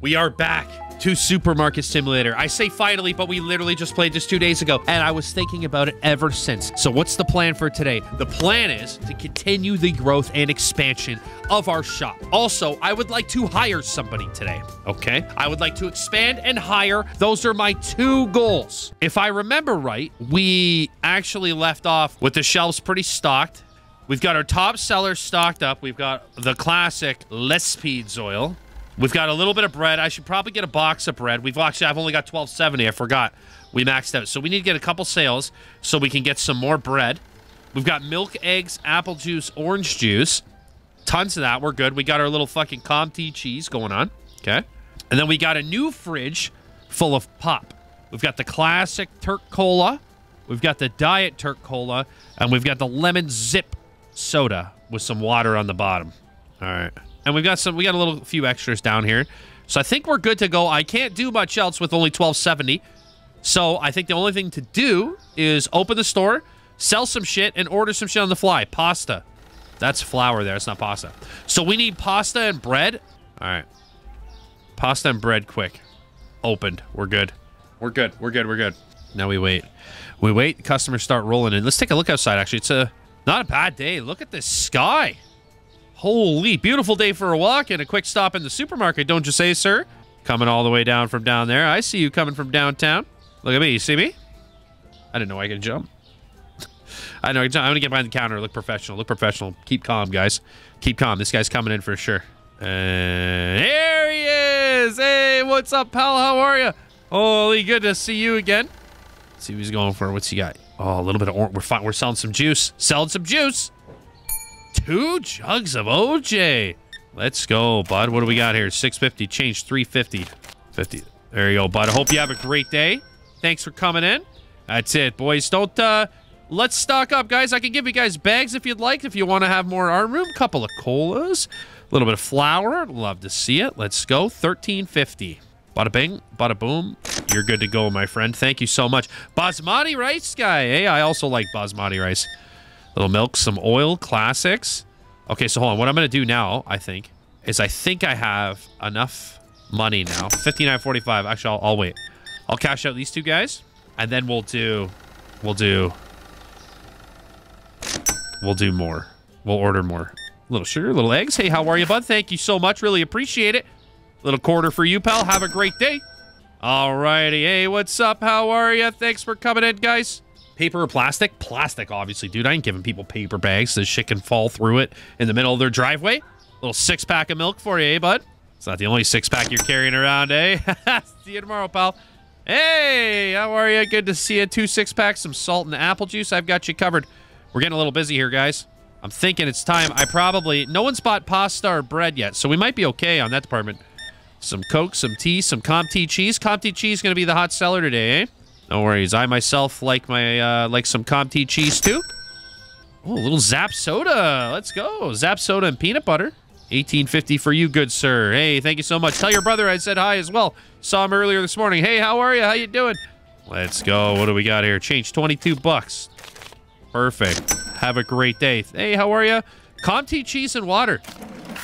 We are back to Supermarket Simulator. I say finally, but we literally just played this two days ago, and I was thinking about it ever since. So, what's the plan for today? The plan is to continue the growth and expansion of our shop. Also, I would like to hire somebody today, okay? I would like to expand and hire. Those are my two goals. If I remember right, we actually left off with the shelves pretty stocked. We've got our top sellers stocked up. We've got the classic Lespides oil. We've got a little bit of bread. I should probably get a box of bread. We've actually, I've only got 1270. I forgot. We maxed out. So we need to get a couple sales so we can get some more bread. We've got milk, eggs, apple juice, orange juice. Tons of that. We're good. We got our little fucking Comté cheese going on. Okay. And then we got a new fridge full of pop. We've got the classic Turk Cola. We've got the Diet Turk Cola. And we've got the lemon zip soda with some water on the bottom. All right. And we've got some, we got a little few extras down here. So I think we're good to go. I can't do much else with only 1270. So I think the only thing to do is open the store, sell some shit, and order some shit on the fly. Pasta. That's flour there. It's not pasta. So we need pasta and bread. All right. Pasta and bread quick. Opened. We're good. We're good. We're good. We're good. Now we wait. We wait. Customers start rolling in. Let's take a look outside, actually. It's a not a bad day. Look at this sky. Holy, beautiful day for a walk and a quick stop in the supermarket, don't you say, sir? Coming all the way down from down there. I see you coming from downtown. Look at me. You see me? I didn't know I could jump. I know. I'm going to get behind the counter. Look professional. Look professional. Keep calm, guys. Keep calm. This guy's coming in for sure. And here he is. Hey, what's up, pal? How are you? Holy, good to see you again. Let's see what he's going for. What's he got? Oh, a little bit of orange. We're fine. We're selling some juice. Selling some juice. Two jugs of OJ. Let's go, bud. What do we got here? 650. Change 350. 50. There you go, bud. I hope you have a great day. Thanks for coming in. That's it, boys. Don't, uh, let's stock up, guys. I can give you guys bags if you'd like, if you want to have more arm room. Couple of colas. A little bit of flour. Love to see it. Let's go. 1350. Bada bing, bada boom. You're good to go, my friend. Thank you so much. Basmati rice guy. Hey, I also like basmati rice. Little milk, some oil, classics. Okay, so hold on. What I'm going to do now, I think, is I think I have enough money now. 59.45. Actually, I'll, I'll wait. I'll cash out these two guys, and then we'll do, we'll do, we'll do more. We'll order more. Little sugar, little eggs. Hey, how are you, bud? Thank you so much. Really appreciate it. Little quarter for you, pal. Have a great day. Alrighty. Hey, what's up? How are you? Thanks for coming in, guys. Paper or plastic? Plastic, obviously, dude. I ain't giving people paper bags so shit can fall through it in the middle of their driveway. Little six pack of milk for you, eh, bud? It's not the only six pack you're carrying around, eh? see you tomorrow, pal. Hey, how are you? Good to see you. Two six packs, some salt and apple juice. I've got you covered. We're getting a little busy here, guys. I'm thinking it's time. I probably... No one's bought pasta or bread yet, so we might be okay on that department. Some Coke, some tea, some Comté cheese. Comté cheese going to be the hot seller today, eh? No worries. I myself like my uh, like some Comté cheese too. Oh, a little Zap soda. Let's go. Zap soda and peanut butter. 1850 for you, good sir. Hey, thank you so much. Tell your brother I said hi as well. Saw him earlier this morning. Hey, how are you? How you doing? Let's go. What do we got here? Change 22 bucks. Perfect. Have a great day. Hey, how are you? Comté cheese and water.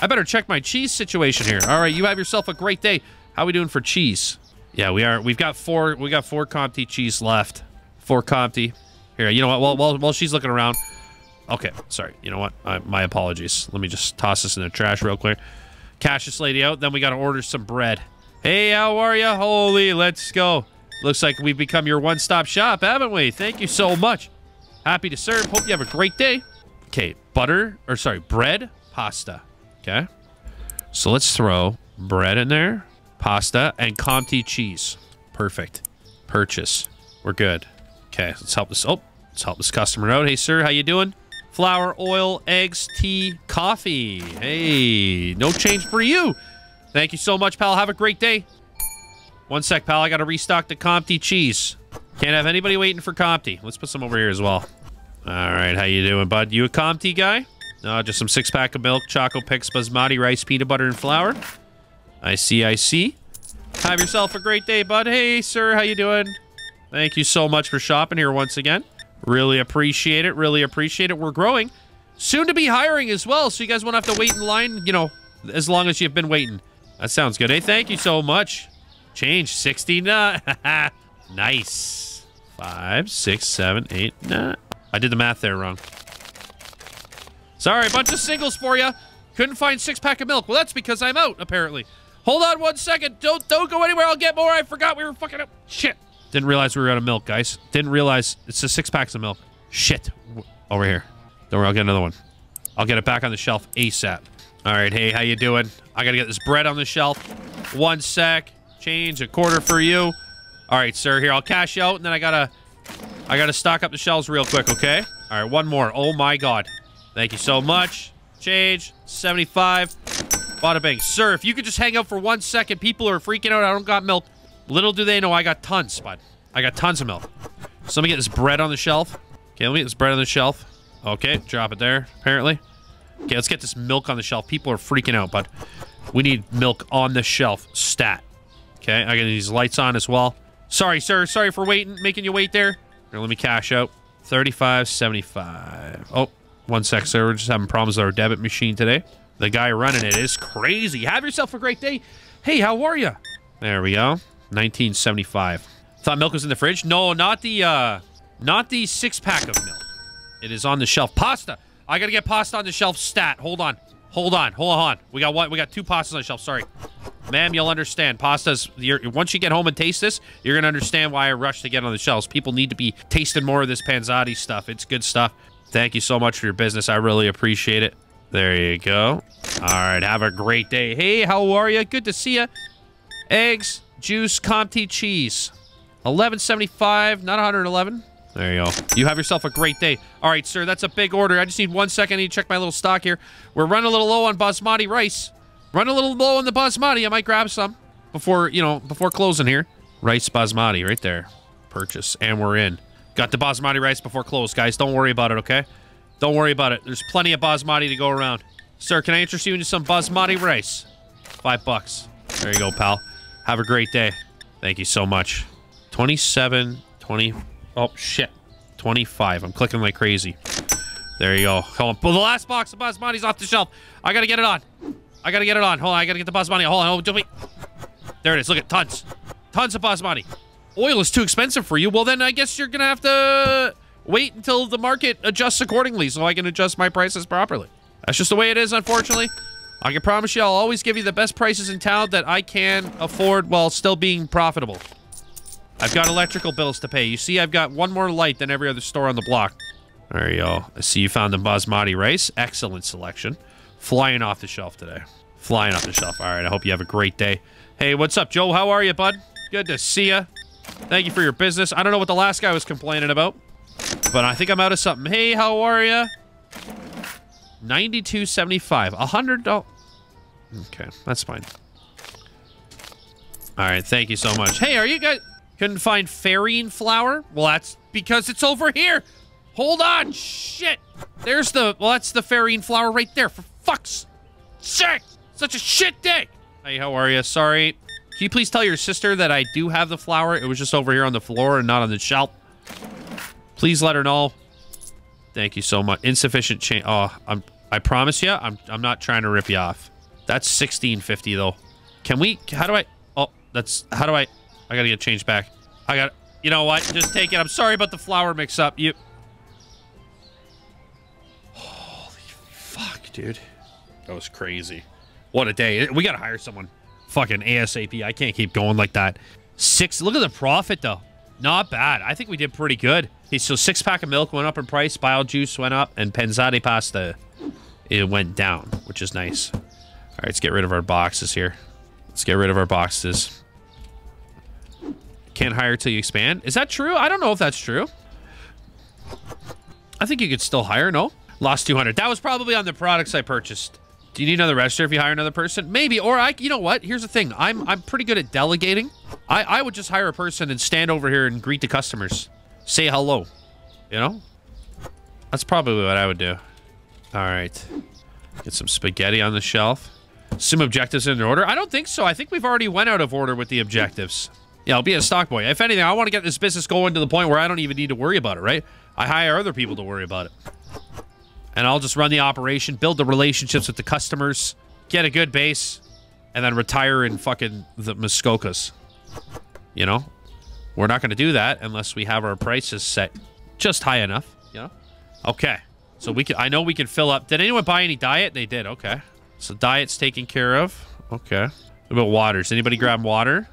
I better check my cheese situation here. All right, you have yourself a great day. How we doing for cheese? Yeah, we are. We've got four. We got four Comté cheese left. Four Comté. Here, you know what? While, while, while she's looking around. Okay, sorry. You know what? Uh, my apologies. Let me just toss this in the trash real quick. Cash this lady out. Then we got to order some bread. Hey, how are you? Holy, let's go. Looks like we've become your one-stop shop, haven't we? Thank you so much. Happy to serve. Hope you have a great day. Okay, butter, or sorry, bread, pasta. Okay. So let's throw bread in there pasta, and Comté cheese. Perfect. Purchase. We're good. Okay, let's help this. Oh, let's help this customer out. Hey, sir, how you doing? Flour, oil, eggs, tea, coffee. Hey, no change for you. Thank you so much, pal. Have a great day. One sec, pal. I got to restock the Comté cheese. Can't have anybody waiting for Comté. Let's put some over here as well. All right, how you doing, bud? You a Comté guy? No, just some six-pack of milk, Choco Picks, basmati rice, peanut butter, and flour. I see, I see. Have yourself a great day, bud. Hey, sir, how you doing? Thank you so much for shopping here once again. Really appreciate it. Really appreciate it. We're growing. Soon to be hiring as well, so you guys won't have to wait in line, you know, as long as you've been waiting. That sounds good. Hey, thank you so much. Change 69. nice. Five, six, seven, eight, nine. I did the math there wrong. Sorry, bunch of singles for you. Couldn't find six pack of milk. Well, that's because I'm out, apparently. Hold on one second. Don't don't go anywhere. I'll get more. I forgot we were fucking up. Shit. Didn't realize we were out of milk, guys. Didn't realize it's just six packs of milk. Shit. Over here. Don't worry, I'll get another one. I'll get it back on the shelf ASAP. All right, hey, how you doing? I gotta get this bread on the shelf. One sec. Change a quarter for you. All right, sir. Here, I'll cash out, and then I gotta, I gotta stock up the shelves real quick, okay? All right, one more. Oh my God. Thank you so much. Change 75. Bada bing. Sir, if you could just hang out for one second, people are freaking out. I don't got milk. Little do they know I got tons, bud. I got tons of milk. So let me get this bread on the shelf. Okay, let me get this bread on the shelf. Okay, drop it there, apparently. Okay, let's get this milk on the shelf. People are freaking out, bud. We need milk on the shelf. Stat. Okay, I got these lights on as well. Sorry, sir. Sorry for waiting, making you wait there. Here, let me cash out. 35.75. Oh, one sec, sir. We're just having problems with our debit machine today. The guy running it is crazy. Have yourself a great day. Hey, how are you? There we go. 1975. Thought milk was in the fridge. No, not the uh not the six pack of milk. It is on the shelf. Pasta. I gotta get pasta on the shelf stat. Hold on. Hold on. Hold on. We got what? We got two pastas on the shelf. Sorry. Ma'am, you'll understand. Pasta's, once you get home and taste this, you're to understand why I rushed to get on the shelves. People need to be tasting more of this Panzotti stuff. It's good stuff. Thank you so much for your business. I really appreciate it. There you go. All right, have a great day. Hey, how are you? Good to see you. Eggs, juice, Comté cheese. 11.75, not 111. There you go. You have yourself a great day. All right, sir, that's a big order. I just need one second. I need to check my little stock here. We're running a little low on basmati rice. Run a little low on the basmati. I might grab some before, you know, before closing here. Rice basmati right there. Purchase. And we're in. Got the basmati rice before close, guys. Don't worry about it, okay? Don't worry about it. There's plenty of basmati to go around. Sir, can I interest you into some basmati rice? Five bucks. There you go, pal. Have a great day. Thank you so much. 27, 20. Oh, shit. 25. I'm clicking like crazy. There you go. Hold on. Pull the last box of basmati's off the shelf. I gotta get it on. I gotta get it on. Hold on. I gotta get the basmati. Hold on. On. There it is. Look at tons. Tons of basmati. Oil is too expensive for you. Well, then I guess you're gonna have to wait until the market adjusts accordingly so I can adjust my prices properly. That's just the way it is, unfortunately. I can promise you I'll always give you the best prices in town that I can afford while still being profitable. I've got electrical bills to pay. You see, I've got one more light than every other store on the block. There you go. I see you found the basmati rice. Excellent selection. Flying off the shelf today. Flying off the shelf. All right, I hope you have a great day. Hey, what's up, Joe? How are you, bud? Good to see you. Thank you for your business. I don't know what the last guy was complaining about. But I think I'm out of something. Hey, how are you? 92.75. A hundred dollars. Okay, that's fine. All right, thank you so much. Hey, are you guys couldn't find farine flour? Well, that's because it's over here. Hold on, shit. There's the well, that's the farine flour right there. For fuck's sake, such a shit day. Hey, how are you? Sorry. Can you please tell your sister that I do have the flour? It was just over here on the floor and not on the shelf. Please let her know. Thank you so much. Insufficient change. Oh, I'm. I promise you, I'm. I'm not trying to rip you off. That's 1650 though. Can we? How do I? Oh, that's. How do I? I gotta get changed back. I got. You know what? Just take it. I'm sorry about the flour mix-up. You. Holy fuck, dude. That was crazy. What a day. We gotta hire someone. Fucking ASAP. I can't keep going like that. Six. Look at the profit though. Not bad. I think we did pretty good. So six pack of milk went up in price, Bio juice went up, and Panzotti pasta it went down, which is nice. All right, let's get rid of our boxes here. Let's get rid of our boxes. Can't hire till you expand. Is that true? I don't know if that's true. I think you could still hire, no? Lost 200. That was probably on the products I purchased. Do you need another register if you hire another person? Maybe. Or I, you know what? Here's the thing. I'm I'm pretty good at delegating. I, I would just hire a person and stand over here and greet the customers. Say hello. You know? That's probably what I would do. All right. Get some spaghetti on the shelf. Some objectives in order. I don't think so. I think we've already went out of order with the objectives. Yeah, I'll be a stock boy. If anything, I want to get this business going to the point where I don't even need to worry about it, right? I hire other people to worry about it and I'll just run the operation, build the relationships with the customers, get a good base, and then retire in fucking the Muskokas. You know? We're not going to do that unless we have our prices set just high enough. Know? Okay. So we can. I know we can fill up. Did anyone buy any diet? They did. Okay. So diet's taken care of. Okay. What about waters? Anybody grab water?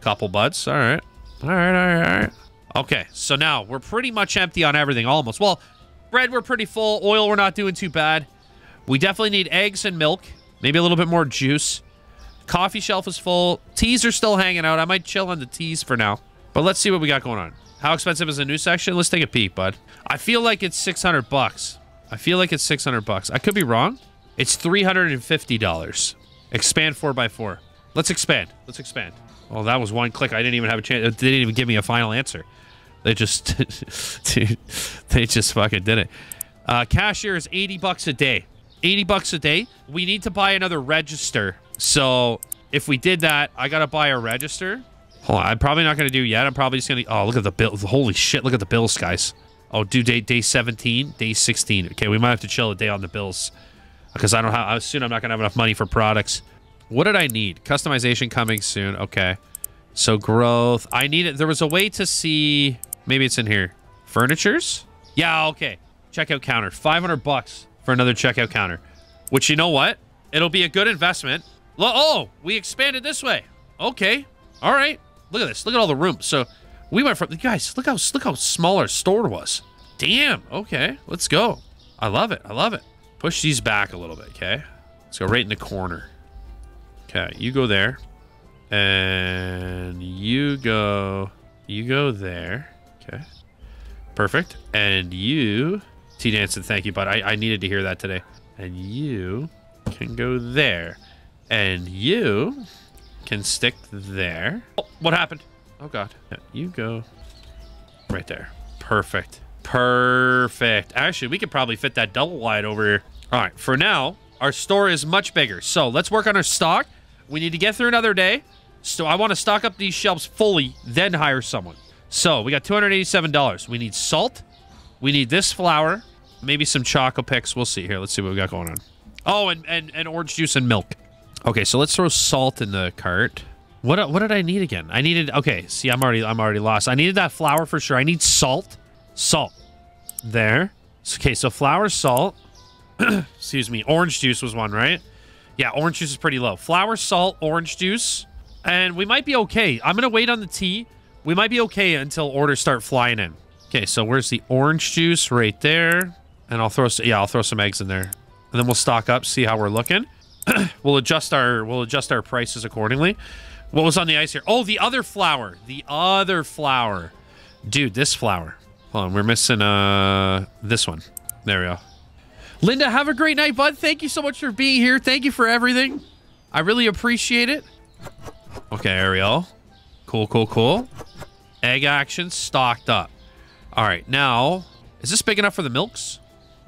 Couple buds. All right. All right. All right. All right. Okay. So now we're pretty much empty on everything almost. Well, bread we're pretty full. Oil we're not doing too bad. We definitely need eggs and milk. Maybe a little bit more juice. Coffee shelf is full. Teas are still hanging out. I might chill on the teas for now. But let's see what we got going on. How expensive is the new section? Let's take a peek, bud. I feel like it's 600 bucks. I feel like it's 600 bucks. I could be wrong. It's $350. Expand 4x4. Let's expand. Let's expand. Oh, that was one click. I didn't even have a chance. They didn't even give me a final answer. They just, they just fucking did it. Uh, cashier is 80 bucks a day. 80 bucks a day. We need to buy another register. So if we did that, I got to buy a register. Hold on, I'm probably not going to do yet. I'm probably just going to... Oh, look at the bill. Holy shit, look at the bills, guys. Oh, due date day 17, day 16. Okay, we might have to chill a day on the bills. Because I don't have... I assume I'm not going to have enough money for products. What did I need? Customization coming soon. Okay. So growth. I need it. There was a way to see... Maybe it's in here. Furnitures? Yeah, okay. Checkout counter. 500 bucks for another checkout counter. Which, you know what? It'll be a good investment. Oh, we expanded this way. Okay. All right. Look at this. Look at all the rooms. So we went from the guys. Look how look how small our store was. Damn. Okay. Let's go. I love it. I love it. Push these back a little bit. Okay. Let's go right in the corner. Okay. You go there, and you go. You go there. Okay. Perfect. And you, T Danson, thank you, bud. I, I needed to hear that today. And you can go there. And you can stick there. Oh, what happened? Oh, God. You go right there. Perfect. Perfect. Actually, we could probably fit that double wide over here. All right. For now, our store is much bigger. So let's work on our stock. We need to get through another day. So I want to stock up these shelves fully, then hire someone. So we got $287. We need salt. We need this flour. Maybe some Choco Picks. We'll see here. Let's see what we got going on. Oh, and, and, and orange juice and milk. Okay, so let's throw salt in the cart. What uh, what did I need again? I needed okay. See, I'm already I'm already lost. I needed that flour for sure. I need salt, salt. There. Okay, so flour, salt. Excuse me. Orange juice was one, right? Yeah, orange juice is pretty low. Flour, salt, orange juice, and we might be okay. I'm gonna wait on the tea. We might be okay until orders start flying in. Okay, so where's the orange juice? Right there. And I'll throw some, yeah, I'll throw some eggs in there, and then we'll stock up, see how we're looking. we'll adjust our we'll adjust our prices accordingly. What was on the ice here? Oh, the other flower. The other flower. Dude, this flower. Hold on, we're missing uh this one. There we go. Linda, have a great night, bud. Thank you so much for being here. Thank you for everything. I really appreciate it. Okay, Ariel. Cool, cool, cool. Egg action stocked up. All right, now, is this big enough for the milks?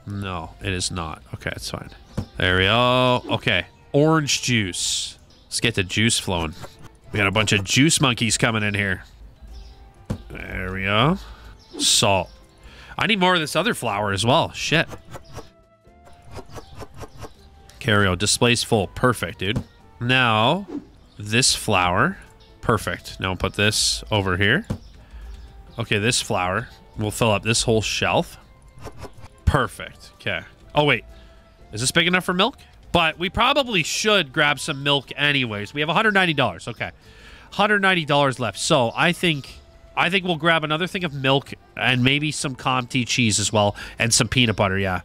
No, it is not. Okay, it's fine. There we go. Okay. Orange juice. Let's get the juice flowing. We got a bunch of juice monkeys coming in here. There we go. Salt. I need more of this other flour as well. Shit. Cario, display's full. Perfect, dude. Now, this flour. Perfect. Now we'll put this over here. Okay, this flour will fill up this whole shelf. Perfect. Okay. Oh, wait. Is this big enough for milk? But we probably should grab some milk anyways. We have $190. Okay. $190 left. So I think I think we'll grab another thing of milk and maybe some Comté cheese as well and some peanut butter, yeah.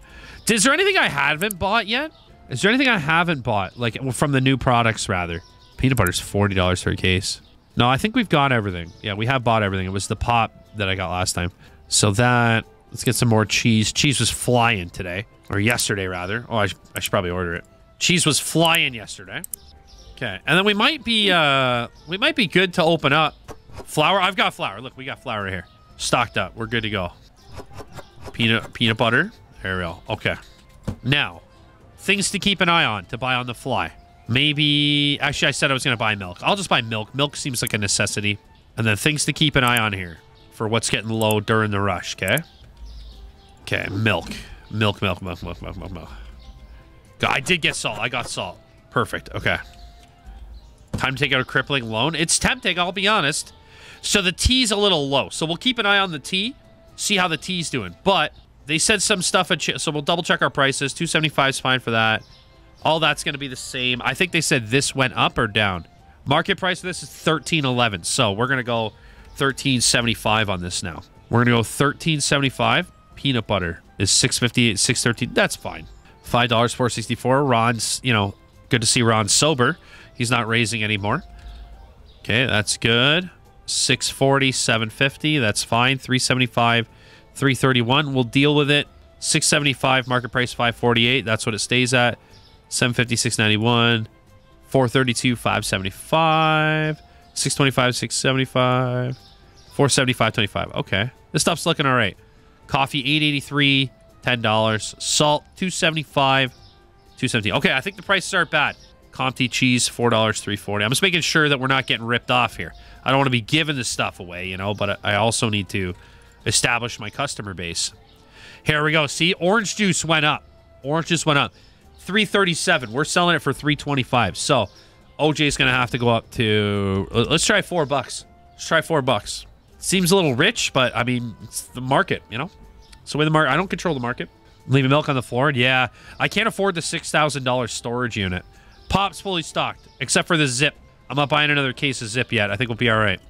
Is there anything I haven't bought yet? Is there anything I haven't bought? Like from the new products rather. Peanut butter's $40 for a case. No, I think we've got everything. Yeah, we have bought everything. It was the pop that I got last time. So that let's get some more cheese. Cheese was flying today or yesterday rather. Oh, I, sh I should probably order it. Cheese was flying yesterday. Okay, and then we might be uh we might be good to open up flour. I've got flour. Look, we got flour here, stocked up. We're good to go. Peanut peanut butter. There we go. Okay, now things to keep an eye on to buy on the fly. Maybe actually I said I was gonna buy milk. I'll just buy milk. Milk seems like a necessity. And then things to keep an eye on here for what's getting low during the rush. Okay. Okay, milk. Milk, milk, milk, milk, milk, milk, milk. I did get salt. I got salt. Perfect. Okay. Time to take out a crippling loan. It's tempting, I'll be honest. So the T's a little low. So we'll keep an eye on the T, see how the T's doing. But they said some stuff so we'll double check our prices. 275 is fine for that. All that's going to be the same. I think they said this went up or down. Market price of this is 1311. So we're going to go 1375 on this now. We're going to go 1375. Peanut butter is 658, 613. That's fine. $5, 464. Ron's, you know, good to see Ron sober. He's not raising anymore. Okay, that's good. 640, 750. That's fine. 375, 331. We'll deal with it. 675 market price 548. That's what it stays at. 750, 691. 432, 575. 625, 675. 475, 25. Okay. This stuff's looking all right. Coffee 883, $10. Salt 275, 270. Okay, I think the prices aren't bad. Comté cheese, $4, 340. I'm just making sure that we're not getting ripped off here. I don't want to be giving this stuff away, you know, but I also need to establish my customer base. Here we go. See, orange juice went up. Orange juice went up. 337. We're selling it for 325. So OJ is going to have to go up to let's try 4 bucks. Let's try 4 bucks. Seems a little rich, but I mean, it's the market, you know? So with the market, I don't control the market. Leaving milk on the floor. Yeah, I can't afford the $6,000 storage unit. Pop's fully stocked, except for the zip. I'm not buying another case of zip yet. I think we'll be all right.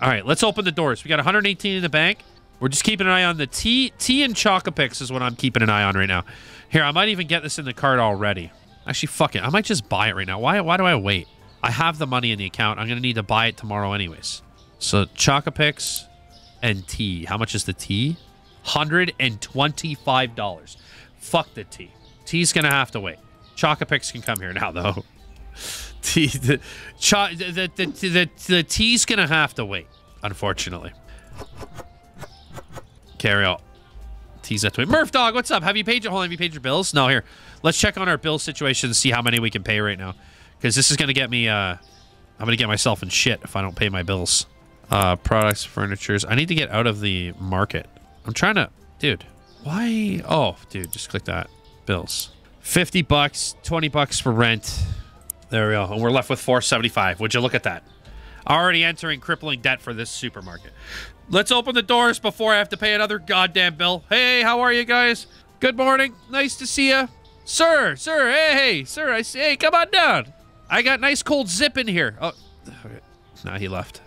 All right, let's open the doors. We got 118 in the bank. We're just keeping an eye on the tea. Tea and Chocopix is what I'm keeping an eye on right now. Here, I might even get this in the cart already. Actually, fuck it. I might just buy it right now. Why, why do I wait? I have the money in the account. I'm going to need to buy it tomorrow anyways. So Chocopix and tea. How much is the tea? $125. Fuck the tea. Tea's going to have to wait. Chocopix can come here now, though. tea, the, cho the, the, the, the, tea's going to have to wait, unfortunately. Carry out. Tease that to me. Murph Dog, what's up? Have you paid your hold on, have you paid your bills? No, here. Let's check on our bill situation and see how many we can pay right now. Because this is going to get me, uh, I'm going to get myself in shit if I don't pay my bills. Uh, products, furnitures. I need to get out of the market. I'm trying to... Dude, why? Oh, dude, just click that. Bills. 50 bucks, 20 bucks for rent. There we go. And we're left with 475. Would you look at that? Already entering crippling debt for this supermarket. Let's open the doors before I have to pay another goddamn bill. Hey, how are you guys? Good morning. Nice to see you. Sir, sir, hey, hey, sir, I see. Hey, come on down. I got nice cold zip in here. Oh, okay. Nah, he left.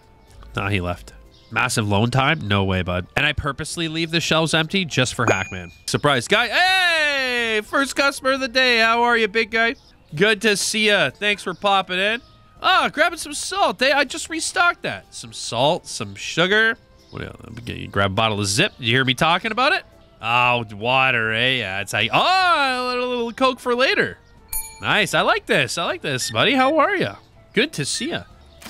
Nah, he left. Massive loan time? No way, bud. And I purposely leave the shelves empty just for Hackman. Surprise, guy. Hey, first customer of the day. How are you, big guy? Good to see you. Thanks for popping in. Ah, oh, grabbing some salt. Hey, I just restocked that. Some salt, some sugar. What else? You grab a bottle of Zip. Did you hear me talking about it? Oh, water, eh? Yeah, it's like, oh, a little, little Coke for later. Nice. I like this. I like this, buddy. How are you? Good to see you.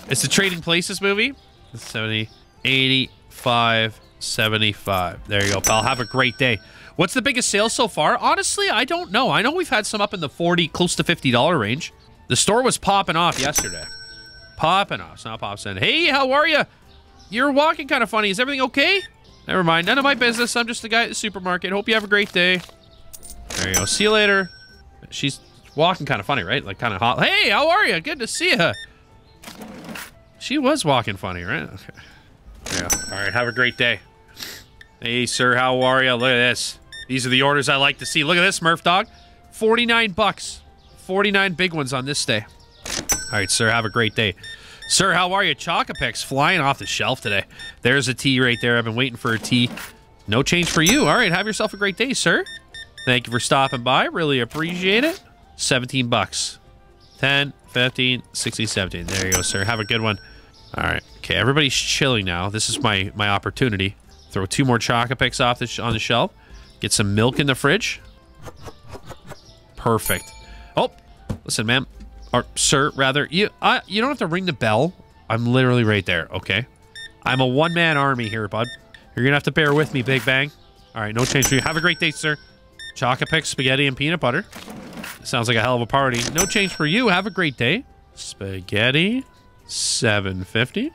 It's the Trading Places movie. 70, 85, 75. There you go, pal. Have a great day. What's the biggest sale so far? Honestly, I don't know. I know we've had some up in the 40, close to $50 range. The store was popping off yesterday. Popping off. It's not popping. saying, hey, how are you? You're walking kind of funny. Is everything okay? Never mind. None of my business. I'm just the guy at the supermarket. Hope you have a great day. There you go. See you later. She's walking kind of funny, right? Like kind of hot. Hey, how are you? Good to see you. She was walking funny, right? Okay. Yeah. All right. Have a great day. Hey, sir. How are you? Look at this. These are the orders I like to see. Look at this, Murph Dog. 49 bucks. 49 big ones on this day. All right, sir. Have a great day. Sir, how are you? Chocopix flying off the shelf today. There's a tea right there. I've been waiting for a tea. No change for you. All right, have yourself a great day, sir. Thank you for stopping by. Really appreciate it. 17 bucks. 10, 15, 16, 17. There you go, sir. Have a good one. All right. Okay, everybody's chilling now. This is my my opportunity. Throw two more Chocopix off the on the shelf. Get some milk in the fridge. Perfect. Oh, listen, man or sir, rather, you uh, you don't have to ring the bell. I'm literally right there, okay? I'm a one-man army here, bud. You're gonna have to bear with me, Big Bang. All right, no change for you. Have a great day, sir. Chocolate spaghetti, and peanut butter. Sounds like a hell of a party. No change for you. Have a great day. Spaghetti, 750.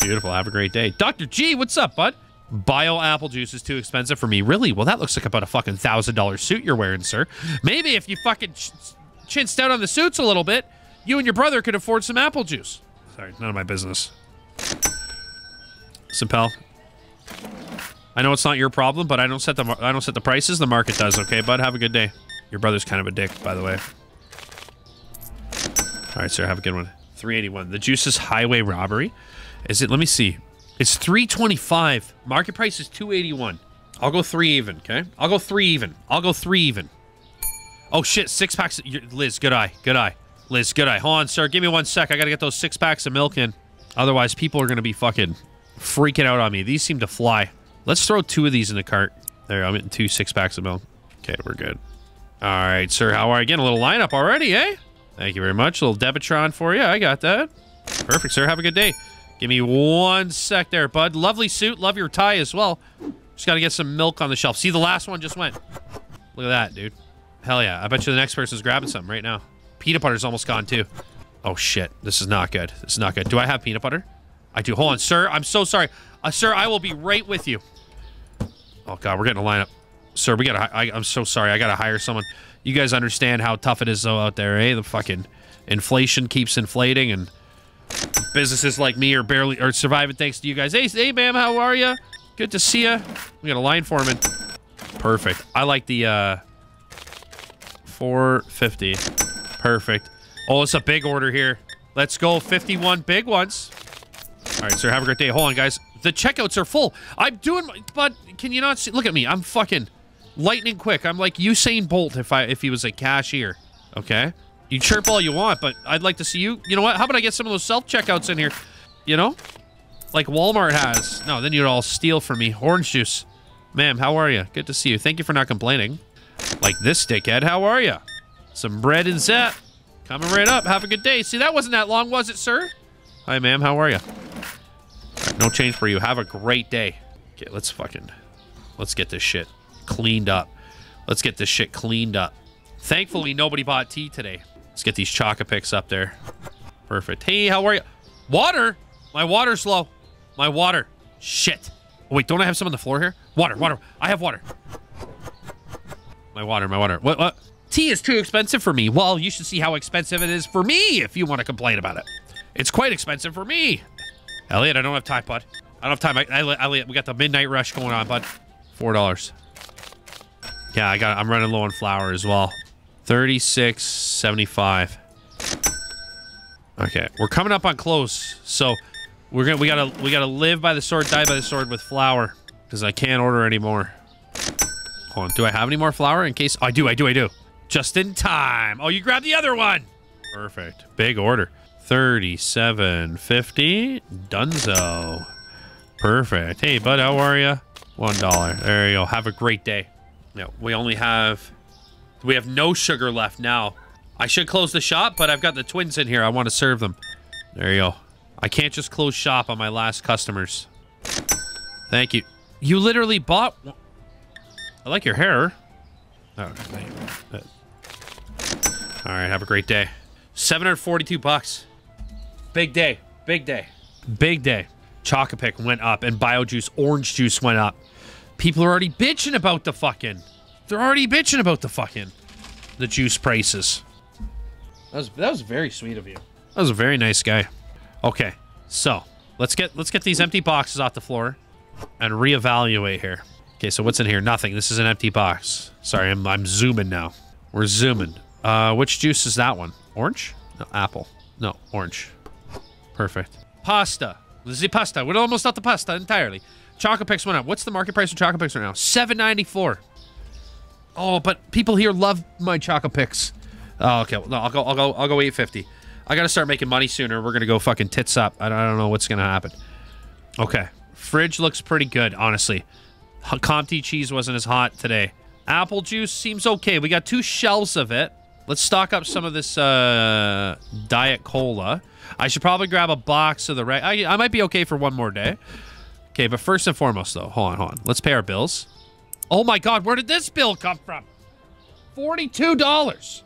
Beautiful. Have a great day. Dr. G, what's up, bud? Bio apple juice is too expensive for me. Really? Well, that looks like about a fucking thousand dollar suit you're wearing, sir. Maybe if you fucking chinsed out on the suits a little bit, you and your brother could afford some apple juice. Sorry, none of my business. Simpel. I know it's not your problem, but I don't set the I don't set the prices. The market does. Okay, bud. Have a good day. Your brother's kind of a dick, by the way. All right, sir. Have a good one. 381. The juice is highway robbery. Is it? Let me see. It's 325. Market price is 281. I'll go three even, okay? I'll go three even. I'll go three even. Oh, shit. Six packs. Liz, good eye. Good eye. Liz, good eye. Hold on, sir. Give me one sec. I got to get those six packs of milk in. Otherwise, people are going to be fucking freaking out on me. These seem to fly. Let's throw two of these in the cart. There, I'm getting two six packs of milk. Okay, we're good. All right, sir. How are you? Getting a little lineup already, eh? Thank you very much. A little Debitron for you. I got that. Perfect, sir. Have a good day. Give me one sec there, bud. Lovely suit. Love your tie as well. Just got to get some milk on the shelf. See, the last one just went. Look at that, dude. Hell yeah. I bet you the next person's grabbing some right now. Peanut butter's almost gone, too. Oh, shit. This is not good. This is not good. Do I have peanut butter? I do. Hold on, sir. I'm so sorry. Uh, sir, I will be right with you. Oh, God. We're getting a lineup. Sir, we got to... I'm so sorry. I got to hire someone. You guys understand how tough it is, though, out there, eh? The fucking inflation keeps inflating, and businesses like me are barely... are surviving thanks to you guys. Hey, hey ma'am. How are you? Good to see you. We got a line foreman. Perfect. I like the, uh... 450. Perfect. Oh, it's a big order here. Let's go. 51 big ones. All right, sir. Have a great day. Hold on, guys. The checkouts are full. I'm doing... My, but can you not see... Look at me. I'm fucking lightning quick. I'm like Usain Bolt if I if he was a cashier. Okay? You chirp all you want, but I'd like to see you... You know what? How about I get some of those self-checkouts in here? You know? Like Walmart has. No, then you'd all steal from me. Orange juice. Ma'am, how are you? Good to see you. Thank you for not complaining. Like this dickhead. How are you? Some bread and zap. Coming right up. Have a good day. See, that wasn't that long, was it, sir? Hi, ma'am. How are you? No change for you. Have a great day. Okay, let's fucking... Let's get this shit cleaned up. Let's get this shit cleaned up. Thankfully, nobody bought tea today. Let's get these Choco-Picks up there. Perfect. Hey, how are you? Water? My water's low. My water. Shit. Oh, wait, don't I have some on the floor here? Water, water. I have water. My water, my water. What, what? Tea is too expensive for me. Well, you should see how expensive it is for me if you want to complain about it. It's quite expensive for me. Elliot, I don't have time, bud. I don't have time. I, I, Elliot, we got the midnight rush going on, bud. Four dollars. Yeah, I got. I'm running low on flour as well. Thirty-six seventy-five. Okay, we're coming up on close, so we're gonna we gotta we gotta live by the sword, die by the sword with flour, because I can't order anymore. Hold on, do I have any more flour in case? Oh, I do, I do, I do. Just in time. Oh, you grabbed the other one. Perfect. Big order. Thirty-seven fifty. Dunzo. Perfect. Hey, bud, how are you? One dollar. There you go. Have a great day. No, we only have we have no sugar left now. I should close the shop, but I've got the twins in here. I want to serve them. There you go. I can't just close shop on my last customers. Thank you. You literally bought... I like your hair. Oh, All right, have a great day. 742 bucks. Big day. Big day. Big day. Choco-Pick went up and Biojuice orange juice went up. People are already bitching about the fucking... They're already bitching about the fucking... The juice prices. That was, that was very sweet of you. That was a very nice guy. Okay, so let's get let's get these empty boxes off the floor and reevaluate here. Okay, so what's in here? Nothing. This is an empty box. Sorry, I'm I'm zooming now. We're zooming. Uh, which juice is that one? Orange? No, apple. No, orange. Perfect. Pasta. The pasta. We're almost out the pasta entirely. Choco-Picks went up. What's the market price of Choco-Picks right now? Seven ninety four. Oh, but people here love my Choco-Picks. Oh, okay. No, I'll go. I'll go. I'll go eight fifty. I gotta start making money sooner. We're gonna go fucking tits up. I don't, I don't know what's gonna happen. Okay. Fridge looks pretty good, honestly. Comté cheese wasn't as hot today. Apple juice seems okay. We got two shelves of it. Let's stock up some of this uh, Diet Cola. I should probably grab a box of the right. I, I might be okay for one more day. Okay, but first and foremost, though, hold on, hold on. Let's pay our bills. Oh my God, where did this bill come from? $42.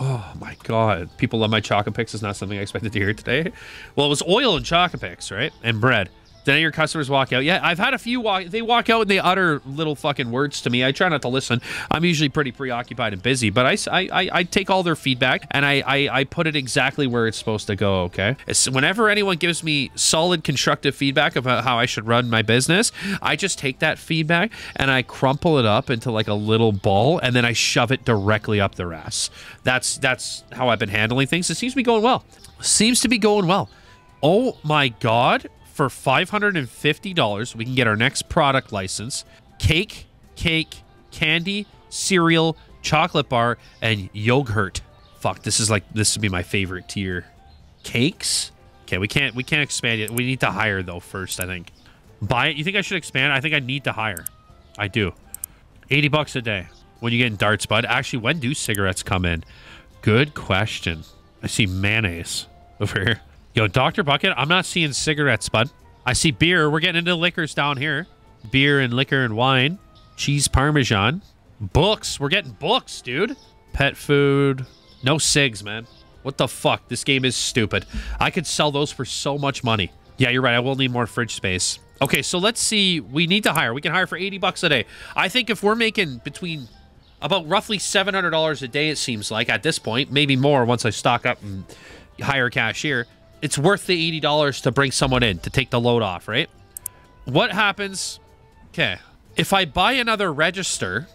Oh my god. People love my Choco-Picks. It's not something I expected to hear today. Well, it was oil and Choco-Picks, right? And bread. Of your customers walk out? Yeah, I've had a few walk. They walk out and they utter little fucking words to me. I try not to listen. I'm usually pretty preoccupied and busy, but I, I, I take all their feedback and I, I, I put it exactly where it's supposed to go. Okay. It's, whenever anyone gives me solid constructive feedback about how I should run my business, I just take that feedback and I crumple it up into like a little ball and then I shove it directly up their ass. That's that's how I've been handling things. It seems to be going well. Seems to be going well. Oh my god for $550, we can get our next product license cake, cake, candy, cereal, chocolate bar, and yogurt. Fuck, this is like, this would be my favorite tier. Cakes? Okay, we can't, we can't expand it. We need to hire, though, first, I think. Buy it? You think I should expand? I think I need to hire. I do. 80 bucks a day when you get in darts, bud. Actually, when do cigarettes come in? Good question. I see mayonnaise over here. Yo, Dr. Bucket, I'm not seeing cigarettes, bud. I see beer. We're getting into liquors down here. Beer and liquor and wine. Cheese parmesan. Books. We're getting books, dude. Pet food. No cigs, man. What the fuck? This game is stupid. I could sell those for so much money. Yeah, you're right. I will need more fridge space. Okay, so let's see. We need to hire. We can hire for 80 bucks a day. I think if we're making between about roughly $700 a day, it seems like at this point, maybe more once I stock up and hire a cashier it's worth the $80 to bring someone in to take the load off, right? What happens? Okay. If I buy another register,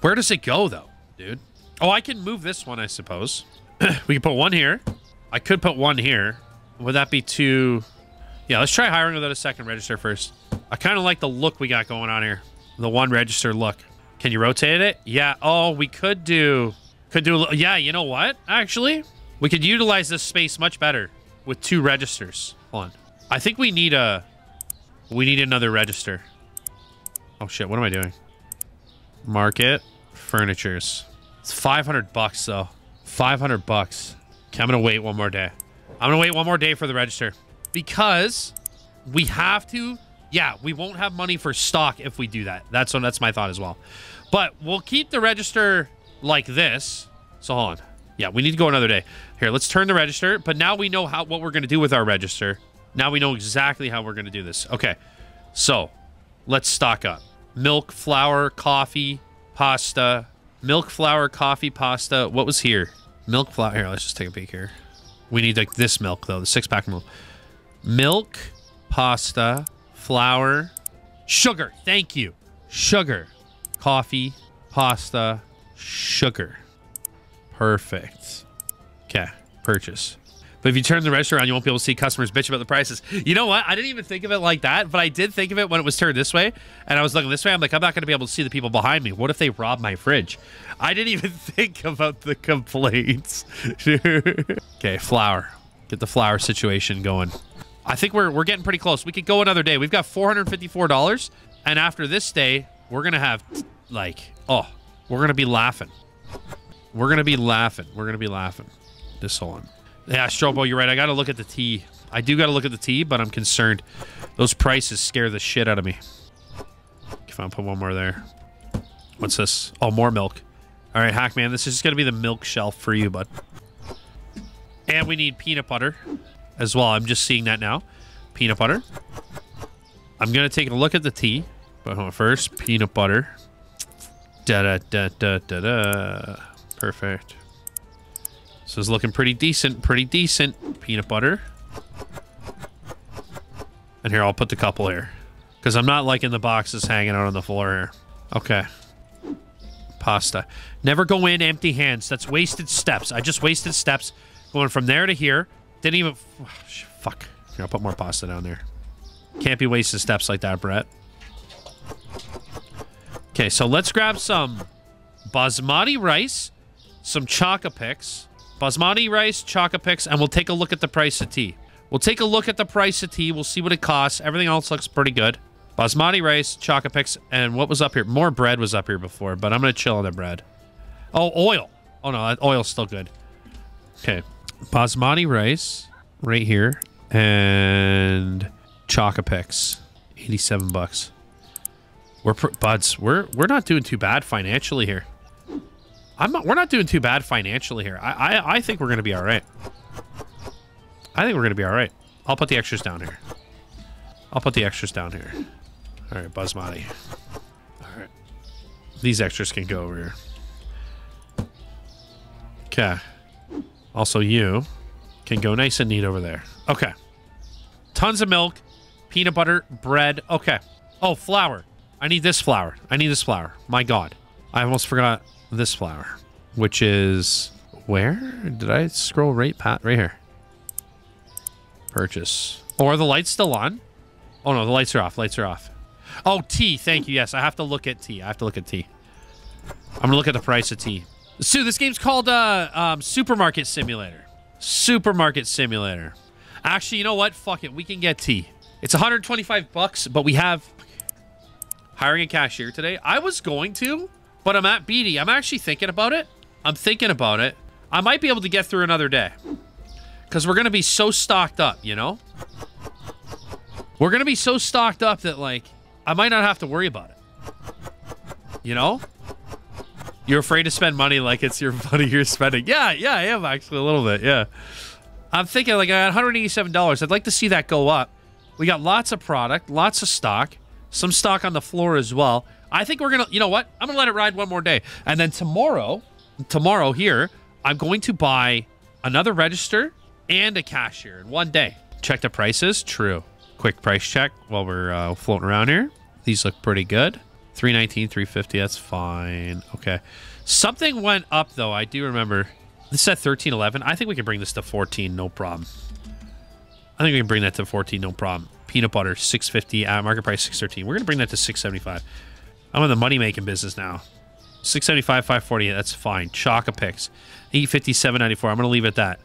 where does it go though, dude? Oh, I can move this one, I suppose. we can put one here. I could put one here. Would that be too... Yeah, let's try hiring without a second register first. I kind of like the look we got going on here. The one register look. Can you rotate it? Yeah. Oh, we could do... Could do... Yeah, you know what? Actually, we could utilize this space much better with two registers. Hold on. I think we need a... We need another register. Oh, shit. What am I doing? Market. Furnitures. It's 500 bucks, though. 500 bucks. Okay, I'm going to wait one more day. I'm going to wait one more day for the register. Because we have to... Yeah, we won't have money for stock if we do that. That's what, that's my thought as well. But we'll keep the register like this. So hold on. Yeah, we need to go another day. Here, let's turn the register. But now we know how what we're going to do with our register. Now we know exactly how we're going to do this. Okay, so let's stock up. Milk, flour, coffee, pasta. Milk, flour, coffee, pasta. What was here? Milk, flour. Here, let's just take a peek here. We need like this milk, though. The six-pack milk. Milk, pasta, flour, sugar. Thank you. Sugar, coffee, pasta, sugar. Perfect. Okay, purchase. But if you turn the register on, you won't be able to see customers bitch about the prices. You know what? I didn't even think of it like that, but I did think of it when it was turned this way. And I was looking this way. I'm like, I'm not going to be able to see the people behind me. What if they rob my fridge? I didn't even think about the complaints. okay, flour. Get the flour situation going. I think we're, we're getting pretty close. We could go another day. We've got $454. And after this day, we're going to have, like, oh, we're going to be laughing. We're going to be laughing. We're going to be laughing. This one. Yeah, Strobo, you're right. I got to look at the tea. I do got to look at the tea, but I'm concerned. Those prices scare the shit out of me. If I put one more there. What's this? Oh, more milk. All right, Hackman, this is going to be the milk shelf for you, bud. And we need peanut butter as well. I'm just seeing that now. Peanut butter. I'm going to take a look at the tea. But first, peanut butter. Da da da da da da. Perfect. So it's looking pretty decent, pretty decent. Peanut butter. And here, I'll put the couple here. Because I'm not liking the boxes hanging out on the floor here. Okay. Pasta. Never go in empty hands. That's wasted steps. I just wasted steps going from there to here. Didn't even... Oh, fuck. Here, I'll put more pasta down there. Can't be wasting steps like that, Brett. Okay, so let's grab some basmati rice some Chocopix, basmati rice, Chocopix, and we'll take a look at the price of tea. We'll take a look at the price of tea. We'll see what it costs. Everything else looks pretty good. Basmati rice, Chocopix, and what was up here? More bread was up here before, but I'm going to chill on the bread. Oh, oil. Oh, no, oil's still good. Okay. Basmati rice right here and Chocopix. 87 bucks. We're buds. We're we're not doing too bad financially here. I'm not, we're not doing too bad financially here. I, I, I think we're going to be all right. I think we're going to be all right. I'll put the extras down here. I'll put the extras down here. All right, Basmati. All right. These extras can go over here. Okay. Also, you can go nice and neat over there. Okay. Tons of milk, peanut butter, bread. Okay. Oh, flour. I need this flour. I need this flour. My God. I almost forgot this flower, which is where? Did I scroll right pat right here? Purchase. Are the lights still on? Oh no, the lights are off. Lights are off. Oh, tea. Thank you. Yes, I have to look at tea. I have to look at tea. I'm gonna look at the price of tea. So this game's called uh, um, Supermarket Simulator. Supermarket Simulator. Actually, you know what? Fuck it. We can get tea. It's 125 bucks, but we have hiring a cashier today. I was going to, but I'm at BD. I'm actually thinking about it. I'm thinking about it. I might be able to get through another day. Because we're going to be so stocked up, you know? We're going to be so stocked up that, like, I might not have to worry about it. You know? You're afraid to spend money like it's your money you're spending. Yeah, yeah, I am actually a little bit, yeah. I'm thinking, like, at $187, I'd like to see that go up. We got lots of product, lots of stock, some stock on the floor as well. I think we're going to, you know what? I'm going to let it ride one more day. And then tomorrow, tomorrow here, I'm going to buy another register and a cashier in one day. Check the prices. True. Quick price check while we're uh, floating around here. These look pretty good. 319, 350. That's fine. Okay. Something went up though. I do remember. This is at 1311. I think we can bring this to 14. No problem. I think we can bring that to 14. No problem. Peanut butter 650. Uh, market price 613. We're gonna bring that to 675. I'm in the money making business now. 675, 540. That's fine. Chocopix. 857, 94. I'm gonna leave it at that.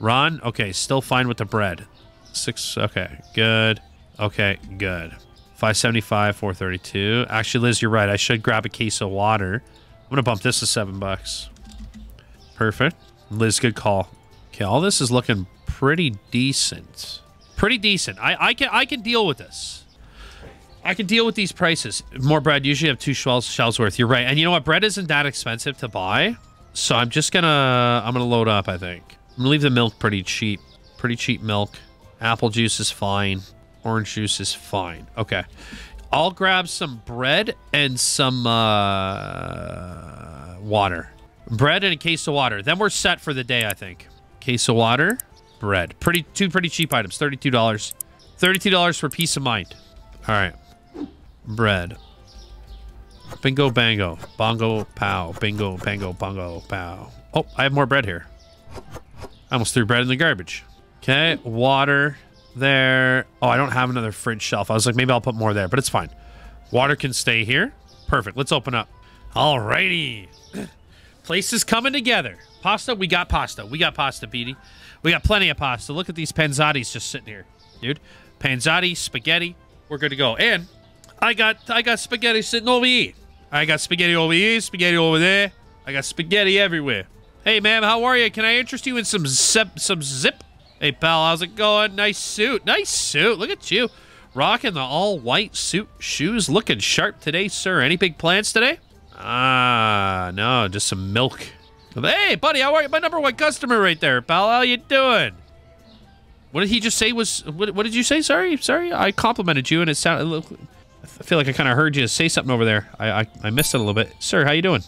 Ron, okay, still fine with the bread. Six, okay, good. Okay, good. 575, 432. Actually, Liz, you're right. I should grab a case of water. I'm gonna bump this to seven bucks. Perfect. Liz, good call. Okay, all this is looking pretty decent. Pretty decent. I, I can I can deal with this. I can deal with these prices. More bread. Usually have two shells, shells worth. You're right. And you know what? Bread isn't that expensive to buy. So I'm just gonna I'm gonna load up, I think. I'm gonna leave the milk pretty cheap. Pretty cheap milk. Apple juice is fine. Orange juice is fine. Okay. I'll grab some bread and some uh, water. Bread and a case of water. Then we're set for the day, I think. Case of water, bread. Pretty two pretty cheap items. $32. $32 for peace of mind. All right. Bread. Bingo bango. Bongo pow. Bingo bango bongo pow. Oh, I have more bread here. I almost threw bread in the garbage. Okay, water there. Oh, I don't have another fridge shelf. I was like, maybe I'll put more there, but it's fine. Water can stay here. Perfect. Let's open up. Alrighty. Place is coming together. Pasta, we got pasta. We got pasta, Petey. We got plenty of pasta. Look at these panzottis just sitting here, dude. Panzotti, spaghetti. We're good to go. And I got I got spaghetti sitting over here. I got spaghetti over here, spaghetti over there. I got spaghetti everywhere. Hey, ma'am, how are you? Can I interest you in some zip? Some zip? Hey, pal, how's it going? Nice suit. Nice suit. Look at you. Rocking the all-white suit shoes. Looking sharp today, sir. Any big plans today? Ah, no, just some milk. Hey, buddy, how are you? My number one customer right there, pal. How you doing? What did he just say was... What, what did you say? Sorry, sorry. I complimented you, and it sounded... I feel like I kind of heard you say something over there. I, I, I missed it a little bit. Sir, how you doing?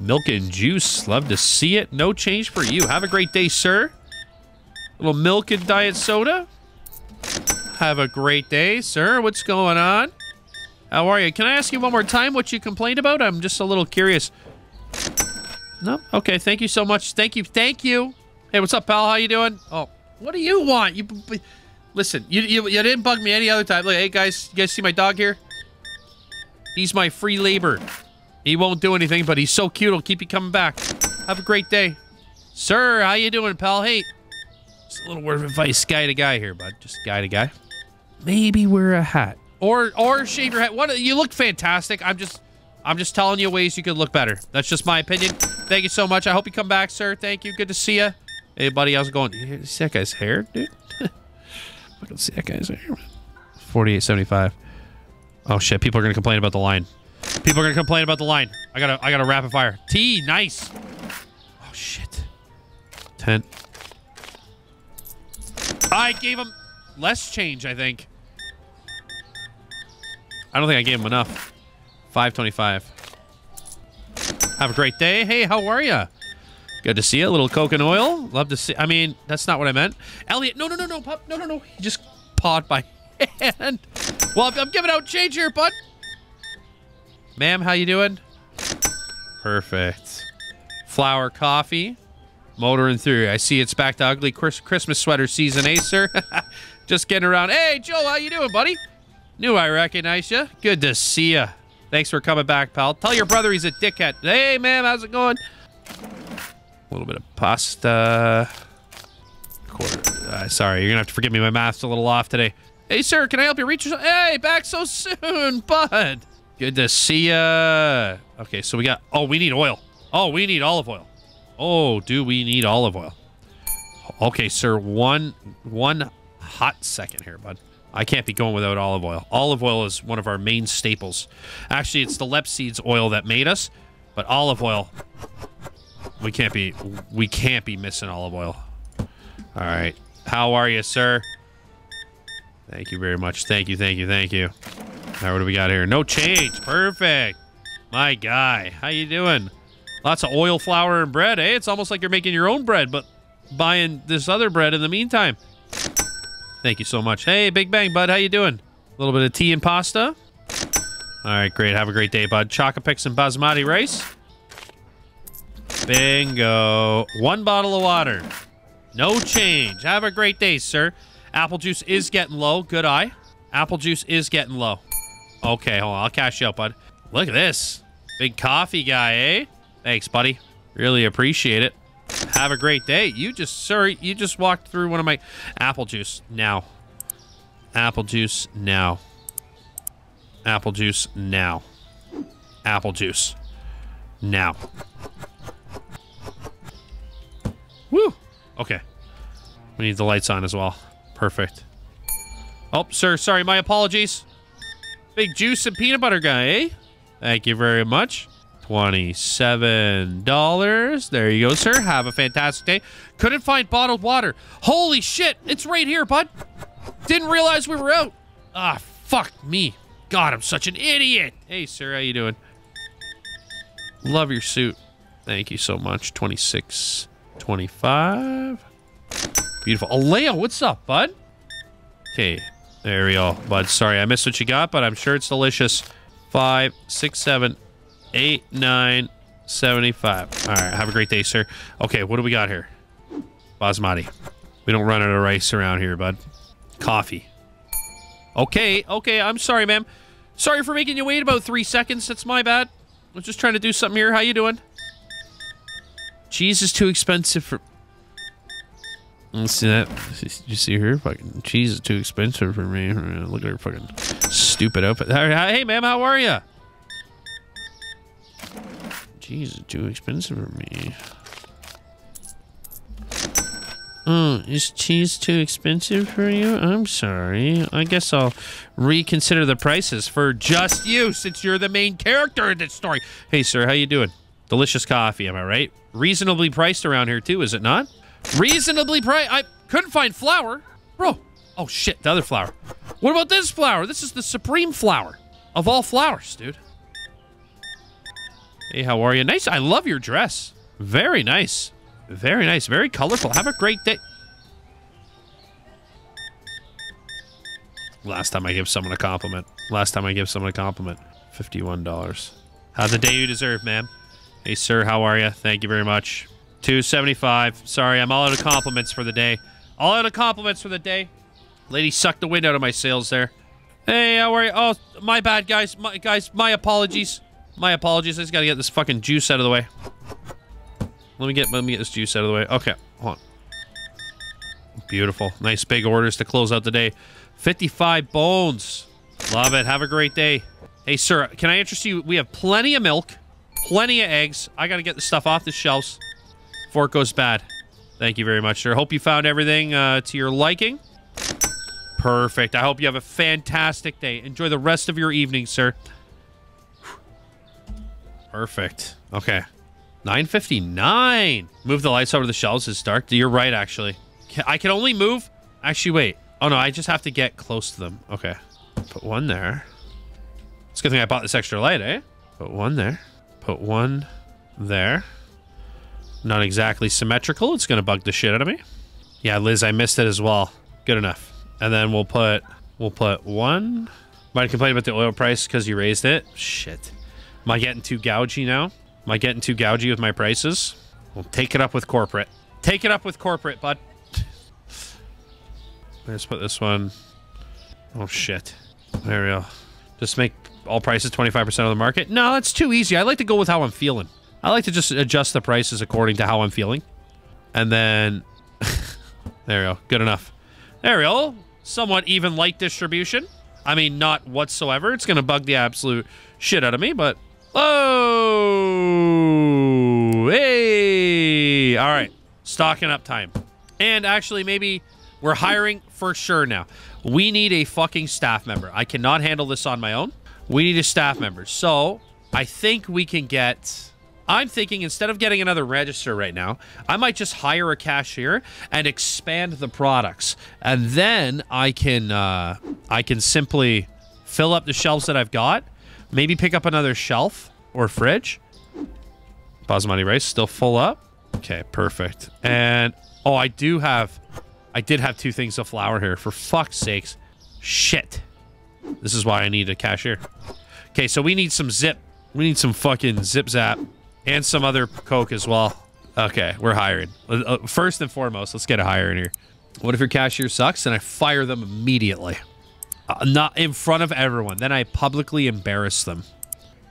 Milk and juice. Love to see it. No change for you. Have a great day, sir. A little milk and diet soda. Have a great day, sir. What's going on? How are you? Can I ask you one more time what you complained about? I'm just a little curious. No? Okay, thank you so much. Thank you. Thank you. Hey, what's up, pal? How you doing? Oh, what do you want? You Listen, you, you, you didn't bug me any other time. Look, hey, guys, you guys see my dog here? He's my free labor. He won't do anything, but he's so cute. He'll keep you coming back. Have a great day. Sir, how you doing, pal? Hey, just a little word of advice, guy to guy here, bud. Just guy to guy. Maybe wear a hat. Or or shave your head. What you look fantastic. I'm just I'm just telling you ways you could look better. That's just my opinion. Thank you so much. I hope you come back, sir. Thank you. Good to see you. Hey, buddy, how's it going? You see that guy's hair, dude? I can see that guy's hair. 48.75. Oh shit! People are gonna complain about the line. People are gonna complain about the line. I gotta, I gotta rapid fire. T, nice. Oh shit. Ten. I gave him. less change, I think. I don't think I gave him enough. 525. Have a great day. Hey, how are you? Good to see you. A little coke and oil. Love to see. I mean, that's not what I meant. Elliot, no, no, no, no, pup. No, no, no. He just pawed my hand. Well, I'm, giving out change here, bud. Ma'am, how you doing? Perfect. Flower coffee. Motoring through. I see it's back to ugly Christmas sweater season, eh, sir? Just getting around. Hey, Joe, how you doing, buddy? Knew I recognized you. Good to see you. Thanks for coming back, pal. Tell your brother he's a dickhead. Hey, ma'am, how's it going? A little bit of pasta. Uh, sorry, you're gonna have to forgive me. My math's a little off today. Hey, sir, can I help you reach your... Hey, back so soon, bud. Good to see ya. Okay, so we got... Oh, we need oil. Oh, we need olive oil. Oh, do we need olive oil? Okay, sir. One, one hot second here, bud. I can't be going without olive oil. Olive oil is one of our main staples. Actually, it's the Lepseeds oil that made us, but olive oil, we can't be, we can't be missing olive oil. All right. How are you, sir? Thank you very much. Thank you, thank you, thank you. All right, what do we got here? No change. Perfect. My guy. How you doing? Lots of oil, flour, and bread, eh? It's almost like you're making your own bread, but buying this other bread in the meantime. Thank you so much. Hey, Big Bang, bud. How you doing? A little bit of tea and pasta. All right, great. Have a great day, bud. Chocopix and basmati rice. Bingo. One bottle of water. No change. Have a great day, sir. Apple juice is getting low. Good eye. Apple juice is getting low. Okay, hold on. I'll cash you up, bud. Look at this. Big coffee guy, eh? Thanks, buddy. Really appreciate it. Have a great day. You just, sir, you just walked through one of my apple juice now. Apple juice now. Apple juice now. Apple juice now. Woo. Okay. We need the lights on as well. Perfect. Oh, sir, sorry, my apologies. Big juice and peanut butter guy, eh? Thank you very much. $27. There you go, sir. Have a fantastic day. Couldn't find bottled water. Holy shit. It's right here, bud. Didn't realize we were out. Ah, fuck me. God, I'm such an idiot. Hey, sir. How you doing? Love your suit. Thank you so much. 26, 25. Beautiful. Aleo, what's up, bud? Okay, there we go, bud. Sorry, I missed what you got, but I'm sure it's delicious. Five, six, seven, eight, nine, 75. All right, have a great day, sir. Okay, what do we got here? Basmati. We don't run out of rice around here, bud. Coffee. Okay, okay, I'm sorry, ma'am. Sorry for making you wait about three seconds. That's my bad. I was just trying to do something here. How you doing? Cheese is too expensive for... Let's see that. You see her? Fucking cheese is too expensive for me. Uh, look at her fucking stupid outfit. Hey, ma'am, how are you? Cheese is too expensive for me. Oh, is cheese too expensive for you? I'm sorry. I guess I'll reconsider the prices for just you since you're the main character in this story. Hey, sir, how you doing? Delicious coffee, am I right? Reasonably priced around here, too, is it not? Reasonably priced? I couldn't find flour. Bro. Oh, shit, the other flour. What about this flour? This is the supreme flour of all flowers, dude. Hey, how are you? Nice. I love your dress. Very nice. Very nice. Very colorful. Have a great day. Last time I give someone a compliment. Last time I give someone a compliment. $51. Have the day you deserve, ma'am. Hey, sir, how are you? Thank you very much. 275. Sorry, I'm all out of compliments for the day. All out of compliments for the day. Lady sucked the wind out of my sails there. Hey, how are you? Oh, my bad, guys. My, guys, my apologies. My apologies. I just gotta get this fucking juice out of the way. Let me get let me get this juice out of the way. Okay, hold on. Beautiful. Nice big orders to close out the day. 55 bones. Love it. Have a great day. Hey, sir, can I interest you? We have plenty of milk, plenty of eggs. I gotta get the stuff off the shelves before it goes bad. Thank you very much, sir. Hope you found everything uh, to your liking. Perfect. I hope you have a fantastic day. Enjoy the rest of your evening, sir. Perfect. Okay. 959. Move the lights over the shelves. It's dark. You're right, actually. I can only move... Actually, wait. Oh, no, I just have to get close to them. Okay. Put one there. It's a good thing I bought this extra light, eh? Put one there. Put one there. Not exactly symmetrical. It's going to bug the shit out of me. Yeah, Liz, I missed it as well. Good enough. And then we'll put we'll put one. Might complain about the oil price because you raised it. Shit. Am I getting too gougy now? Am I getting too gougy with my prices? We'll take it up with corporate. Take it up with corporate, bud. Let's put this one. Oh, shit. There we go. Just make all prices 25% of the market. No, that's too easy. I like to go with how I'm feeling. I like to just adjust the prices according to how I'm feeling. And then... there we go. Good enough. There we go. Somewhat even light distribution. I mean, not whatsoever. It's going to bug the absolute shit out of me, but... Oh! Hey! All right. Stocking up time. And actually, maybe we're hiring for sure now. We need a fucking staff member. I cannot handle this on my own. We need a staff member. So, I think we can get I'm thinking instead of getting another register right now, I might just hire a cashier and expand the products, and then I can uh, I can simply fill up the shelves that I've got. Maybe pick up another shelf or fridge. Basmati rice still full up. Okay, perfect. And oh, I do have, I did have two things of flour here. For fuck's sakes, shit. This is why I need a cashier. Okay, so we need some zip. We need some fucking zip zap. And some other coke as well. Okay, we're hiring. Uh, uh, first and foremost, let's get a hire in here. What if your cashier sucks? And I fire them immediately. Uh, not in front of everyone. Then I publicly embarrass them.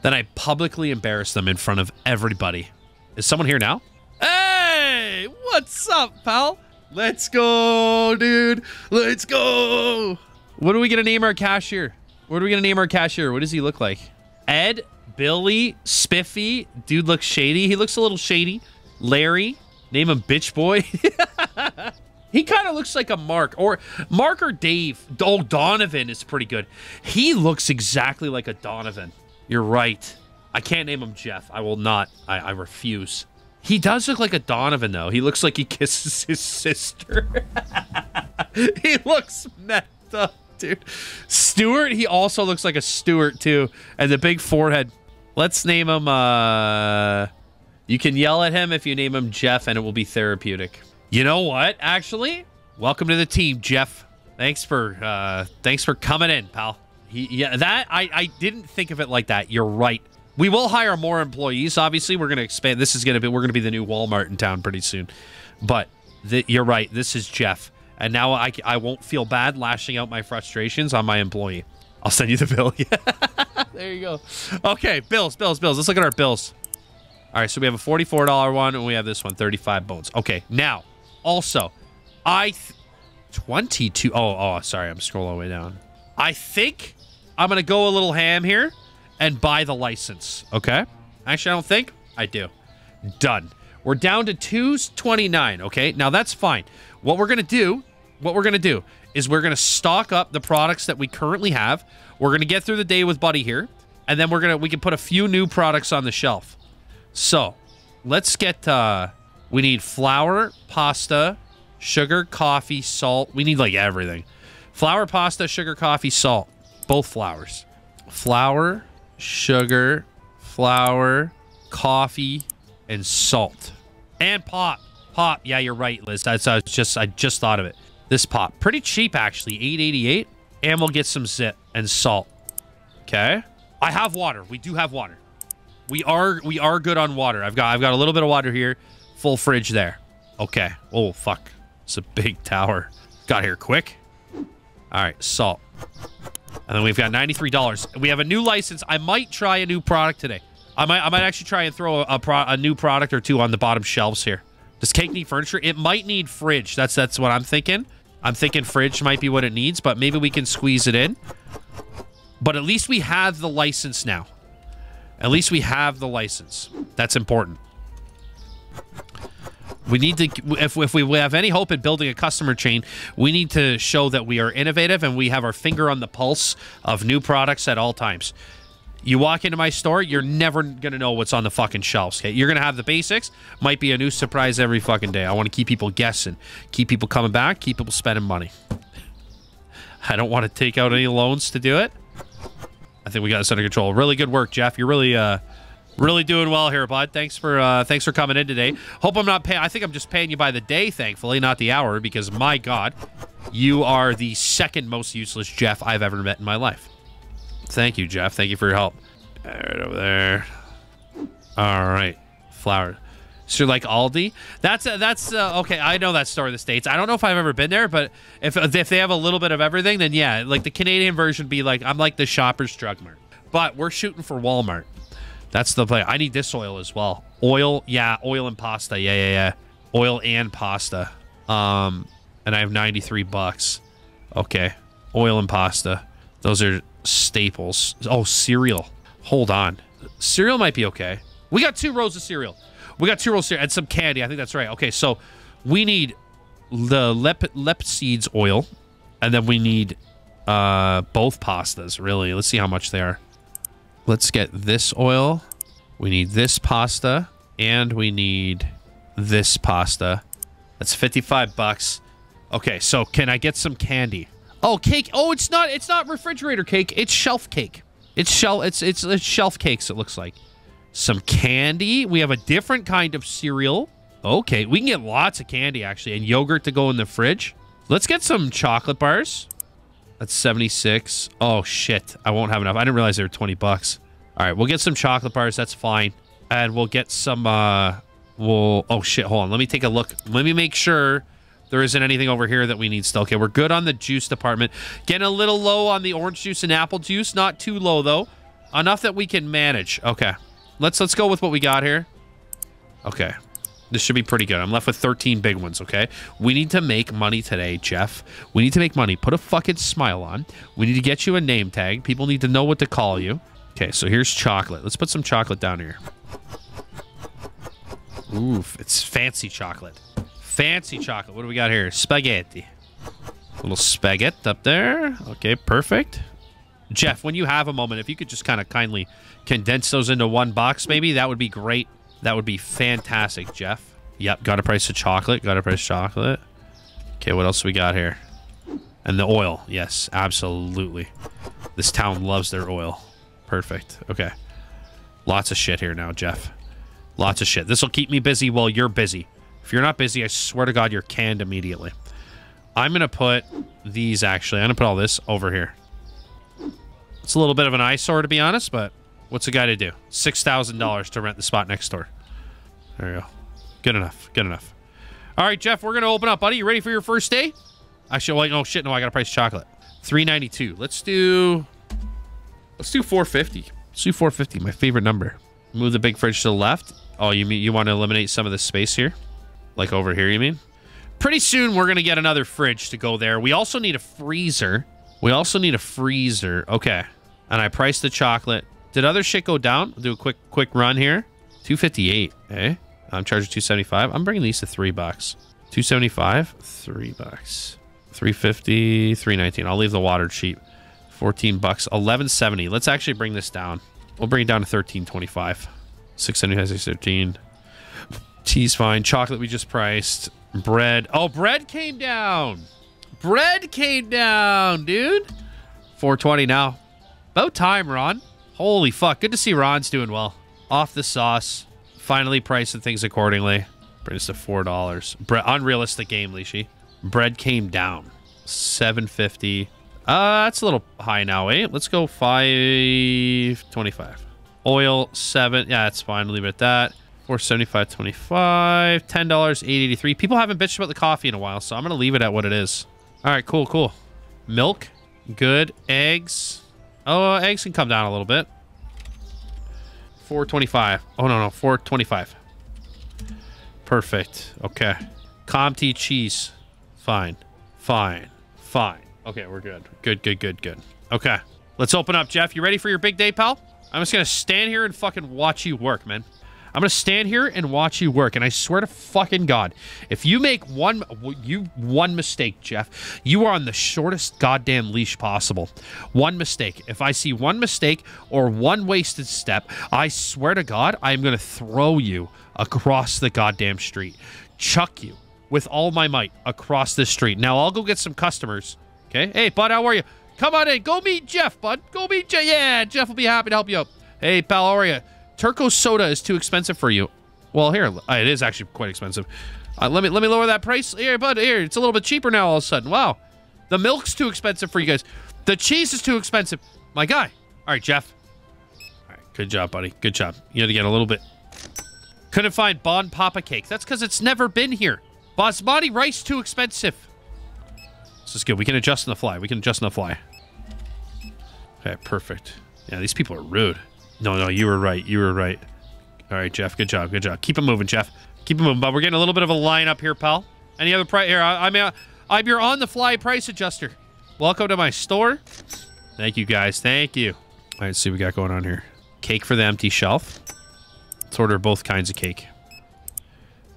Then I publicly embarrass them in front of everybody. Is someone here now? Hey! What's up, pal? Let's go, dude. Let's go. What are we going to name our cashier? What are we going to name our cashier? What does he look like? Ed Billy, Spiffy, dude looks shady. He looks a little shady. Larry, name him Bitch Boy. he kind of looks like a Mark or Mark or Dave. Oh, Donovan is pretty good. He looks exactly like a Donovan. You're right. I can't name him Jeff. I will not. I, I refuse. He does look like a Donovan, though. He looks like he kisses his sister. he looks messed up, dude. Stuart, he also looks like a Stuart, too. And the big forehead. Let's name him, uh... You can yell at him if you name him Jeff, and it will be therapeutic. You know what, actually? Welcome to the team, Jeff. Thanks for, uh... Thanks for coming in, pal. He, yeah, that, I, I didn't think of it like that. You're right. We will hire more employees, obviously. We're going to expand. This is going to be, we're going to be the new Walmart in town pretty soon. But the, you're right. This is Jeff. And now I, I won't feel bad lashing out my frustrations on my employee. I'll send you the bill. there you go. Okay, bills, bills, bills. Let's look at our bills. All right, so we have a $44 one, and we have this one, 35 bones. Okay, now, also, I... 22... Oh, oh, sorry, I'm scrolling all the way down. I think I'm going to go a little ham here and buy the license, okay? Actually, I don't think. I do. Done. We're down to 229, okay? Now, that's fine. What we're going to do, what we're going to do is we're going to stock up the products that we currently have. We're going to get through the day with Buddy here, and then we're going to we can put a few new products on the shelf. So, let's get uh we need flour, pasta, sugar, coffee, salt. We need like everything. Flour, pasta, sugar, coffee, salt. Both flours. Flour, sugar, flour, coffee, and salt. And pop. Pop. Yeah, you're right, Liz. That's I just I just thought of it. This pop. Pretty cheap, actually. 888. And we'll get some zip and salt. Okay. I have water. We do have water. We are we are good on water. I've got I've got a little bit of water here. Full fridge there. Okay. Oh fuck. It's a big tower. Got here quick. All right, salt. And then we've got $93. We have a new license. I might try a new product today. I might I might actually try and throw a, a, pro, a new product or two on the bottom shelves here. Does cake need furniture? It might need fridge. That's that's what I'm thinking. I'm thinking fridge might be what it needs, but maybe we can squeeze it in. But at least we have the license now. At least we have the license. That's important. We need to, if, if we have any hope in building a customer chain, we need to show that we are innovative and we have our finger on the pulse of new products at all times. You walk into my store, you're never going to know what's on the fucking shelves, okay? You're going to have the basics. Might be a new surprise every fucking day. I want to keep people guessing. Keep people coming back. Keep people spending money. I don't want to take out any loans to do it. I think we got this under control. Really good work, Jeff. You're really uh really doing well here, bud. Thanks for uh thanks for coming in today. Hope I'm not paying I think I'm just paying you by the day, thankfully, not the hour, because my God, you are the second most useless Jeff I've ever met in my life. Thank you, Jeff. Thank you for your help. Right over there. All right. Flower. So like Aldi, that's uh, that's uh, okay. I know that store in the states. I don't know if I've ever been there, but if if they have a little bit of everything, then yeah, like the Canadian version be like I'm like the Shoppers Drug Mart, but we're shooting for Walmart. That's the play. I need this oil as well. Oil, yeah, oil and pasta, yeah, yeah, yeah, oil and pasta. Um, and I have 93 bucks. Okay, oil and pasta. Those are staples. Oh, cereal. Hold on, cereal might be okay. We got two rows of cereal. We got two rolls here and some candy. I think that's right. Okay, so we need the lep lep seeds oil, and then we need uh, both pastas. Really, let's see how much they are. Let's get this oil. We need this pasta, and we need this pasta. That's fifty-five bucks. Okay, so can I get some candy? Oh, cake. Oh, it's not. It's not refrigerator cake. It's shelf cake. It's shelf. It's it's, it's shelf cakes. It looks like some candy. We have a different kind of cereal. Okay, we can get lots of candy, actually, and yogurt to go in the fridge. Let's get some chocolate bars. That's 76. Oh, shit. I won't have enough. I didn't realize they were 20 bucks. All right, we'll get some chocolate bars. That's fine. And we'll get some, uh, we'll, oh, shit. Hold on. Let me take a look. Let me make sure there isn't anything over here that we need still. Okay, we're good on the juice department. Getting a little low on the orange juice and apple juice. Not too low, though. Enough that we can manage. Okay. Let's let's go with what we got here. Okay. This should be pretty good. I'm left with 13 big ones, okay? We need to make money today, Jeff. We need to make money. Put a fucking smile on. We need to get you a name tag. People need to know what to call you. Okay, so here's chocolate. Let's put some chocolate down here. Oof, it's fancy chocolate. Fancy chocolate. What do we got here? Spaghetti. A little spaghetti up there. Okay, perfect. Jeff, when you have a moment, if you could just kind of kindly condense those into one box, maybe that would be great. That would be fantastic, Jeff. Yep, got a price of chocolate. Got a price of chocolate. Okay, what else we got here? And the oil. Yes, absolutely. This town loves their oil. Perfect. Okay. Lots of shit here now, Jeff. Lots of shit. This will keep me busy while you're busy. If you're not busy, I swear to God, you're canned immediately. I'm going to put these, actually. I'm going to put all this over here. It's a little bit of an eyesore, to be honest, but what's a guy to do? $6,000 to rent the spot next door. There you go. Good enough. Good enough. All right, Jeff, we're going to open up. Buddy, you ready for your first day? Actually, like, oh, shit, no, I got to price chocolate. 392 Let's do... Let's do 450 Let's do 450 my favorite number. Move the big fridge to the left. Oh, you mean you want to eliminate some of the space here? Like over here, you mean? Pretty soon, we're going to get another fridge to go there. We also need a freezer. We also need a freezer. Okay and I priced the chocolate. Did other shit go down? I'll do a quick quick run here. 258. Eh? I'm charging 275. I'm bringing these to three bucks. 275, three bucks. 350, 319. I'll leave the water cheap. 14 bucks. 1170. Let's actually bring this down. We'll bring it down to 1325. 675, 613. Tea's fine. Chocolate we just priced. Bread. Oh, bread came down. Bread came down, dude. 420 now. About time, Ron. Holy fuck. Good to see Ron's doing well. Off the sauce. Finally pricing things accordingly. Brings to $4. Bre unrealistic game, Leashy. Bread came down. 750 Uh, that's a little high now, eh? Let's go 525 Oil, 7 Yeah, that's fine. Leave it at that. 475.25. $10, 883 People haven't bitched about the coffee in a while, so I'm to leave it at what it is. All right, cool, cool. Milk, good. Eggs, Oh, uh, eggs can come down a little bit. 425. Oh, no, no. 425. Perfect. Okay. Comté cheese. Fine. Fine. Fine. Okay, we're good. Good, good, good, good. Okay. Let's open up, Jeff. You ready for your big day, pal? I'm just to stand here and fucking watch you work, man. I'm gonna stand here and watch you work, and I swear to fucking God, if you make one you one mistake, Jeff, you are on the shortest goddamn leash possible. One mistake. If I see one mistake or one wasted step, I swear to God, I am gonna throw you across the goddamn street, chuck you with all my might across the street. Now I'll go get some customers Okay. Hey, bud, how are you? Come on in. Go meet Jeff, bud. Go meet Jeff. Yeah, Jeff will be happy to help you out. Hey, pal, how are you? Turco soda is too expensive for you. Well, here, uh, it is actually quite expensive. Uh, let me let me lower that price. Here, bud, here. It's a little bit cheaper now all of a sudden. Wow. The milk's too expensive for you guys. The cheese is too expensive. My guy. All right, Jeff. All right, good job, buddy. Good job. You had to get a little bit. Couldn't find Bon Papa cake. That's because it's never been here. Basmati rice too expensive. This is good. We can adjust on the fly. We can adjust on the fly. Okay, perfect. Yeah, these people are rude. No, no, you were right. You were right. All right, Jeff. Good job. Good job. Keep it moving, Jeff. Keep it moving. But we're getting a little bit of a line up here, pal. Any other price? Here, I, I'm, I'm your on-the-fly price adjuster. Welcome to my store. Thank you, guys. Thank you. All right, see what we got going on here. Cake for the empty shelf. Let's order both kinds of cake.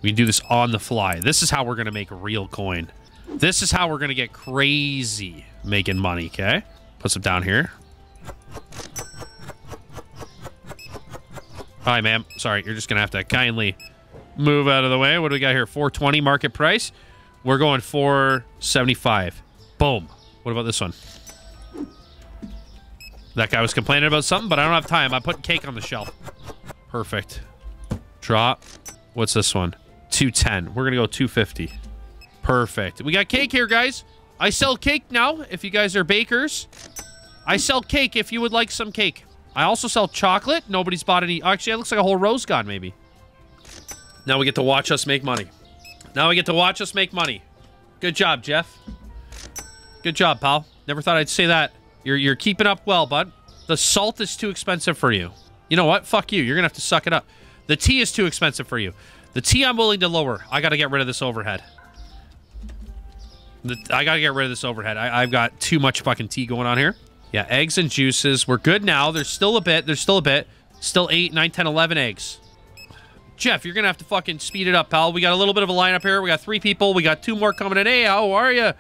We can do this on the fly. This is how we're going to make real coin. This is how we're going to get crazy making money, okay? Put some down here. Hi, ma'am. Sorry, you're just going to have to kindly move out of the way. What do we got here? 420 market price. We're going 475. Boom. What about this one? That guy was complaining about something, but I don't have time. I put cake on the shelf. Perfect. Drop. What's this one? 210. We're going to go 250. Perfect. We got cake here, guys. I sell cake now if you guys are bakers. I sell cake if you would like some cake. I also sell chocolate. Nobody's bought any. Actually, it looks like a whole rose gone, maybe. Now we get to watch us make money. Now we get to watch us make money. Good job, Jeff. Good job, pal. Never thought I'd say that. You're, you're keeping up well, bud. The salt is too expensive for you. You know what? Fuck you. You're going to have to suck it up. The tea is too expensive for you. The tea I'm willing to lower. I got to get rid of this overhead. The, I got to get rid of this overhead. I, I've got too much fucking tea going on here. Yeah, eggs and juices. We're good now. There's still a bit. There's still a bit. Still 8, 9, 10, 11 eggs. Jeff, you're going to have to fucking speed it up, pal. We got a little bit of a lineup here. We got three people. We got two more coming in. Hey, how are you?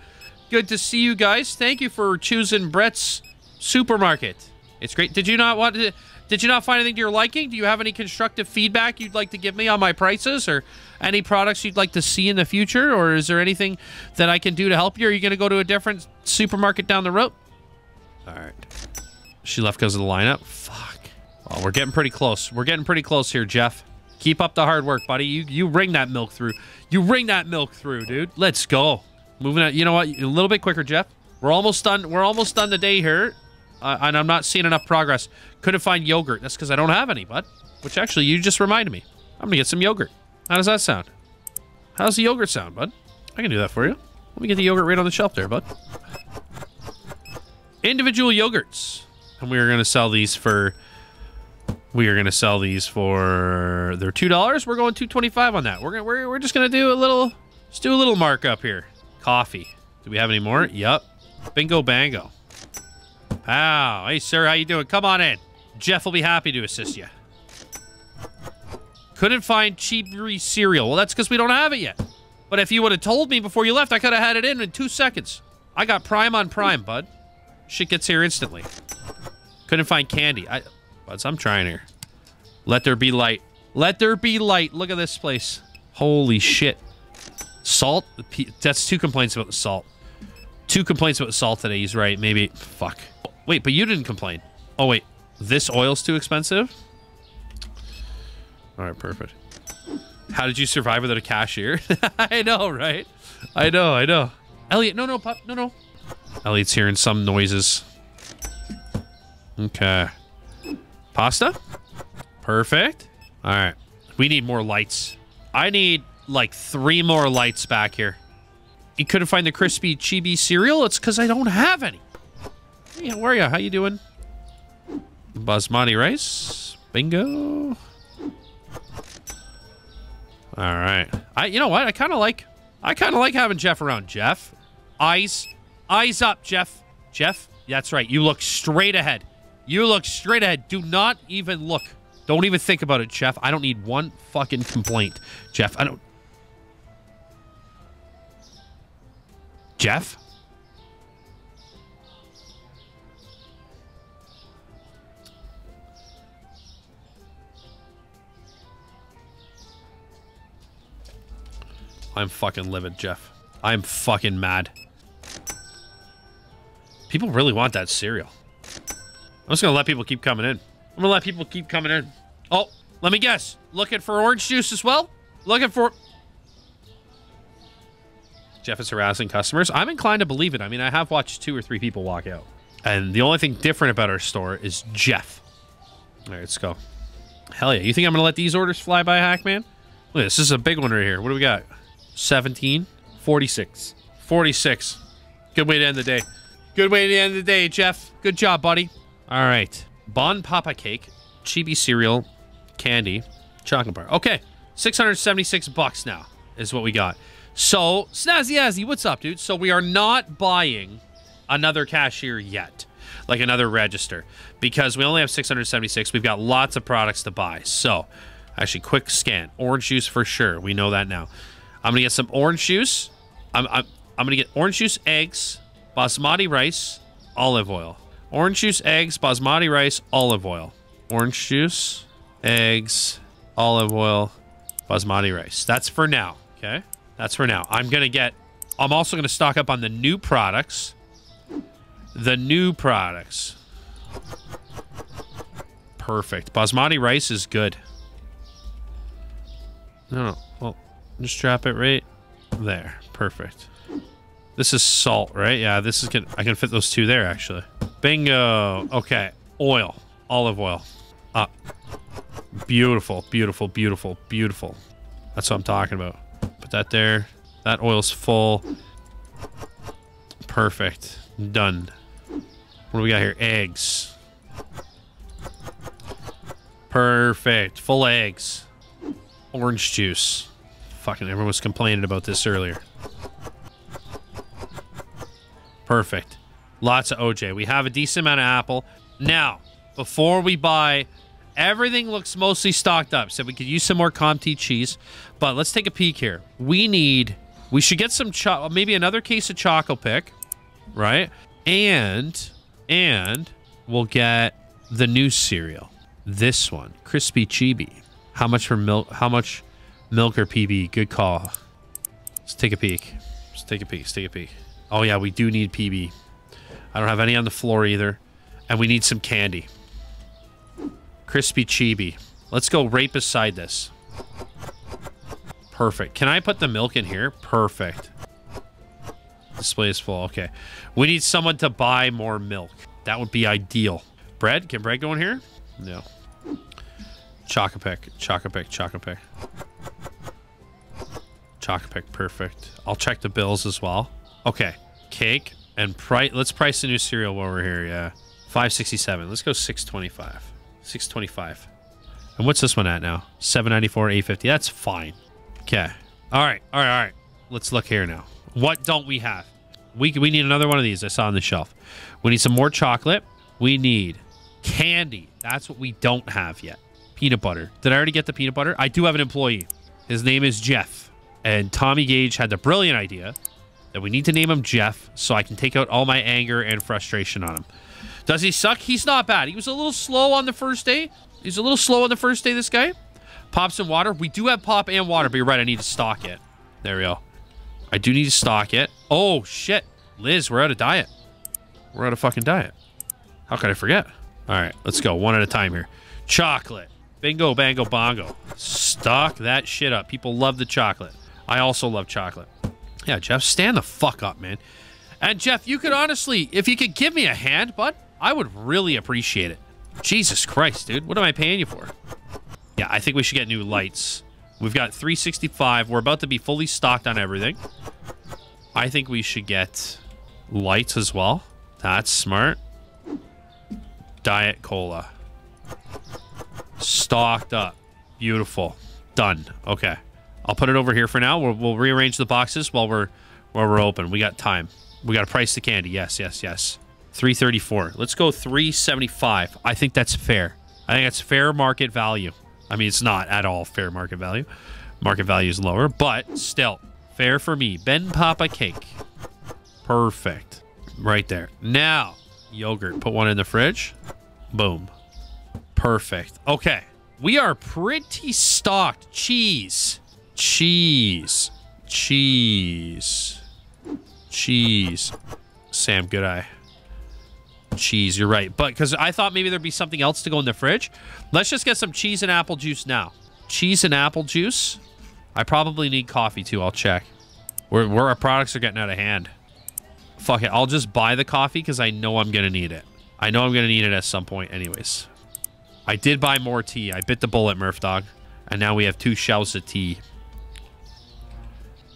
Good to see you guys. Thank you for choosing Brett's Supermarket. It's great. Did you not want to... Did you not find anything to your liking? Do you have any constructive feedback you'd like to give me on my prices or any products you'd like to see in the future? Or is there anything that I can do to help you? Are you going to go to a different supermarket down the road? All right. She left because of the lineup? Fuck. Well, we're getting pretty close. We're getting pretty close here, Jeff. Keep up the hard work, buddy. You you ring that milk through. You ring that milk through, dude. Let's go. Moving on. You know what? A little bit quicker, Jeff. We're almost done. We're almost done the day here. Uh, and I'm not seeing enough progress. Couldn't find yogurt. That's because I don't have any, bud. Which actually, you just reminded me. I'm to get some yogurt. How does that sound? How does the yogurt sound, bud? I can do that for you. Let me get the yogurt right on the shelf there, bud. Individual yogurts. And we are going to sell these for... We are going to sell these for... They're $2. We're going 225 on that. We're, gonna, we're, we're just going to do a little... Let's do a little markup here. Coffee. Do we have any more? Yup. Bingo bango. Wow. Hey, sir, how you doing? Come on in. Jeff will be happy to assist you. Couldn't find Chibi cereal. Well, that's because we don't have it yet. But if you would have told me before you left, I could have had it in in two seconds. I got Prime on Prime, bud. Shit gets here instantly. Couldn't find candy. I, buds, I'm trying here. Let there be light. Let there be light. Look at this place. Holy shit. Salt? That's two complaints about the salt. Two complaints about salt today. He's right. Maybe. Fuck. Wait, but you didn't complain. Oh, wait. This oil's too expensive? All right, perfect. How did you survive without a cashier? I know, right? I know, I know. Elliot, no, no, pup, no, no. Elliot's hearing some noises. Okay. Pasta? Perfect. All right. We need more lights. I need like three more lights back here. You couldn't find the crispy chibi cereal? It's because I don't have any. Yeah, where are you? How you doing? Basmati rice. Bingo. All right. I you know what? I kind of like I kind of like having Jeff around. Jeff, eyes eyes up, Jeff. Jeff, that's right. You look straight ahead. You look straight ahead. Do not even look. Don't even think about it, Jeff. I don't need one fucking complaint. Jeff, I don't Jeff? I'm fucking livid, Jeff. I'm fucking mad. People really want that cereal. I'm just gonna let people keep coming in. I'm gonna let people keep coming in. Oh, let me guess. Looking for orange juice as well? Looking for... Jeff is harassing customers. I'm inclined to believe it. I mean, I have watched two or three people walk out. And the only thing different about our store is Jeff. All right, let's go. Hell yeah. You think I'm going to let these orders fly by, Hackman? Look, this is a big one right here. What do we got? 17, 46. 46. Good way to end the day. Good way to end the day, Jeff. Good job, buddy. All right. Bon Papa Cake, Chibi Cereal, Candy, Chocolate Bar. Okay. 676 bucks now is what we got. So, Snazzy Azzy, what's up, dude? So we are not buying another cashier yet, like another register, because we only have 676. We've got lots of products to buy. So, actually, quick scan. Orange juice for sure. We know that now. I'm gonna get some orange juice. I'm I'm, I'm gonna get orange juice, eggs, basmati rice, olive oil. Orange juice, eggs, basmati rice, olive oil. Orange juice, eggs, olive oil, basmati rice. That's for now. Okay. That's for now. I'm going to get... I'm also going to stock up on the new products. The new products. Perfect. Basmati rice is good. No, no. Well, just drop it right there. Perfect. This is salt, right? Yeah, this is good. I can fit those two there, actually. Bingo. Okay. Oil. Olive oil. Up. Beautiful, beautiful, beautiful, beautiful. That's what I'm talking about. Put that there. That oil's full. Perfect. Done. What do we got here? Eggs. Perfect. Full eggs. Orange juice. Fucking everyone was complaining about this earlier. Perfect. Lots of OJ. We have a decent amount of apple. Now, before we buy Everything looks mostly stocked up, so we could use some more Comté cheese. But let's take a peek here. We need, we should get some, maybe another case of Choco Pick, right? And, and we'll get the new cereal. This one, Crispy Chibi. How much for milk? How much milk or PB? Good call. Let's take a peek. Let's take a peek. Let's take a peek. Oh yeah, we do need PB. I don't have any on the floor either. And we need some candy. Crispy Chibi. Let's go right beside this. Perfect. Can I put the milk in here? Perfect. Display is full. Okay. We need someone to buy more milk. That would be ideal. Bread? Can bread go in here? No. Chocopic. Chocopic. Chocopic. Chocopic. Perfect. I'll check the bills as well. Okay. Cake and price. Let's price the new cereal while we're here. Yeah. 567. Let's go 625. 625. And what's this one at now? 794, 850. That's fine. Okay. All right. All right. All right. Let's look here now. What don't we have? We, we need another one of these I saw on the shelf. We need some more chocolate. We need candy. That's what we don't have yet. Peanut butter. Did I already get the peanut butter? I do have an employee. His name is Jeff. And Tommy Gage had the brilliant idea that we need to name him Jeff so I can take out all my anger and frustration on him. Does he suck? He's not bad. He was a little slow on the first day. He's a little slow on the first day, this guy. Pops some water. We do have pop and water, but you're right. I need to stock it. There we go. I do need to stock it. Oh, shit. Liz, we're out of diet. We're out of fucking diet. How could I forget? All right, let's go. One at a time here. Chocolate. Bingo, bango, bongo. Stock that shit up. People love the chocolate. I also love chocolate. Yeah, Jeff, stand the fuck up, man. And Jeff, you could honestly, if you could give me a hand, bud, I would really appreciate it. Jesus Christ, dude. What am I paying you for? Yeah, I think we should get new lights. We've got 365. We're about to be fully stocked on everything. I think we should get lights as well. That's smart. Diet Cola. Stocked up. Beautiful. Done. Okay. I'll put it over here for now. We'll, we'll rearrange the boxes while we're while we're open. We got time. We got to price the candy. Yes, yes, yes. 334. Let's go 375. I think that's fair. I think that's fair market value. I mean, it's not at all fair market value. Market value is lower, but still fair for me. Bon Papa cake. Perfect. Right there. Now, yogurt. Put one in the fridge. Boom. Perfect. Okay. We are pretty stocked. Cheese. Cheese. Cheese. Cheese. Sam, good eye. cheese. You're right. But because I thought maybe there'd be something else to go in the fridge. Let's just get some cheese and apple juice now. Cheese and apple juice. I probably need coffee too. I'll check. Where, where our products are getting out of hand. Fuck it. I'll just buy the coffee because I know I'm going to need it. I know I'm going to need it at some point anyways. I did buy more tea. I bit the bullet, Murph Dog. And now we have two shelves of tea.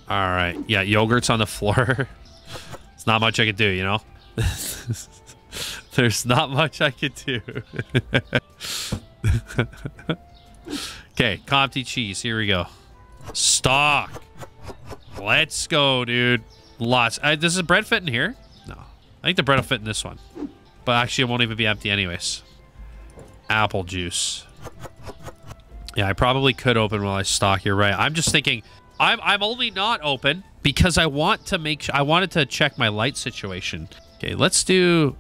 All right. Yeah, yogurt's on the floor. It's not much I could do, you know? There's not much I could do. okay, Comté cheese. Here we go. Stock. Let's go, dude. Lots. Uh, does the bread fit in here? No. I think the bread will fit in this one. But actually, it won't even be empty anyways. Apple juice. Yeah, I probably could open while I stock. You're right. I'm just thinking, I'm, I'm only not open because I want to make I wanted to check my light situation. Okay, let's do,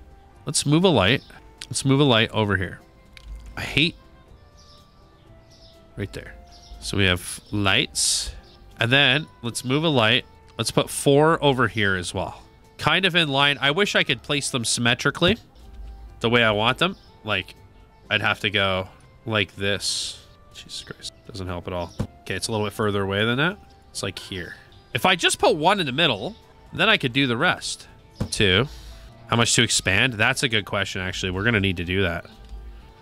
let's move a light. Let's move a light over here. I hate, right there. So we have lights. And then let's move a light. Let's put four over here as well. Kind of in line. I wish I could place them symmetrically the way I want them. Like, I'd have to go like this. Jesus Christ. Doesn't help at all. Okay, it's a little bit further away than that. It's like here. If I just put one in the middle, then I could do the rest. Two. How much to expand? That's a good question, actually. We're going to need to do that.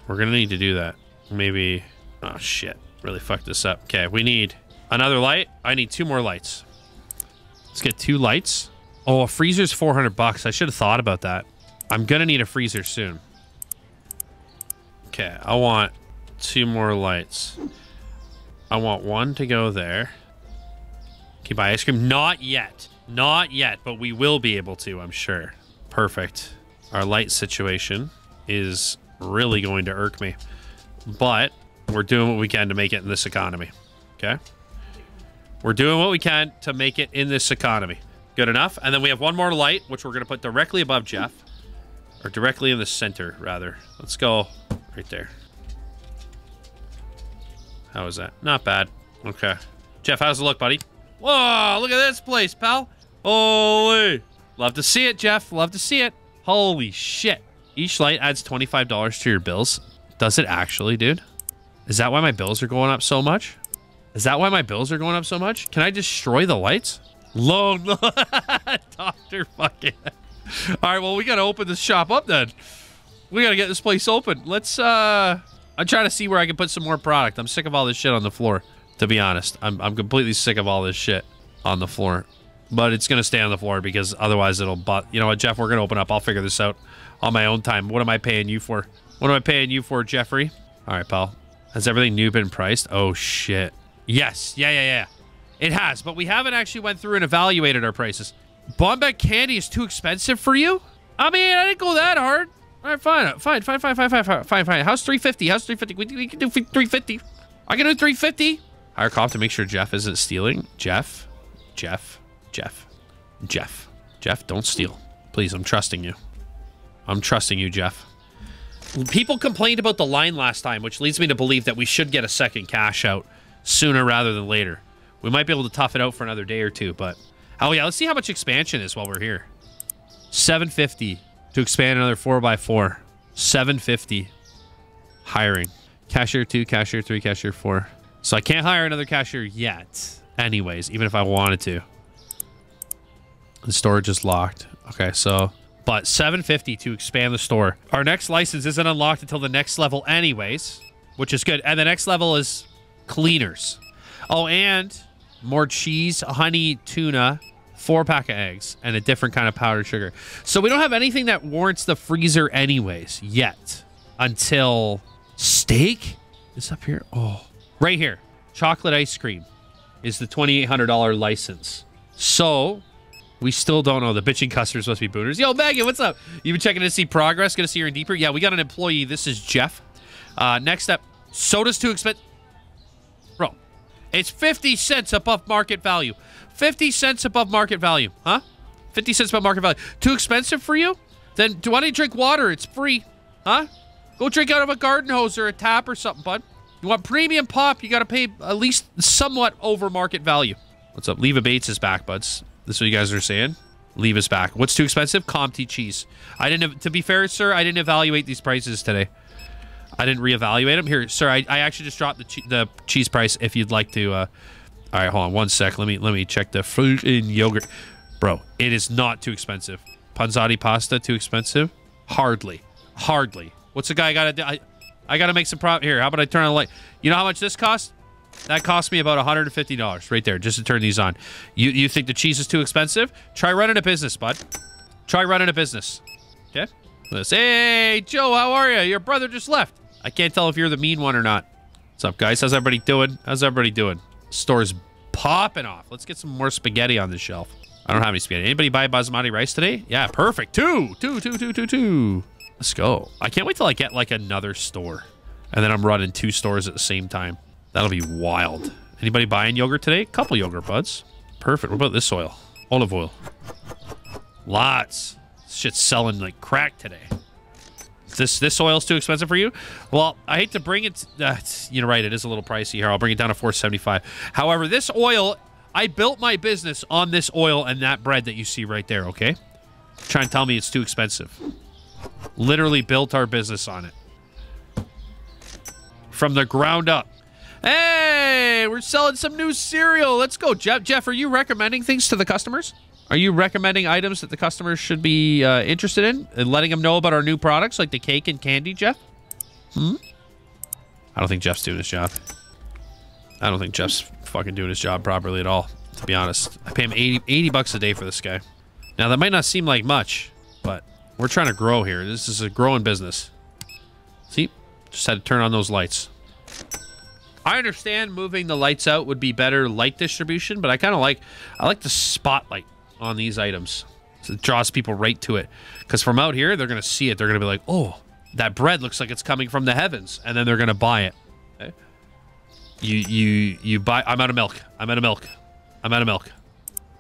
We're going to need to do that. Maybe... Oh, shit. Really fucked this up. Okay, we need another light. I need two more lights. Let's get two lights. Oh, a freezer's 400 bucks. I should have thought about that. I'm going to need a freezer soon. Okay, I want two more lights. I want one to go there. Can you buy ice cream? Not yet. Not yet, but we will be able to, I'm sure. Perfect. Our light situation is really going to irk me. But we're doing what we can to make it in this economy. Okay? We're doing what we can to make it in this economy. Good enough. And then we have one more light, which we're going to put directly above Jeff. Or directly in the center, rather. Let's go right there. How is that? Not bad. Okay. Jeff, how's it look, buddy? Whoa, look at this place, pal. Holy. Love to see it, Jeff. Love to see it. Holy shit. Each light adds $25 to your bills. Does it actually, dude? Is that why my bills are going up so much? Is that why my bills are going up so much? Can I destroy the lights? Loan. Doctor fucking. All right, well, we got to open this shop up then. We got to get this place open. Let's, uh... I'm trying to see where I can put some more product. I'm sick of all this shit on the floor, to be honest. I'm, I'm completely sick of all this shit on the floor. But it's going to stay on the floor because otherwise it'll... But You know what, Jeff? We're going to open up. I'll figure this out on my own time. What am I paying you for? What am I paying you for, Jeffrey? All right, pal. Has everything new been priced? Oh, shit. Yes. Yeah, yeah, yeah. It has, but we haven't actually went through and evaluated our prices. Bombec candy is too expensive for you? I mean, I didn't go that hard. All right, uh, fine, fine, fine, fine, fine, fine, fine, fine. How's 350? How's 350? We, we can do 350. I can do 350. Hire cop to make sure Jeff isn't stealing. Jeff, Jeff, Jeff, Jeff, Jeff, don't steal. Please, I'm trusting you. I'm trusting you, Jeff. People complained about the line last time, which leads me to believe that we should get a second cash out sooner rather than later. We might be able to tough it out for another day or two, but... Oh, yeah, let's see how much expansion is while we're here. 750 to expand another 4x4. 750 hiring. Cashier 2, cashier 3, cashier 4. So I can't hire another cashier yet. Anyways, even if I wanted to. The storage is locked. Okay, so... But 750 to expand the store. Our next license isn't unlocked until the next level anyways. Which is good. And the next level is cleaners. Oh, and more cheese, honey, tuna, four pack of eggs, and a different kind of powdered sugar. So we don't have anything that warrants the freezer anyways yet until steak is up here. Oh, right here. Chocolate ice cream is the $2,800 license. So we still don't know. The bitching customers must be booners. Yo, Megan, what's up? You been checking to see progress? Gonna see her in deeper? Yeah, we got an employee. This is Jeff. Uh, next up, soda's too expensive. It's 50 cents above market value. 50 cents above market value, huh? 50 cents above market value. Too expensive for you? Then do I need to drink water? It's free, huh? Go drink out of a garden hose or a tap or something, bud. You want premium pop, you got to pay at least somewhat over market value. What's up? Leva Bates is back, buds. This is what you guys are saying? Leave us back. What's too expensive? Comté cheese. I didn't. To be fair, sir, I didn't evaluate these prices today. I didn't reevaluate them. Here, sir, I, I actually just dropped the che the cheese price. If you'd like to. Uh, all right, hold on one sec. Let me let me check the fruit and yogurt, bro. It is not too expensive. Panzani pasta too expensive? Hardly, hardly. What's the guy got to do? I, I got to make some prop here. How about I turn on the light? You know how much this costs? That cost me about $150 right there just to turn these on. You you think the cheese is too expensive? Try running a business, bud. Try running a business. Okay? Let's, hey, Joe, how are you? Your brother just left. I can't tell if you're the mean one or not. What's up, guys? How's everybody doing? How's everybody doing? Store's popping off. Let's get some more spaghetti on the shelf. I don't have any spaghetti. Anybody buy basmati rice today? Yeah, perfect. Two, two, two, two, two, two. Let's go. I can't wait till I get like another store. And then I'm running two stores at the same time. That'll be wild. Anybody buying yogurt today? Couple yogurt buds. Perfect. What about this oil? Olive oil. Lots. This shit's selling like crack today. This this oil's too expensive for you? Well, I hate to bring it. Uh, you're right. It is a little pricey here. I'll bring it down to 475. However, this oil, I built my business on this oil and that bread that you see right there. Okay, try and tell me it's too expensive. Literally built our business on it from the ground up. Hey, we're selling some new cereal. Let's go, Jeff. Jeff, are you recommending things to the customers? Are you recommending items that the customers should be uh, interested in and letting them know about our new products like the cake and candy, Jeff? Hmm? I don't think Jeff's doing his job. I don't think Jeff's fucking doing his job properly at all, to be honest. I pay him 80, 80 bucks a day for this guy. Now, that might not seem like much, but we're trying to grow here. This is a growing business. See? Just had to turn on those lights. I understand moving the lights out would be better light distribution, but I kind of like I like the spotlight on these items. So it draws people right to it. Because from out here, they're going to see it. They're going to be like, oh, that bread looks like it's coming from the heavens. And then they're going to buy it. Okay? You, you, you buy... I'm out of milk. I'm out of milk. I'm out of milk.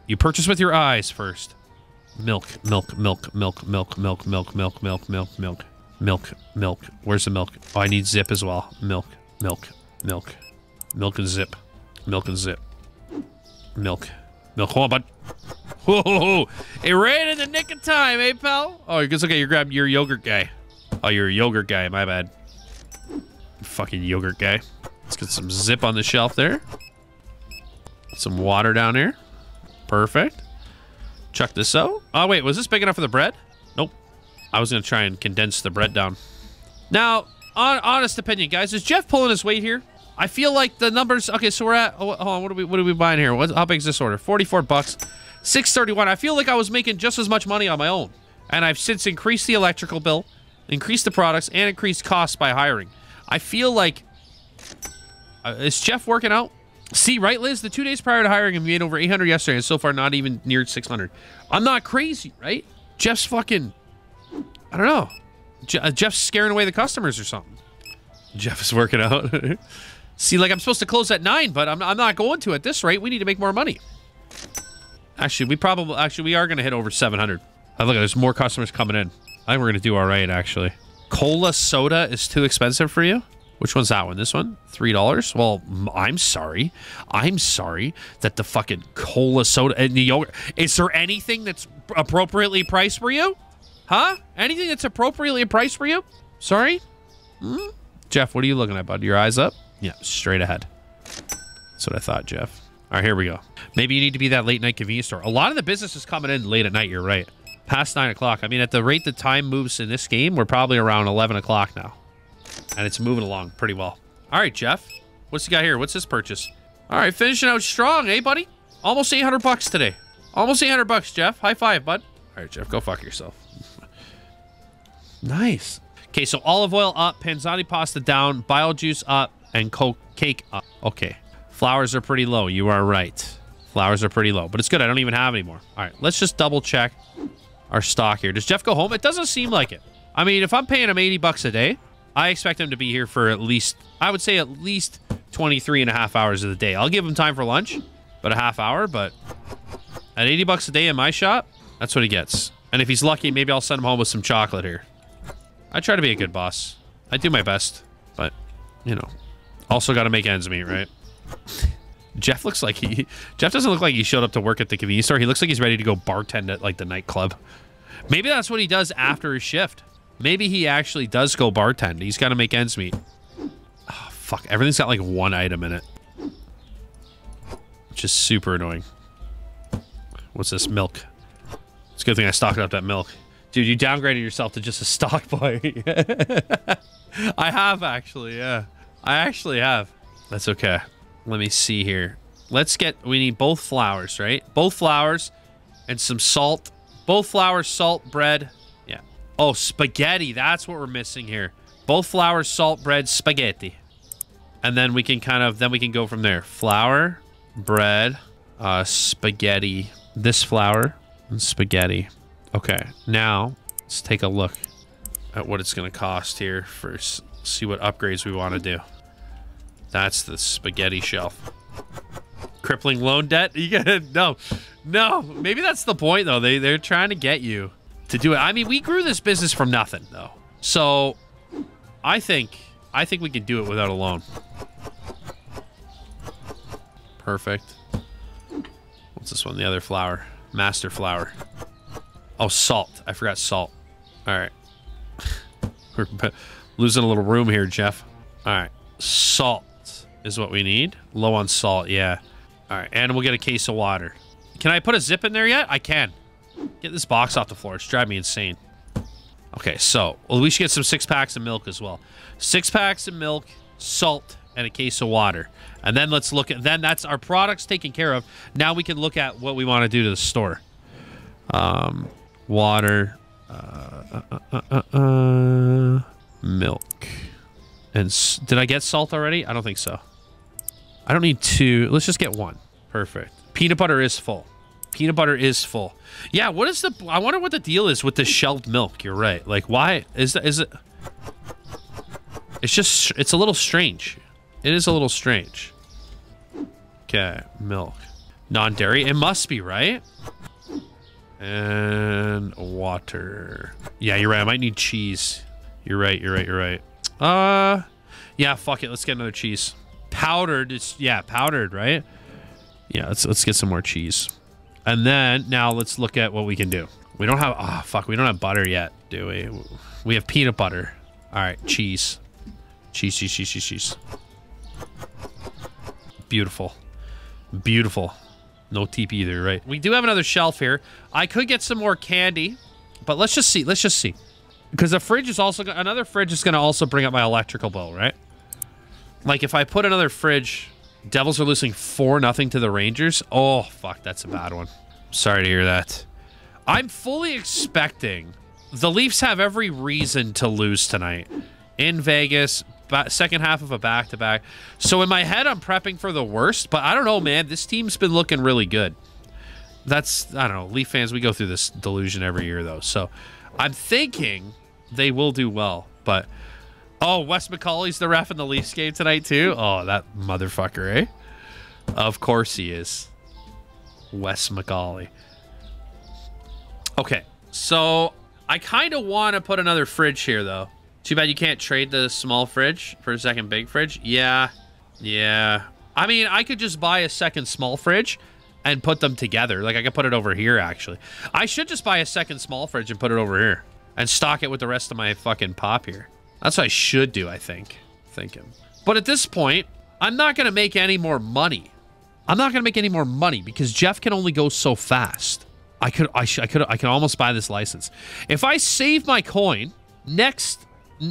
You purchase with your eyes first. Milk, milk, milk, milk, milk, milk, milk, milk, milk, milk, milk, milk, milk. Where's the milk? Oh, I need zip as well. Milk, milk, Milk. Milk and zip. Milk and zip. Milk. Milk. Hold on, bud. Whoa! It ran in the nick of time, eh, pal? Oh, it's okay. You're grabbing your yogurt guy. Oh, you're a yogurt guy. My bad. Fucking yogurt guy. Let's get some zip on the shelf there. Some water down here. Perfect. Chuck this out. Oh, wait. Was this big enough for the bread? Nope. I was going to try and condense the bread down. Now, on, honest opinion, guys, is Jeff pulling his weight here? I feel like the numbers. Okay, so we're at. Oh, hold on. What are we? What are we buying here? What, how big is this order? Forty-four bucks, six thirty-one. I feel like I was making just as much money on my own, and I've since increased the electrical bill, increased the products, and increased costs by hiring. I feel like uh, is Jeff working out? See, right, Liz? The two days prior to hiring him, we made over 800 yesterday, and so far not even near 600. I'm not crazy, right? Jeff's fucking. I don't know. Uh, Jeff's scaring away the customers or something. Jeff is working out. See, like I'm supposed to close at nine, but I'm, I'm not going to at this rate. We need to make more money. Actually, we probably actually we are going to hit over 700. Oh, look, there's more customers coming in. I think we're going to do all right, actually. Cola soda is too expensive for you? Which one's that one? This one? $3? Well, I'm sorry. I'm sorry that the fucking cola soda and the yogurt. Is there anything that's appropriately priced for you? Huh? Anything that's appropriately priced for you? Sorry? Hmm? Jeff, what are you looking at, bud? Your eyes up? Yeah, straight ahead. That's what I thought, Jeff. All right, here we go. Maybe you need to be that late night convenience store. A lot of the business is coming in late at night. You're right. Past 9 o'clock. I mean, at the rate the time moves in this game, we're probably around 11 o'clock now. And it's moving along pretty well. All right, Jeff. What's he got here? What's this purchase? All right, finishing out strong, eh, buddy? Almost 800 bucks today. Almost 800 bucks, Jeff. High five, bud. All right, Jeff, go fuck yourself. nice. Okay, so olive oil up, panzani pasta down, Bio juice up, and cake up. Okay. Flowers are pretty low. You are right. Flowers are pretty low, but it's good. I don't even have any more. All right, let's just double check our stock here. Does Jeff go home? It doesn't seem like it. I mean, if I'm paying him 80 bucks a day, I expect him to be here for at least, I would say at least 23 and a half hours of the day. I'll give him time for lunch, but a half hour, but at 80 bucks a day in my shop, that's what he gets. And if he's lucky, maybe I'll send him home with some chocolate here. I try to be a good boss. I do my best, but, you know, also got to make ends meet, right? Jeff looks like he Jeff doesn't look like he showed up to work at the convenience store. He looks like he's ready to go bartend at like the nightclub. Maybe that's what he does after his shift. Maybe he actually does go bartend. He's got to make ends meet. Oh, fuck, everything's got like one item in it. Which is super annoying. What's this? Milk. It's a good thing I stocked up that milk. Dude, you downgraded yourself to just a stock boy. I have actually, yeah. I actually have. That's okay. Let me see here. Let's get, we need both flowers, right? Both flowers and some salt. Both flowers, salt, bread. Yeah. Oh, spaghetti. That's what we're missing here. Both flowers, salt, bread, spaghetti. And then we can kind of, then we can go from there. Flour, bread, uh, spaghetti. This flour and spaghetti. Okay, now let's take a look at what it's going to cost here first. See what upgrades we want to do. That's the spaghetti shelf. Crippling loan debt? You get no, no. Maybe that's the point though. They they're trying to get you to do it. I mean, we grew this business from nothing though, so I think I think we can do it without a loan. Perfect. What's this one? The other flower. master flower. Oh, salt. I forgot salt. All right. Losing a little room here, Jeff. All right. Salt is what we need. Low on salt, yeah. All right, and we'll get a case of water. Can I put a zip in there yet? I can. Get this box off the floor. It's driving me insane. Okay, so well, we should get some six packs of milk as well. Six packs of milk, salt, and a case of water. And then let's look at, then that's our products taken care of. Now we can look at what we want to do to the store. Um, water, uh, uh, uh, uh, uh milk. And did I get salt already? I don't think so. I don't need two. Let's just get one. Perfect. Peanut butter is full. Peanut butter is full. Yeah, what is the... I wonder what the deal is with the shelved milk. You're right. Like, why... Is, is it... It's just... It's a little strange. It is a little strange. Okay, milk. Non-dairy. It must be, right? And water. Yeah, you're right. I might need cheese. You're right. You're right. You're right. Uh, yeah, fuck it. Let's get another cheese. Powdered. It's, yeah, powdered, right? Yeah, let's, let's get some more cheese. And then now let's look at what we can do. We don't have, oh, fuck. We don't have butter yet, do we? We have peanut butter. All right, cheese. Cheese, cheese, cheese, cheese, cheese. Beautiful. Beautiful. No teep either, right? We do have another shelf here. I could get some more candy, but let's just see. Let's just see. Because the fridge is also... Another fridge is going to also bring up my electrical bill, right? Like, if I put another fridge... Devils are losing 4 nothing to the Rangers. Oh, fuck. That's a bad one. Sorry to hear that. I'm fully expecting... The Leafs have every reason to lose tonight. In Vegas, second half of a back-to-back. -back. So in my head, I'm prepping for the worst. But I don't know, man. This team's been looking really good. That's... I don't know. Leaf fans, we go through this delusion every year, though. So I'm thinking they will do well. But oh, Wes McCauley's the ref in the Leafs game tonight too. Oh, that motherfucker, eh? Of course he is. Wes McCauley. Okay, so I kind of want to put another fridge here though. Too bad you can't trade the small fridge for a second big fridge. Yeah, yeah. I mean, I could just buy a second small fridge and put them together. Like I could put it over here actually. I should just buy a second small fridge and put it over here and stock it with the rest of my fucking pop here. That's what I should do, I think. Thinking. But at this point, I'm not going to make any more money. I'm not going to make any more money because Jeff can only go so fast. I could, I, I could, I can almost buy this license. If I save my coin next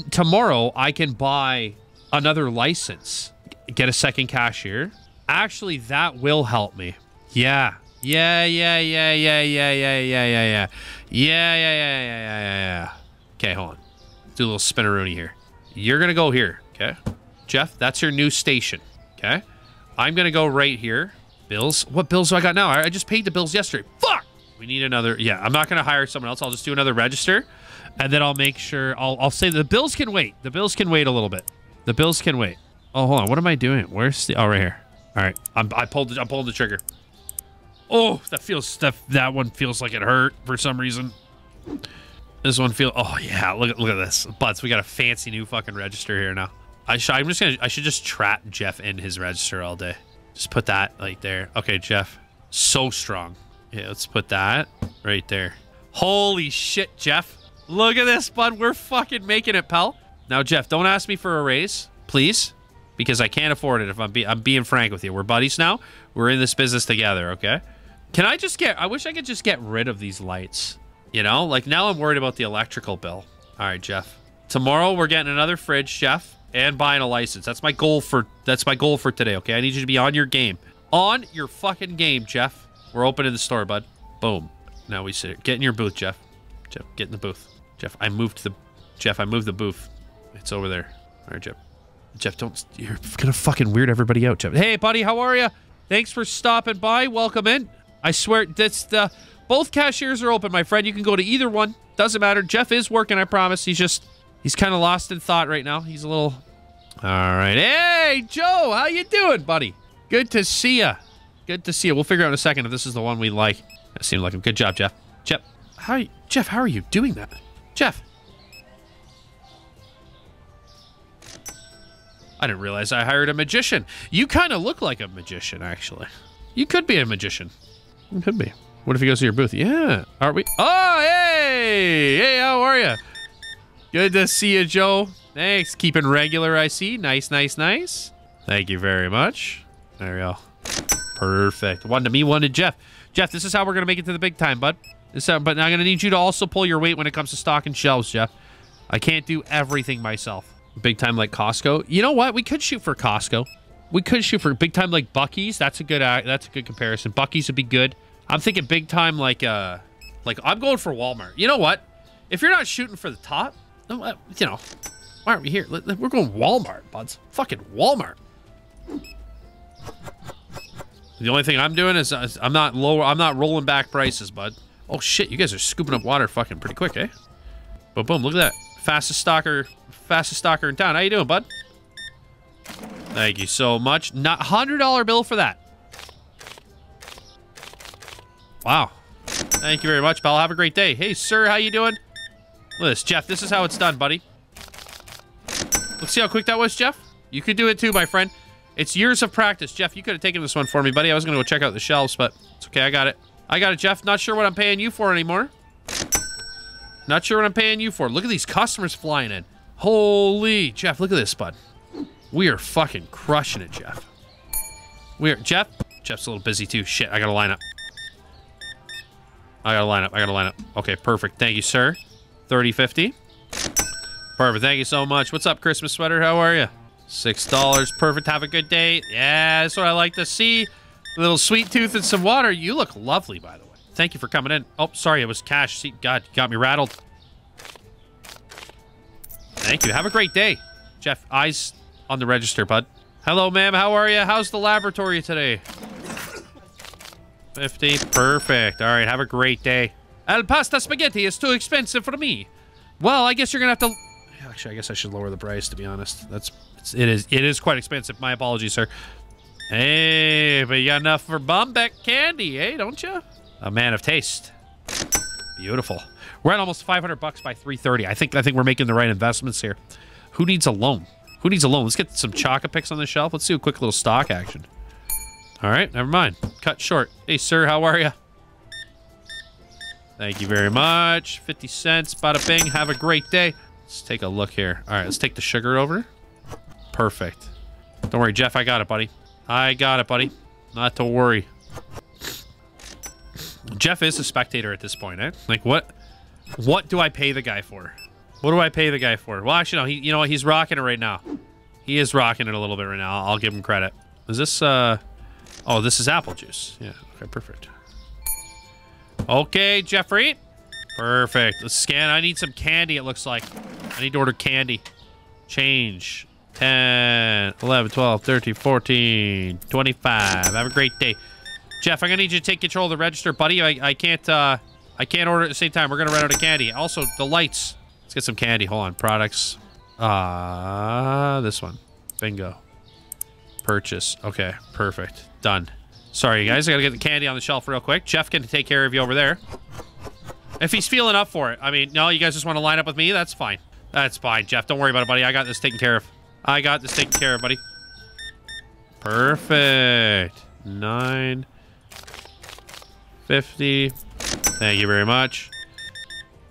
tomorrow, I can buy another license, get a second cashier. Actually, that will help me. Yeah, yeah, yeah, yeah, yeah, yeah, yeah, yeah, yeah, yeah. Yeah, yeah, yeah, yeah, yeah, yeah, yeah. Okay, hold on. Do a little spinneroonie here. You're going to go here, okay? Jeff, that's your new station, okay? I'm going to go right here. Bills? What bills do I got now? I just paid the bills yesterday. Fuck! We need another... Yeah, I'm not going to hire someone else. I'll just do another register, and then I'll make sure... I'll, I'll say the bills can wait. The bills can wait a little bit. The bills can wait. Oh, hold on. What am I doing? Where's the... Oh, right here. All right. I'm, I pulled the, I'm pulling the trigger. Oh, that feels that that one feels like it hurt for some reason. This one feel. Oh yeah, look at look at this butts. We got a fancy new fucking register here now. I should. I'm just gonna. I should just trap Jeff in his register all day. Just put that right there. Okay, Jeff. So strong. Yeah, let's put that right there. Holy shit, Jeff. Look at this, bud. We're fucking making it, pal. Now, Jeff, don't ask me for a raise, please, because I can't afford it if I'm, be I'm being frank with you. We're buddies now. We're in this business together, okay? Can I just get... I wish I could just get rid of these lights. You know? Like, now I'm worried about the electrical bill. All right, Jeff. Tomorrow, we're getting another fridge, Jeff, and buying a license. That's my goal for... That's my goal for today, okay? I need you to be on your game. On your fucking game, Jeff. We're opening the store, bud. Boom. Now we sit here. Get in your booth, Jeff. Jeff, get in the booth. Jeff, I moved the... Jeff, I moved the booth. It's over there. All right, Jeff. Jeff, don't... You're gonna fucking weird everybody out, Jeff. Hey, buddy, how are you? Thanks for stopping by. Welcome in. I swear, that's the... Both cashiers are open, my friend. You can go to either one. Doesn't matter. Jeff is working, I promise. He's just... He's kind of lost in thought right now. He's a little... All right. Hey, Joe, how you doing, buddy? Good to see you. Good to see you. We'll figure out in a second if this is the one we like. That seemed like a good job, Jeff. Jeff, how you, Jeff, how are you doing that? Jeff. I didn't realize I hired a magician. You kind of look like a magician, actually. You could be a magician. Could be. What if he goes to your booth? Yeah. Are we? Oh, hey! Hey, how are you? Good to see you, Joe. Thanks. Keeping regular, I see. Nice, nice, nice. Thank you very much. There we go. Perfect. One to me, one to Jeff. Jeff, this is how we're going to make it to the big time, bud. This, but I'm going to need you to also pull your weight when it comes to stocking shelves, Jeff. I can't do everything myself. Big time like Costco. You know what? We could shoot for Costco. We could shoot for big time like Buc-ee's. That's a good uh, that's a good comparison. Buc-ee's would be good. I'm thinking big time like uh like I'm going for Walmart. You know what? If you're not shooting for the top, you know, why aren't we here? We're going Walmart, buds. Fucking Walmart. The only thing I'm doing is uh, I'm not low. I'm not rolling back prices, bud. Oh shit, you guys are scooping up water fucking pretty quick, eh? But boom, look at that. Fastest stalker, fastest stalker in town. How you doing, bud? Thank you so much. Not hundred dollar bill for that. Wow. Thank you very much, pal. Have a great day. Hey, sir, how you doing? Look this, Jeff. This is how it's done, buddy. Let's see how quick that was, Jeff. You could do it too, my friend. It's years of practice. Jeff, you could have taken this one for me, buddy. I was going to go check out the shelves, but it's okay. I got it. I got it, Jeff. Not sure what I'm paying you for anymore. Not sure what I'm paying you for. Look at these customers flying in. Holy, Jeff, look at this, bud. We are fucking crushing it, Jeff. We are, Jeff? Jeff's a little busy too. Shit, I gotta line up. I gotta line up. I gotta line up. Okay, perfect. Thank you, sir. 3050. Perfect. Thank you so much. What's up, Christmas sweater? How are you? Six dollars. Perfect. Have a good day. Yeah, that's what I like to see. A little sweet tooth and some water. You look lovely, by the way. Thank you for coming in. Oh, sorry, it was cash. See, God, you got me rattled. Thank you. Have a great day. Jeff, eyes on the register, bud. Hello, ma'am. How are you? How's the laboratory today? 50. Perfect. All right. Have a great day. El pasta spaghetti is too expensive for me. Well, I guess you're going to have to... Actually, I guess I should lower the price, to be honest. That's it is it is quite expensive. My apologies, sir. Hey, but you got enough for Bombeck candy, eh? Don't you? A man of taste. Beautiful. We're at almost 500 bucks by 330. I think I think we're making the right investments here. Who needs a loan? Who needs a loan? Let's get some Chocopix on the shelf. Let's do a quick little stock action. All right, never mind. Cut short. Hey, sir, how are you? Thank you very much. 50 cents. Bada bing. Have a great day. Let's take a look here. All right, let's take the sugar over. Perfect. Don't worry, Jeff. I got it, buddy. I got it, buddy. Not to worry. Jeff is a spectator at this point, eh? Like, what what do I pay the guy for? What do I pay the guy for? Well, actually, no. He, you know what? He's rocking it right now. He is rocking it a little bit right now. I'll give him credit. Is this, uh... Oh, this is apple juice. Yeah, okay, perfect. Okay, Jeffrey. Perfect. Let's scan. I need some candy, it looks like. I need to order candy. Change. 10, 11, 12, 13, 14, 25. Have a great day. Jeff, I'm going to need you to take control of the register, buddy. I, I can't, uh, I can't order at the same time. We're going to run out of candy. Also, the lights. Let's get some candy. Hold on. Products. Ah, uh, this one. Bingo. Purchase. Okay, perfect. Done. Sorry, you guys. I got to get the candy on the shelf real quick. Jeff can take care of you over there. If he's feeling up for it. I mean, no, you guys just want to line up with me? That's fine. That's fine, Jeff. Don't worry about it, buddy. I got this taken care of. I got this taken care of, buddy. Perfect. Nine. Fifty. Thank you very much.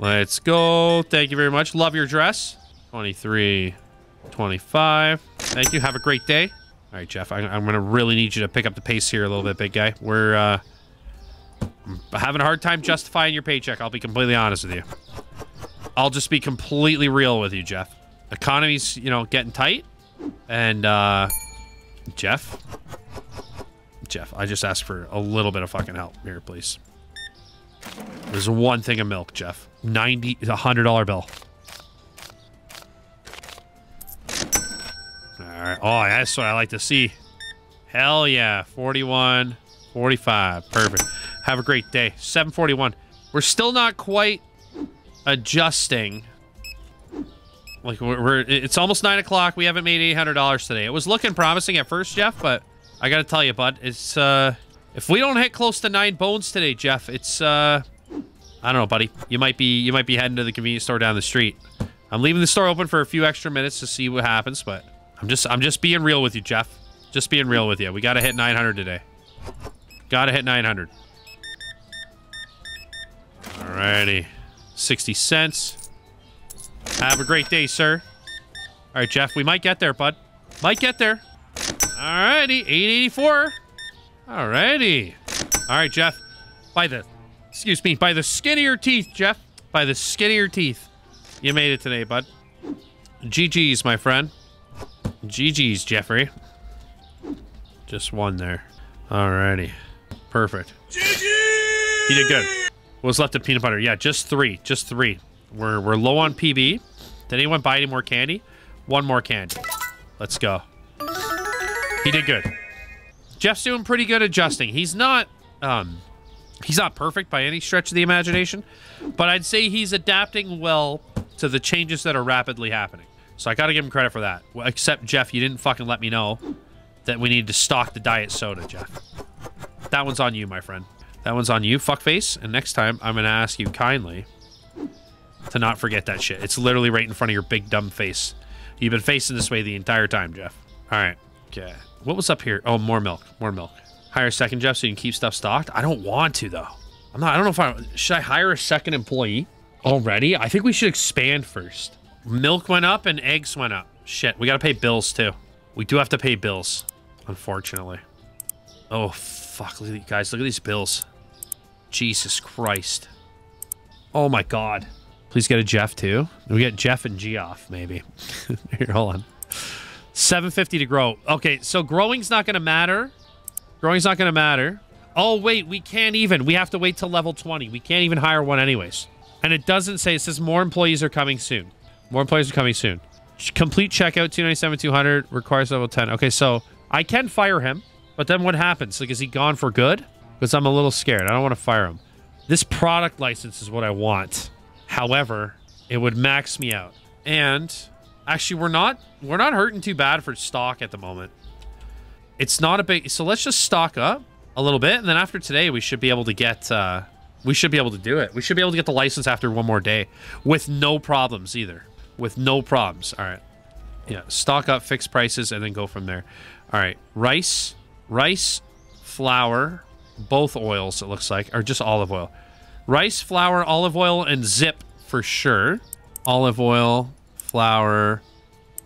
Let's go. Thank you very much. Love your dress. 23, 25. Thank you. Have a great day. All right, Jeff. I, am going to really need you to pick up the pace here a little bit, big guy. We're uh, having a hard time justifying your paycheck. I'll be completely honest with you. I'll just be completely real with you, Jeff. Economy's, you know, getting tight. And, uh, Jeff? Jeff, I just asked for a little bit of fucking help here, please. There's one thing of milk, Jeff. 90, a $100 bill. All right. Oh, that's what I like to see. Hell yeah. 41, 45. Perfect. Have a great day. 741. We're still not quite adjusting. Like, we're, we're it's almost 9 o'clock. We haven't made $800 today. It was looking promising at first, Jeff, but I got to tell you, bud, it's, uh, if we don't hit close to nine bones today, Jeff, it's, uh, I don't know, buddy. You might be, you might be heading to the convenience store down the street. I'm leaving the store open for a few extra minutes to see what happens, but I'm just, I'm just being real with you, Jeff. Just being real with you. We got to hit 900 today. Got to hit 900. Alrighty. 60 cents. Have a great day, sir. All right, Jeff, we might get there, bud. Might get there. Alrighty, 884. Alrighty. All right, Jeff. By the, excuse me, by the skin of your teeth, Jeff. By the skin of your teeth. You made it today, bud. GG's, my friend. GG's, Jeffrey. Just one there. Alrighty. Perfect. GG! He did good. What was left of peanut butter? Yeah, just three. Just three. We're, we're low on PB. Did anyone buy any more candy? One more candy. Let's go. He did good. Jeff's doing pretty good adjusting. He's not um he's not perfect by any stretch of the imagination, but I'd say he's adapting well to the changes that are rapidly happening. So I got to give him credit for that. Except Jeff, you didn't fucking let me know that we need to stock the diet soda, Jeff. That one's on you, my friend. That one's on you, fuckface. And next time, I'm going to ask you kindly to not forget that shit. It's literally right in front of your big dumb face. You've been facing this way the entire time, Jeff. All right. Okay. What was up here? Oh, more milk. More milk. Hire a second Jeff so you can keep stuff stocked. I don't want to though. I'm not. I don't know if I should. I hire a second employee already. I think we should expand first. Milk went up and eggs went up. Shit. We got to pay bills too. We do have to pay bills, unfortunately. Oh fuck! Look at these guys. Look at these bills. Jesus Christ. Oh my God. Please get a Jeff too. We get Jeff and G off maybe. Here, hold on. 750 to grow. Okay, so growing's not going to matter. Growing's not going to matter. Oh, wait, we can't even. We have to wait till level 20. We can't even hire one anyways. And it doesn't say, it says more employees are coming soon. More employees are coming soon. Complete checkout, 297, 200, requires level 10. Okay, so I can fire him, but then what happens? Like, is he gone for good? Because I'm a little scared. I don't want to fire him. This product license is what I want. However, it would max me out. And Actually, we're not we're not hurting too bad for stock at the moment. It's not a big so let's just stock up a little bit and then after today we should be able to get uh we should be able to do it. We should be able to get the license after one more day with no problems either. With no problems. All right. Yeah, stock up, fix prices and then go from there. All right. Rice, rice, flour, both oils it looks like or just olive oil. Rice, flour, olive oil and zip for sure. Olive oil, flour,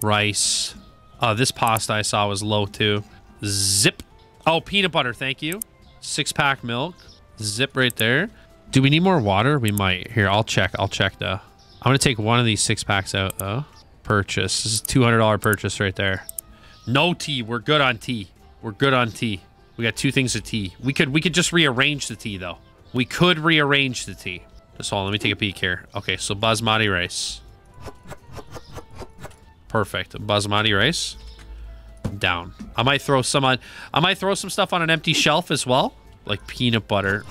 rice. Uh, this pasta I saw was low too. Zip. Oh, peanut butter. Thank you. Six pack milk. Zip right there. Do we need more water? We might. Here, I'll check. I'll check though. I'm going to take one of these six packs out though. Purchase. This is $200 purchase right there. No tea. We're good on tea. We're good on tea. We got two things of tea. We could we could just rearrange the tea though. We could rearrange the tea. Just hold on. Let me take a peek here. Okay, so basmati rice. Perfect. Basmati rice. Down. I might throw some on. I might throw some stuff on an empty shelf as well, like peanut butter.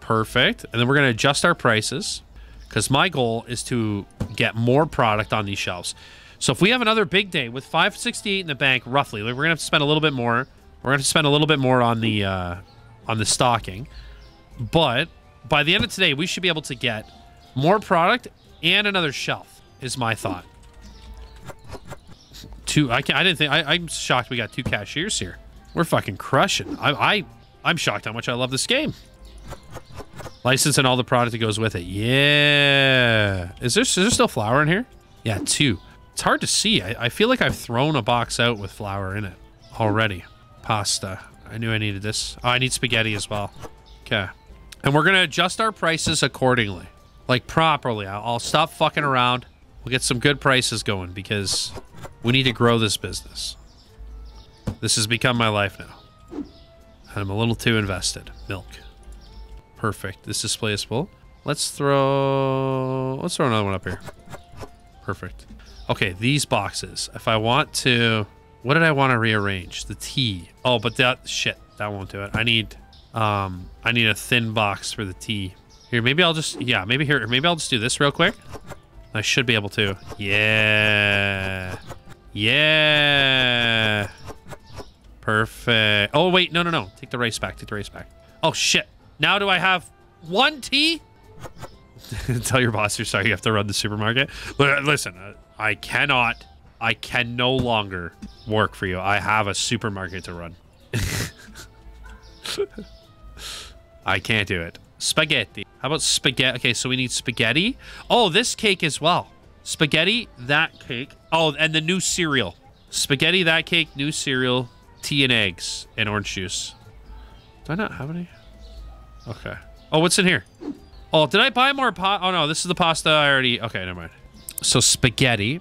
Perfect. And then we're gonna adjust our prices because my goal is to get more product on these shelves. So if we have another big day with 568 in the bank, roughly, like we're gonna have to spend a little bit more. We're gonna have to spend a little bit more on the uh, on the stocking, but by the end of today, we should be able to get more product and another shelf is my thought. Two. I I didn't think. I, I'm shocked we got two cashiers here. We're fucking crushing. I, I I'm shocked how much I love this game. License and all the product that goes with it. Yeah. Is there is there still flour in here? Yeah, two. It's hard to see. I, I feel like I've thrown a box out with flour in it already. Pasta. I knew I needed this. Oh, I need spaghetti as well. Okay. And we're gonna adjust our prices accordingly, like properly. I'll, I'll stop fucking around. We'll get some good prices going because we need to grow this business. This has become my life now. And I'm a little too invested. Milk. Perfect. This is full. Let's throw... Let's throw another one up here. Perfect. Okay, these boxes. If I want to... What did I want to rearrange? The tea. Oh, but that... Shit. That won't do it. I need... Um, I need a thin box for the tea. Here, maybe I'll just... Yeah, maybe here... Maybe I'll just do this real quick. I should be able to. Yeah. Yeah. Perfect. Oh, wait. No, no, no. Take the race back. Take the race back. Oh, shit. Now do I have one T? Tell your boss you're sorry you have to run the supermarket. Listen, uh, I cannot, I can no longer work for you. I have a supermarket to run. I can't do it. Spaghetti. How about spaghetti? Okay, so we need spaghetti. Oh, this cake as well. Spaghetti, that cake. Oh, and the new cereal. Spaghetti, that cake, new cereal, tea and eggs, and orange juice. Do I not have any? Okay. Oh, what's in here? Oh, did I buy more pot? Oh, no, this is the pasta I already... Okay, never mind. So spaghetti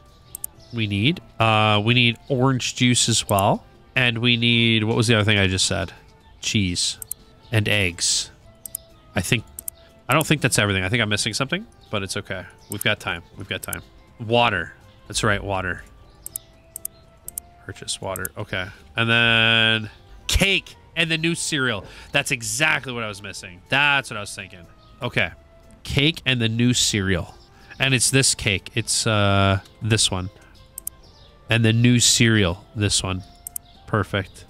we need. Uh, we need orange juice as well. And we need... What was the other thing I just said? Cheese. And eggs. I think... I don't think that's everything. I think I'm missing something, but it's okay. We've got time. We've got time. Water. That's right, water. Purchase water. Okay. And then... Cake and the new cereal. That's exactly what I was missing. That's what I was thinking. Okay. Cake and the new cereal. And it's this cake. It's uh this one. And the new cereal. This one. Perfect.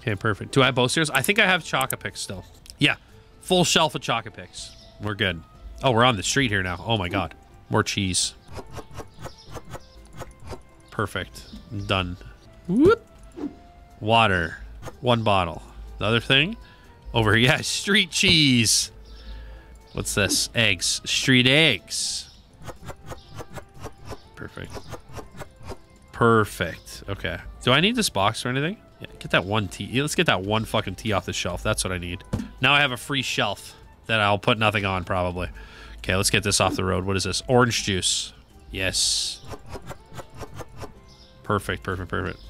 Okay, perfect. Do I have both cereals? I think I have Chocopix still. Yeah. Full shelf of Chocopix. We're good. Oh, we're on the street here now. Oh my god. More cheese. Perfect. Done. Whoop. Water. One bottle. The other thing? Over here. Yeah, street cheese. What's this? Eggs. Street eggs. Perfect. Perfect. Okay. Do I need this box or anything? Yeah, get that one tea. Let's get that one fucking tea off the shelf. That's what I need. Now I have a free shelf that I'll put nothing on probably. Okay, let's get this off the road. What is this? Orange juice. Yes. Perfect, perfect, perfect.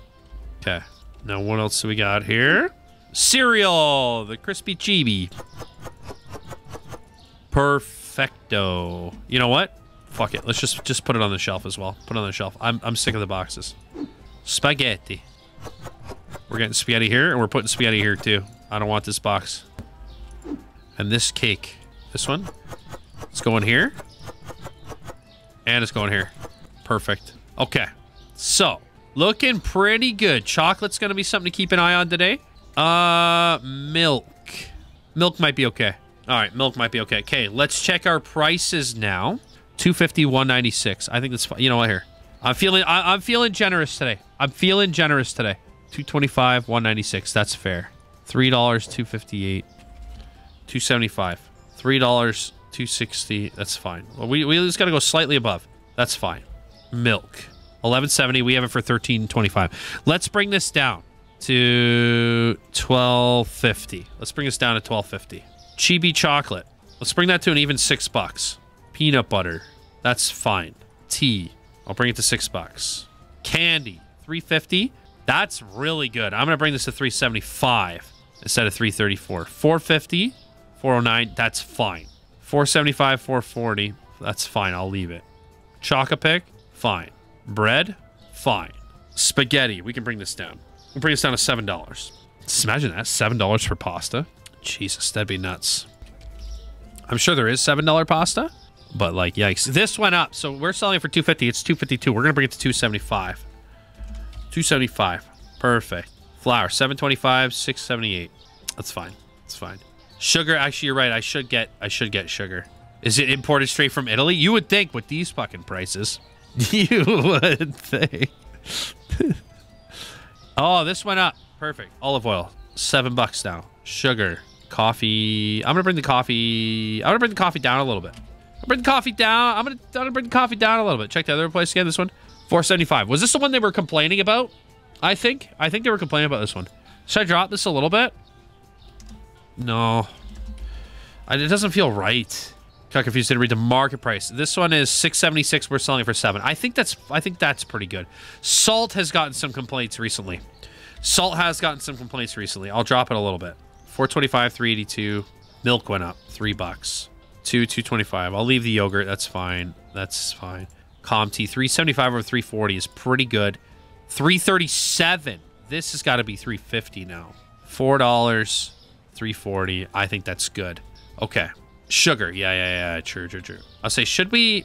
Okay. Now, what else do we got here? Cereal! The crispy chibi. Perfecto. You know what? Fuck it. Let's just just put it on the shelf as well. Put it on the shelf. I'm, I'm sick of the boxes. Spaghetti. We're getting spaghetti here, and we're putting spaghetti here, too. I don't want this box. And this cake. This one. It's going here. And it's going here. Perfect. Okay. So, Looking pretty good. Chocolate's going to be something to keep an eye on today. Uh, milk. Milk might be okay. All right, milk might be okay. Okay, let's check our prices now. 250 196 I think that's. You know what, here. I'm feeling I, I'm feeling generous today. I'm feeling generous today. 225 196 That's fair. $3, 258 275 $3, 260 That's fine. Well, we, we just got to go slightly above. That's fine. Milk. 1170. We have it for 1325. Let's bring this down to 1250. Let's bring this down to 1250. Chibi chocolate. Let's bring that to an even six bucks. Peanut butter. That's fine. Tea. I'll bring it to six bucks. Candy. 350. That's really good. I'm going to bring this to 375 instead of 334. 450. 409. That's fine. 475. 440. That's fine. I'll leave it. Choco-Pic. Fine. Bread, fine. Spaghetti, we can bring this down. We'll bring this down to seven dollars. Just imagine that, seven dollars for pasta. Jesus, that'd be nuts. I'm sure there is seven dollar pasta, but like, yikes. This went up, so we're selling it for 250. It's 252. We're gonna bring it to 275. 275. Perfect. Flour, 725, 678. That's fine. That's fine. Sugar, actually, you're right. I should get. I should get sugar. Is it imported straight from Italy? You would think with these fucking prices. You would think. oh, this went up. Perfect. Olive oil, seven bucks now. Sugar, coffee. I'm gonna bring the coffee. I'm gonna bring the coffee down a little bit. I'll bring the coffee down. I'm gonna, I'm gonna bring the coffee down a little bit. Check the other place again. This one, 475. Was this the one they were complaining about? I think. I think they were complaining about this one. Should I drop this a little bit? No. I, it doesn't feel right. Got confused. Didn't read the market price. This one is 676. We're selling for seven. I think that's. I think that's pretty good. Salt has gotten some complaints recently. Salt has gotten some complaints recently. I'll drop it a little bit. 425, 382. Milk went up three bucks. Two, 225. I'll leave the yogurt. That's fine. That's fine. Comté 375 over 340 is pretty good. 337. This has got to be 350 now. Four dollars. 340. I think that's good. Okay. Sugar. Yeah, yeah, yeah. True, true, true. I'll say, should we...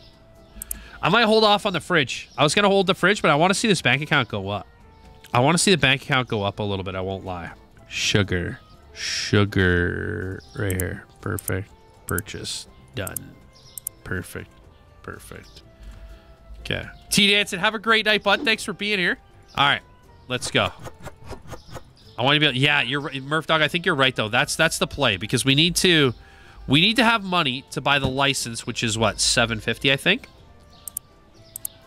I might hold off on the fridge. I was to hold the fridge, but I want to see this bank account go up. I want to see the bank account go up a little bit. I won't lie. Sugar. Sugar. Right here. Perfect. Purchase. Done. Perfect. Perfect. Okay. T Dancing, have a great night, bud. Thanks for being here. All right. Let's go. I want to be able, yeah, you're right. Murph Dog, I think you're right though. That's that's the play because we need to we need to have money to buy the license, which is what, 750, I think?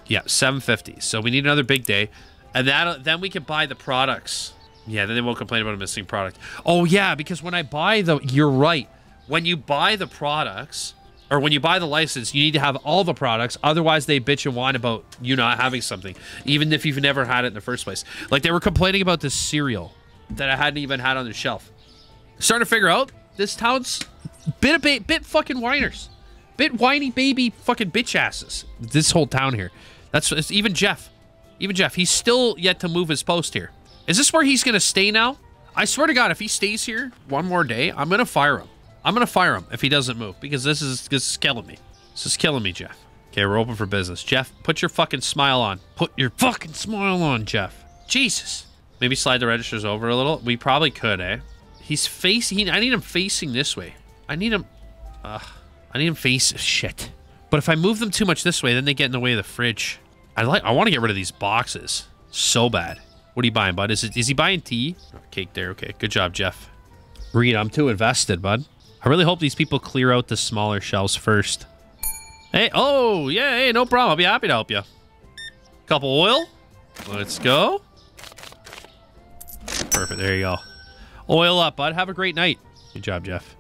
Yeah, 750. So we need another big day. And that then we can buy the products. Yeah, then they won't complain about a missing product. Oh yeah, because when I buy the you're right. When you buy the products, or when you buy the license, you need to have all the products. Otherwise, they bitch and whine about you not having something, even if you've never had it in the first place. Like they were complaining about this cereal that I hadn't even had on the shelf. Starting to figure out this town's bit of ba- bit fucking whiners, bit whiny baby fucking bitch asses. This whole town here. That's it's even Jeff, even Jeff. He's still yet to move his post here. Is this where he's gonna stay now? I swear to God, if he stays here one more day, I'm gonna fire him. I'm gonna fire him if he doesn't move because this is this is killing me. This is killing me, Jeff. Okay, we're open for business. Jeff, put your fucking smile on. Put your fucking smile on, Jeff. Jesus. Maybe slide the registers over a little. We probably could, eh? He's facing. I need him facing this way. I need him. Uh, I need him face. Shit. But if I move them too much this way, then they get in the way of the fridge. I like. I want to get rid of these boxes so bad. What are you buying, bud? Is it? Is he buying tea? Cake there. Okay. Good job, Jeff. Reed, I'm too invested, bud. I really hope these people clear out the smaller shelves first. Hey, oh, yeah, hey, no problem. I'll be happy to help you. Couple oil. Let's go. Perfect. There you go. Oil up, bud. Have a great night. Good job, Jeff.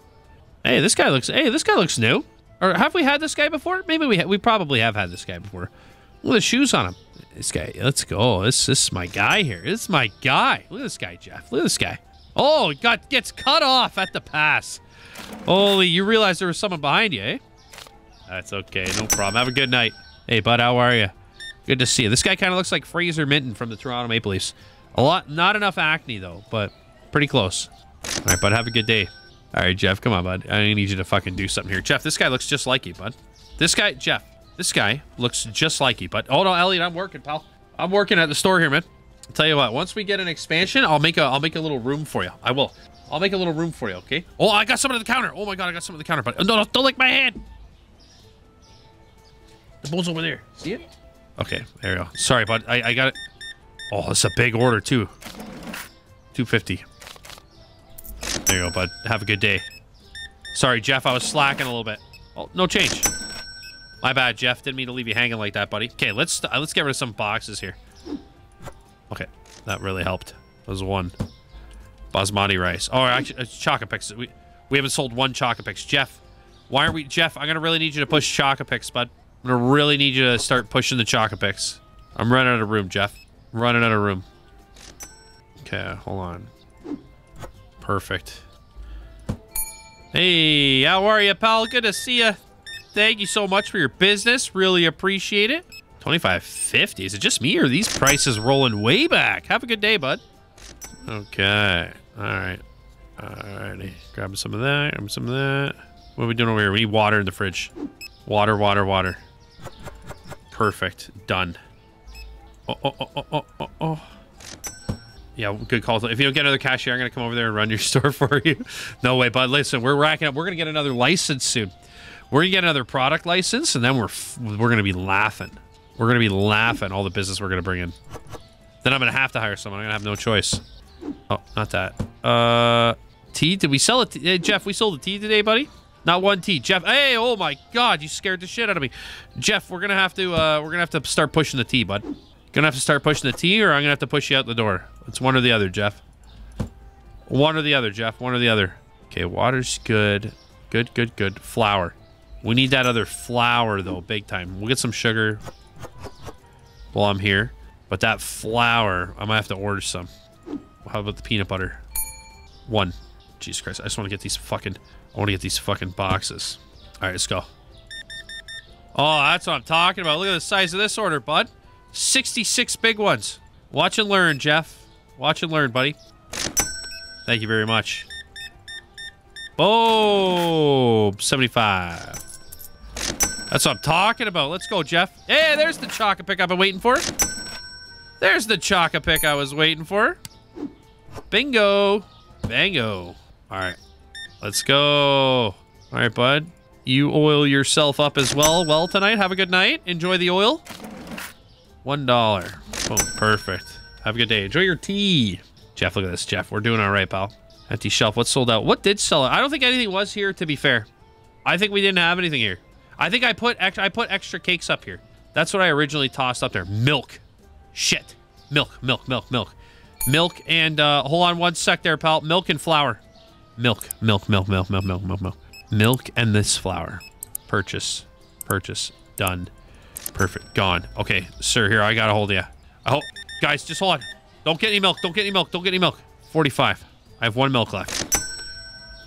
Hey, this guy looks. Hey, this guy looks new. Or have we had this guy before? Maybe we we probably have had this guy before. Look at the shoes on him. This guy. Let's go. This this is my guy here. This is my guy. Look at this guy, Jeff. Look at this guy. Oh, got gets cut off at the pass. Holy, you realize there was someone behind you, eh? That's okay. No problem. Have a good night. Hey, bud, how are you? Good to see you. This guy kind of looks like Fraser Minten from the Toronto Maple Leafs. A lot, not enough acne though, but pretty close. All right, bud. Have a good day. All right, Jeff. Come on, bud. I need you to fucking do something here. Jeff, this guy looks just like you, bud. This guy, Jeff, this guy looks just like you, but Oh, no, Elliot. I'm working, pal. I'm working at the store here, man. I'll tell you what. Once we get an expansion, I'll make a I'll make a little room for you. I will. I'll make a little room for you, okay? Oh, I got some at the counter. Oh my god, I got some at the counter, but no, no, don't lick my hand. The bowl's over there. See it? Okay, there you go. Sorry, bud. I, I got it. Oh, it's a big order too. 250. There you go, bud. Have a good day. Sorry, Jeff. I was slacking a little bit. Oh, no change. My bad, Jeff. Didn't mean to leave you hanging like that, buddy. Okay, let's uh, let's get rid of some boxes here. Okay, that really helped. That was one. Basmati rice. Oh, actually, it's Chocopix. We we haven't sold one Chocopix. Jeff, why aren't we? Jeff, I'm gonna really need you to push Chocopix, bud. I'm gonna really need you to start pushing the Chocopix. I'm running out of room, Jeff. I'm running out of room. Okay, hold on. Perfect. Hey, how are you, pal? Good to see you. Thank you so much for your business. Really appreciate it. 25.50. Is it just me or these prices rolling way back? Have a good day, bud. Okay. All right. Alrighty. Grab some of that. Grab some of that. What are we doing over here? We need water in the fridge. Water, water, water. Perfect. Done. Oh, oh, oh, oh, oh, oh, oh. Yeah, good call. If you don't get another cashier, I'm going to come over there and run your store for you. no way, bud. Listen, we're racking up. We're going to get another license soon. We're going to get another product license, and then we're we're going to be laughing. We're going to be laughing all the business we're going to bring in. Then I'm gonna have to hire someone. I'm gonna have no choice. Oh, not that. Uh, tea? Did we sell it? Hey, Jeff, we sold the tea today, buddy. Not one tea. Jeff, hey, oh my God, you scared the shit out of me. Jeff, we're gonna have to, uh, we're gonna have to start pushing the tea, bud. Gonna have to start pushing the tea, or I'm gonna have to push you out the door. It's one or the other, Jeff. One or the other, Jeff. One or the other. Okay, water's good. Good, good, good. Flour. We need that other flour, though, big time. We'll get some sugar while I'm here. But that flour, I might have to order some. How about the peanut butter? One. Jesus Christ, I just want to get these fucking... I want to get these fucking boxes. All right, let's go. Oh, that's what I'm talking about. Look at the size of this order, bud. 66 big ones. Watch and learn, Jeff. Watch and learn, buddy. Thank you very much. Boom! 75. That's what I'm talking about. Let's go, Jeff. Hey, there's the chocolate pick I've been waiting for. There's the chocolate pick I was waiting for. Bingo. Bango. All right. Let's go. All right, bud. You oil yourself up as well. Well, tonight. Have a good night. Enjoy the oil. One dollar. Boom. Perfect. Have a good day. Enjoy your tea. Jeff, look at this, Jeff. We're doing all right, pal. Empty shelf. What sold out? What did sell out? I don't think anything was here, to be fair. I think we didn't have anything here. I think I put I put extra cakes up here. That's what I originally tossed up there. Milk. Shit. Milk, milk, milk, milk. Milk and, uh, hold on one sec there, pal. Milk and flour. Milk, milk, milk, milk, milk, milk, milk, milk. Milk and this flour. Purchase. Purchase. Done. Perfect. Gone. Okay, sir, here, I got a hold of you. Oh, guys, just hold on. Don't get any milk. Don't get any milk. Don't get any milk. 45. I have one milk left.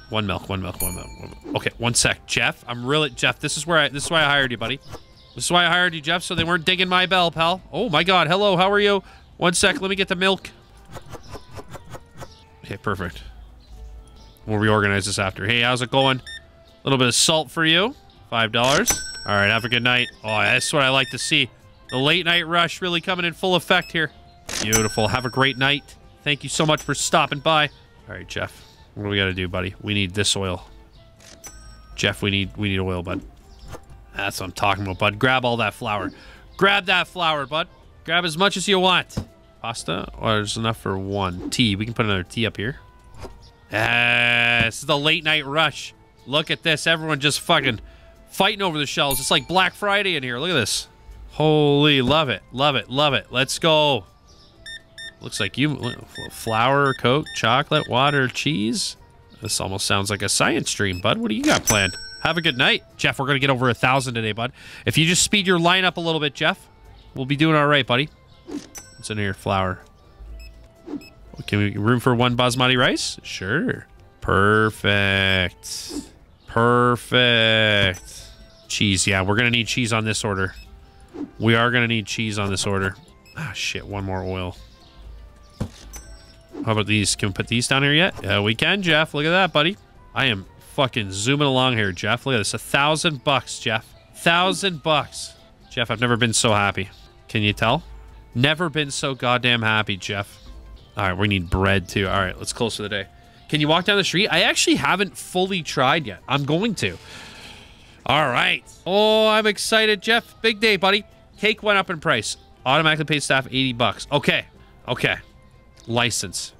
One milk, one milk, one milk, one milk. Okay, one sec. Jeff, I'm really... Jeff, this is where I... This is why I hired you, buddy. This is why I hired you, Jeff, so they weren't digging my bell, pal. Oh, my God. Hello, how are you? One sec. Let me get the milk. Okay, perfect. We'll reorganize this after. Hey, how's it going? A little bit of salt for you. Five dollars. All right, have a good night. Oh, that's what I like to see. The late night rush really coming in full effect here. Beautiful. Have a great night. Thank you so much for stopping by. All right, Jeff. What do we got to do, buddy? We need this oil. Jeff, we need we need oil, bud. That's what I'm talking about, bud. Grab all that flour. Grab that flour, bud. Grab as much as you want. Pasta? Or oh, there's enough for one. Tea. We can put another tea up here. Ah, this is the late night rush. Look at this. Everyone just fucking fighting over the shelves. It's like Black Friday in here. Look at this. Holy, love it. Love it. Love it. Let's go. Looks like you... Flour, Coke, chocolate, water, cheese. This almost sounds like a science stream, bud. What do you got planned? Have a good night. Jeff, we're going to get over a thousand today, bud. If you just speed your line up a little bit, Jeff, we'll be doing all right, buddy. What's in here? Flour. Can we room for one basmati rice? Sure. Perfect. Perfect. Cheese. Yeah, we're going to need cheese on this order. We are going to need cheese on this order. Ah, shit. One more oil. How about these? Can we put these down here yet? Yeah, we can, Jeff. Look at that, buddy. I am fucking zooming along here, Jeff. Look at this. A thousand bucks, Jeff. Thousand bucks. Jeff, I've never been so happy. Can you tell? Never been so goddamn happy, Jeff. All right, we need bread too. All right, let's close for the day. Can you walk down the street? I actually haven't fully tried yet. I'm going to. All right. Oh, I'm excited, Jeff. Big day, buddy. Cake went up in price. Automatically paid staff 80 bucks. Okay. Okay. License.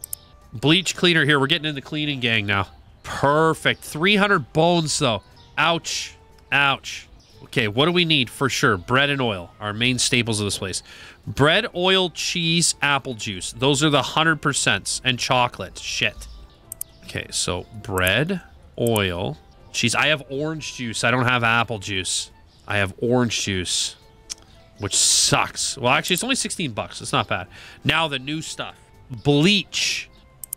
Bleach cleaner here. We're getting in the cleaning gang now. Perfect. 300 bones, though. Ouch. Ouch. Okay, what do we need for sure? Bread and oil, our main staples of this place. Bread, oil, cheese, apple juice. Those are the 100%. And chocolate. Shit. Okay, so bread, oil, cheese. I have orange juice. I don't have apple juice. I have orange juice, which sucks. Well, actually, it's only 16 bucks. It's not bad. Now, the new stuff. Bleach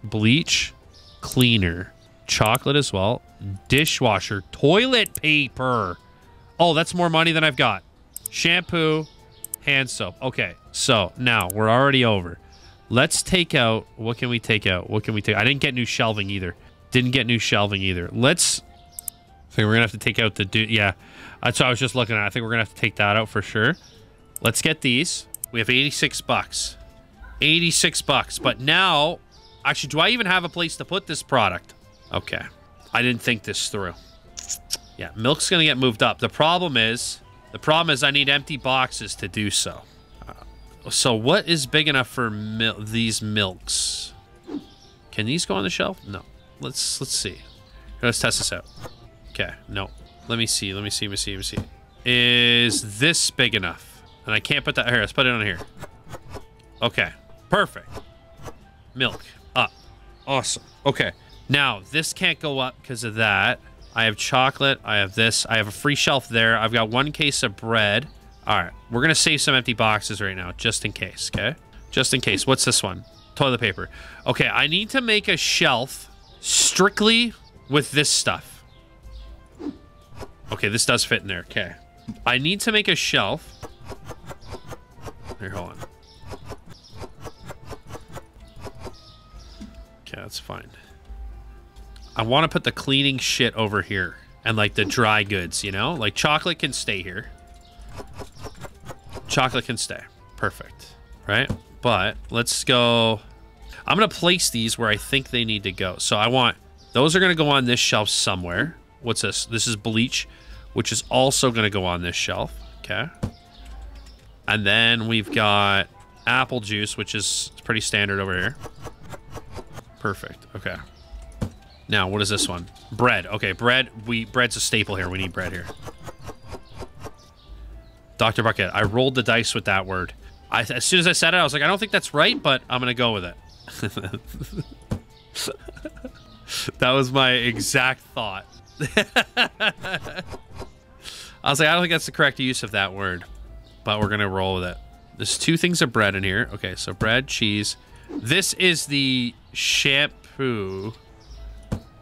bleach, cleaner, chocolate as well, dishwasher, toilet paper. Oh, that's more money than I've got. Shampoo, hand soap. Okay, so now we're already over. Let's take out, what can we take out? What can we take? I didn't get new shelving either. Didn't get new shelving either. Let's, I think we're going to have to take out the, do yeah, that's what I was just looking at. I think we're going to have to take that out for sure. Let's get these. We have 86 bucks. 86 bucks. But now Actually, do I even have a place to put this product? Okay. I didn't think this through. Yeah, milk's going to get moved up. The problem is, the problem is I need empty boxes to do so. So what is big enough for mil these milks? Can these go on the shelf? No. Let's let's see. Let's test this out. Okay. No. Let me see. Let me see. Let me see. Let me see. Is this big enough? And I can't put that here. Let's put it on here. Okay. Perfect. Milk. Up. Awesome. Okay. Now, this can't go up because of that. I have chocolate. I have this. I have a free shelf there. I've got one case of bread. All right. We're going to save some empty boxes right now, just in case, okay? Just in case. What's this one? Toilet paper. Okay, I need to make a shelf strictly with this stuff. Okay, this does fit in there. Okay. I need to make a shelf. Here, hold on. Okay, that's fine. I want to put the cleaning shit over here. And, like, the dry goods, you know? Like, chocolate can stay here. Chocolate can stay. Perfect. Right? But, let's go... I'm going to place these where I think they need to go. So, I want... Those are going to go on this shelf somewhere. What's this? This is bleach, which is also going to go on this shelf. Okay. And then we've got apple juice, which is pretty standard over here. Perfect. Okay. Now, what is this one? Bread. Okay, bread. We bread's a staple here. We need bread here. Dr. Bucket, I rolled the dice with that word. I, as soon as I said it, I was like, I don't think that's right, but I'm going to go with it. that was my exact thought. I was like, I don't think that's the correct use of that word, but we're going to roll with it. There's two things of bread in here. Okay, so bread, cheese. This is the shampoo.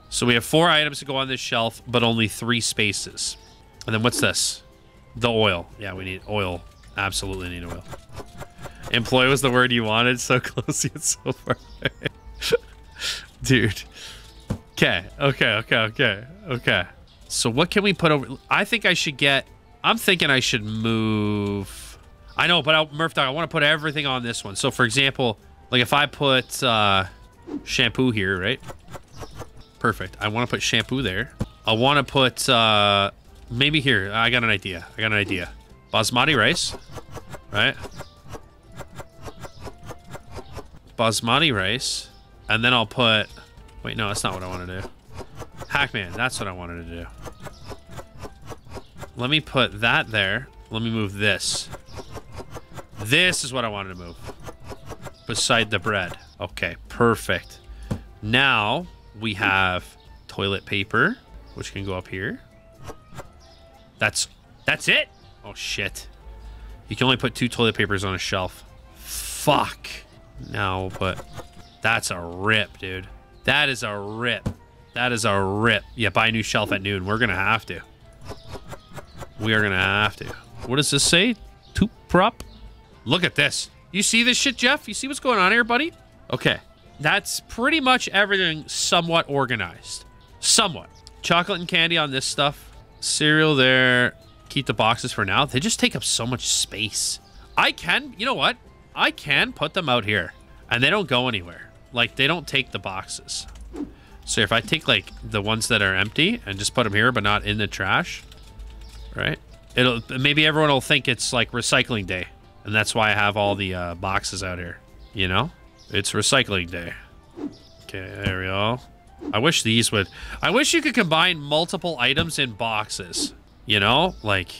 So we have four items to go on this shelf, but only three spaces. And then what's this? The oil. Yeah, we need oil. Absolutely need oil. Employee was the word you wanted. So close yet so far Dude. Okay, okay, okay, okay, okay. So what can we put over? I think I should get... I'm thinking I should move... I know, but I, Murph Dog, I want to put everything on this one. So, for example, like if I put uh, shampoo here, right? Perfect. I want to put shampoo there. I want to put... Uh, maybe here. I got an idea. I got an idea. Basmati rice, right? Basmati rice. And then I'll put... Wait, no, that's not what I want to do. Hackman, that's what I wanted to do. Let me put that there. Let me move this. This is what I wanted to move. Beside the bread. Okay, perfect. Now we have toilet paper, which can go up here. That's that's it? Oh shit. You can only put two toilet papers on a shelf. Fuck. No, but that's a rip, dude. That is a rip. That is a rip. Yeah, buy a new shelf at noon. We're going to have to. We are going to have to. What does this say? Two prop? Look at this. You see this shit, Jeff? You see what's going on here, buddy? Okay. That's pretty much everything somewhat organized. Somewhat. Chocolate and candy on this stuff. Cereal there. Keep the boxes for now. They just take up so much space. I can, you know what? I can put them out here. And they don't go anywhere. Like, they don't take the boxes. So if I take, like, the ones that are empty and just put them here, but not in the trash, right? It'll Maybe everyone will think it's, like, recycling day. And that's why I have all the uh, boxes out here. You know? It's recycling day. Okay, there we go. I wish these would... I wish you could combine multiple items in boxes. You know? Like,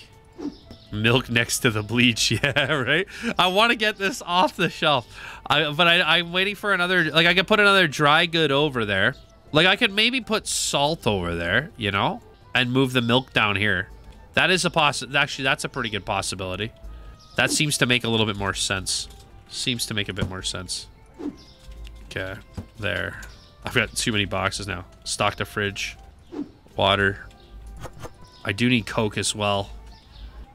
milk next to the bleach. Yeah, right? I want to get this off the shelf. I, but I, I'm waiting for another... Like, I could put another dry good over there. Like, I could maybe put salt over there, you know? And move the milk down here. That is a poss... Actually, that's a pretty good possibility. That seems to make a little bit more sense. Seems to make a bit more sense. Okay, there. I've got too many boxes now. Stock the fridge. Water. I do need Coke as well.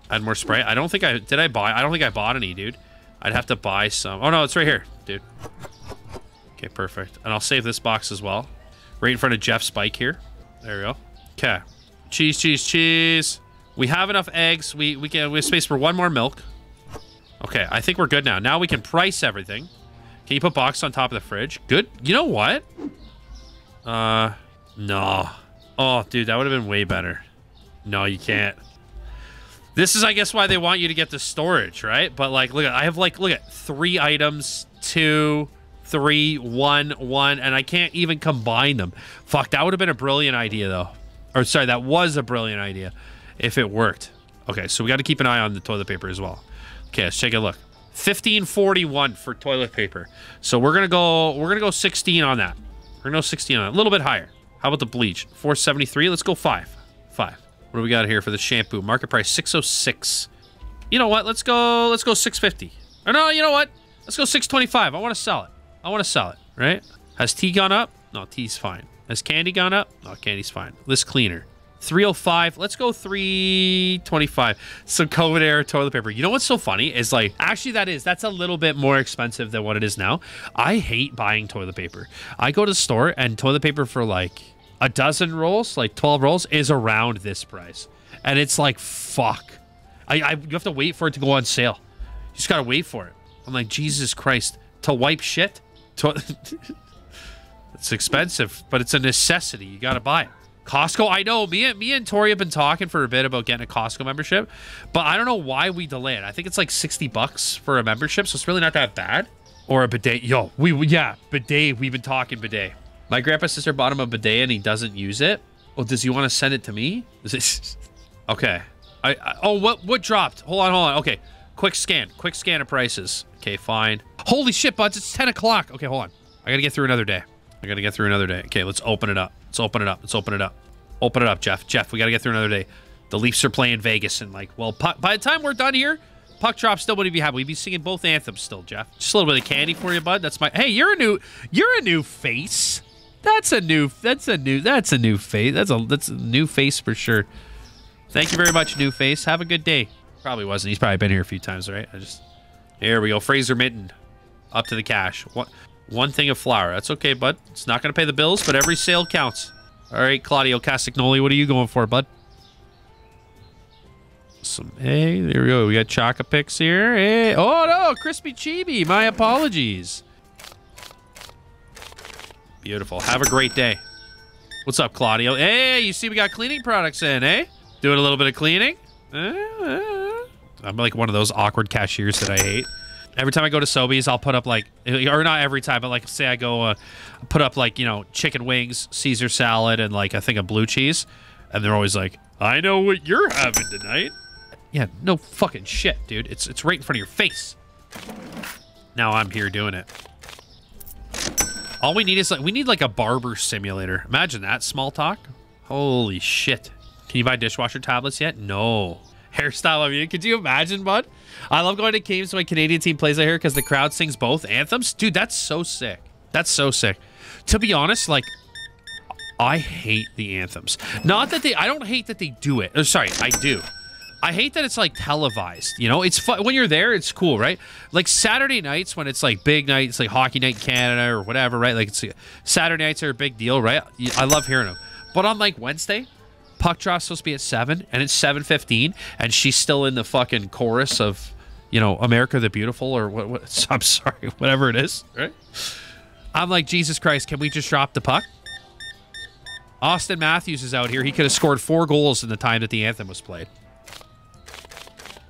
Add more Sprite. I don't think I... Did I buy... I don't think I bought any, dude. I'd have to buy some. Oh, no, it's right here, dude. Okay, perfect. And I'll save this box as well. Right in front of Jeff's bike here. There we go. Okay. Cheese, cheese, cheese. We have enough eggs. We, we, can, we have space for one more milk. Okay, I think we're good now. Now we can price everything. Can you put box on top of the fridge? Good. You know what? Uh, no. Oh, dude, that would have been way better. No, you can't. This is, I guess, why they want you to get the storage, right? But like, look, at I have like, look at three items, two, three, one, one, and I can't even combine them. Fuck, that would have been a brilliant idea, though. Or sorry, that was a brilliant idea if it worked. Okay, so we got to keep an eye on the toilet paper as well. Okay, let's take a look. 1541 for toilet paper. So we're gonna go we're gonna go 16 on that. We're gonna go 16 on that. A little bit higher. How about the bleach? 473. Let's go five. Five. What do we got here for the shampoo? Market price 606. You know what? Let's go let's go 650. Or no, you know what? Let's go 625. I want to sell it. I want to sell it, right? Has tea gone up? No, tea's fine. Has candy gone up? No, candy's fine. List cleaner. 305. Let's go 325. Some COVID era toilet paper. You know what's so funny is like, actually, that is, that's a little bit more expensive than what it is now. I hate buying toilet paper. I go to the store and toilet paper for like a dozen rolls, like 12 rolls, is around this price. And it's like, fuck. I, I you have to wait for it to go on sale. You just gotta wait for it. I'm like, Jesus Christ. To wipe shit? To it's expensive, but it's a necessity. You gotta buy it. Costco, I know. Me and me and Tori have been talking for a bit about getting a Costco membership, but I don't know why we delay it. I think it's like 60 bucks for a membership, so it's really not that bad. Or a bidet. Yo, we yeah, bidet. We've been talking bidet. My grandpa's sister bought him a bidet and he doesn't use it. Well, does he want to send it to me? Is this okay. I, I oh what what dropped? Hold on, hold on. Okay. Quick scan. Quick scan of prices. Okay, fine. Holy shit, buds, it's 10 o'clock. Okay, hold on. I gotta get through another day. I gotta get through another day. Okay, let's open it up. Let's open it up. Let's open it up. Open it up, Jeff. Jeff, we gotta get through another day. The Leafs are playing Vegas, and like, well, by the time we're done here, puck drop still wouldn't be happy. We'd be singing both anthems still, Jeff. Just a little bit of candy for you, bud. That's my. Hey, you're a new. You're a new face. That's a new. That's a new. That's a new face. That's a. That's a new face for sure. Thank you very much, new face. Have a good day. Probably wasn't. He's probably been here a few times, right? I just. Here we go. Fraser Minten, up to the cash. One, one thing of flour. That's okay, bud. It's not going to pay the bills, but every sale counts. All right, Claudio Castagnoli, what are you going for, bud? Some, hey, there we go. We got Chocopix here. Hey, oh no, Crispy Chibi. My apologies. Beautiful. Have a great day. What's up, Claudio? Hey, you see we got cleaning products in, eh? Doing a little bit of cleaning. Uh, I'm like one of those awkward cashiers that I hate every time I go to Sobeys, I'll put up like, or not every time, but like say I go uh, put up like you know chicken wings, Caesar salad, and like a thing of blue cheese, and they're always like, "I know what you're having tonight." Yeah, no fucking shit, dude. It's it's right in front of your face. Now I'm here doing it. All we need is like we need like a barber simulator. Imagine that small talk. Holy shit. Can you buy dishwasher tablets yet? No hairstyle of you. Could you imagine, bud? I love going to games when Canadian team plays out here because the crowd sings both anthems. Dude, that's so sick. That's so sick. To be honest, like, I hate the anthems. Not that they, I don't hate that they do it. Oh, sorry, I do. I hate that it's like televised. You know, it's fun when you're there. It's cool, right? Like Saturday nights when it's like big nights, like Hockey Night in Canada or whatever, right? Like it's uh, Saturday nights are a big deal, right? I love hearing them. But on like Wednesday, puck drop's supposed to be at seven, and it's seven fifteen, and she's still in the fucking chorus of, you know, America the Beautiful or what? what I'm sorry, whatever it is, right? I'm like, Jesus Christ, can we just drop the puck? Auston Matthews is out here. He could have scored four goals in the time that the anthem was played.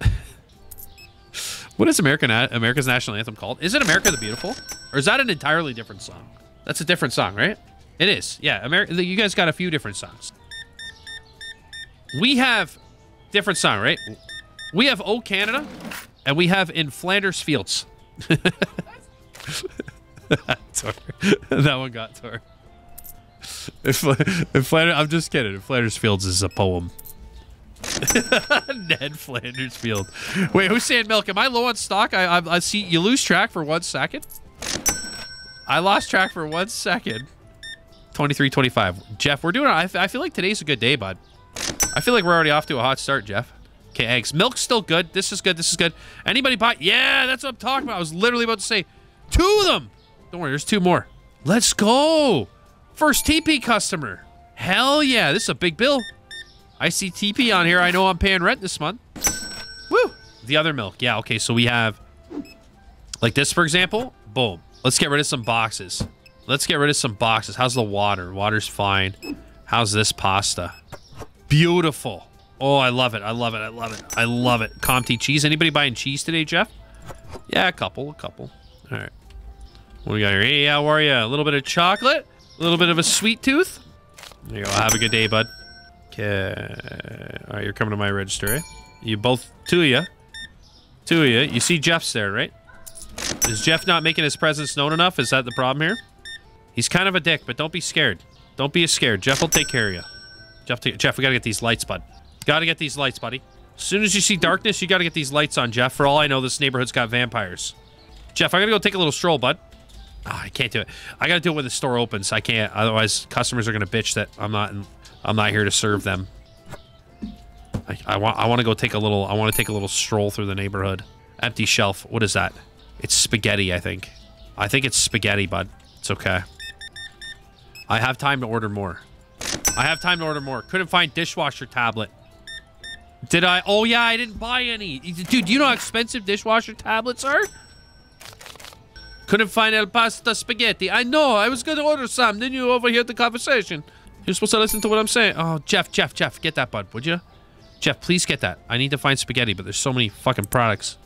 what is American America's national anthem called? Is it America the Beautiful, or is that an entirely different song? That's a different song, right? It is. Yeah, America. You guys got a few different songs we have different song, right? We have "O Canada," and we have "In Flanders Fields." that one got Tor. If, if Flanders, I'm just kidding. If Flanders Fields is a poem. Ned Flanders Field. Wait, who's saying milk? Am I low on stock? I, I, I see you lose track for one second. I lost track for one second. 23 25. Jeff, we're doing I, I feel like today's a good day, bud. I feel like we're already off to a hot start, Jeff. Okay, eggs. Milk's still good. This is good. This is good. Anybody buy? Yeah, that's what I'm talking about. I was literally about to say two of them. Don't worry, there's two more. Let's go. First TP customer. Hell yeah, this is a big bill. I see TP on here. I know I'm paying rent this month. Woo. The other milk. Yeah, okay, so we have like this, for example. Boom. Let's get rid of some boxes. Let's get rid of some boxes. How's the water? Water's fine. How's this pasta? Beautiful. Oh, I love it. I love it. I love it. I love it. Comté cheese. Anybody buying cheese today, Jeff? Yeah, a couple. A couple. All right. What do we got here? Hey, how are you? A little bit of chocolate? A little bit of a sweet tooth? There you go. Have a good day, bud. Okay. All right, you're coming to my register, eh? You both, two of you. Two of you. You see Jeff's there, right? Is Jeff not making his presence known enough? Is that the problem here? He's kind of a dick, but don't be scared. Don't be scared. Jeff will take care of you. Jeff, Jeff, we gotta get these lights, bud. Gotta get these lights, buddy. As soon as you see darkness, you gotta get these lights on, Jeff. For all I know, this neighborhood's got vampires. Jeff, I gotta go take a little stroll, bud. Oh, I can't do it. I gotta do it when the store opens. I can't. Otherwise, customers are gonna bitch that I'm not. In, I'm not here to serve them. I, I want. I want to go take a little. I want to take a little stroll through the neighborhood. Empty shelf. What is that? It's spaghetti. I think. I think it's spaghetti, bud. It's okay. I have time to order more. I have time to order more. Couldn't find dishwasher tablet. Did I? Oh, yeah, I didn't buy any. Dude, do you know how expensive dishwasher tablets are? Couldn't find el pasta spaghetti. I know. I was going to order some. Then you overheard the conversation. You're supposed to listen to what I'm saying. Oh, Jeff, Jeff, Jeff, get that, bud, would you? Jeff, please get that. I need to find spaghetti, but there's so many fucking products.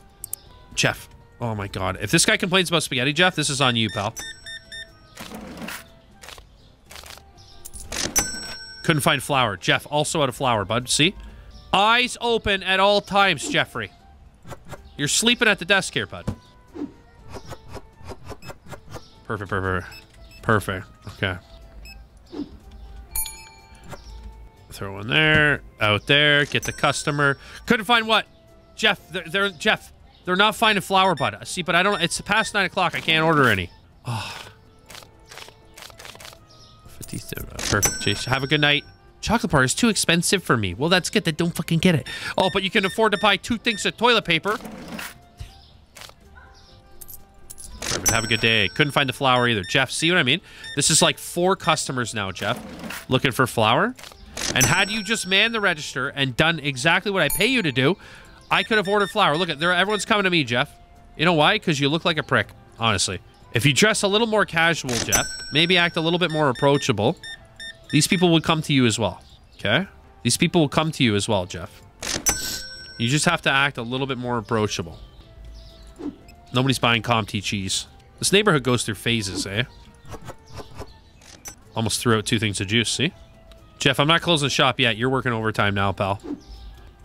Jeff. Oh, my God. If this guy complains about spaghetti, Jeff, this is on you, pal. Couldn't find flour. Jeff, also out of flour, bud. See? Eyes open at all times, Jeffrey. You're sleeping at the desk here, bud. Perfect, perfect. Perfect. Okay. Throw one there. Out there. Get the customer. Couldn't find what? Jeff, they're, they're Jeff. They're not finding flour, bud. See, but I don't. It's past nine o'clock. I can't order any. Oh. Uh, perfect, Chase. Have a good night. Chocolate bar is too expensive for me. Well, that's good. Then don't fucking get it. Oh, but you can afford to buy two things of toilet paper. Perfect. Have a good day. Couldn't find the flour either. Jeff, see what I mean? This is like four customers now, Jeff, looking for flour. And had you just manned the register and done exactly what I pay you to do, I could have ordered flour. Look at there. Everyone's coming to me, Jeff. You know why? Because you look like a prick, honestly. If you dress a little more casual, Jeff, maybe act a little bit more approachable, these people would come to you as well. Okay? These people will come to you as well, Jeff. You just have to act a little bit more approachable. Nobody's buying Comté cheese. This neighborhood goes through phases, eh? Almost threw out two things of juice, see? Jeff, I'm not closing shop yet. You're working overtime now, pal.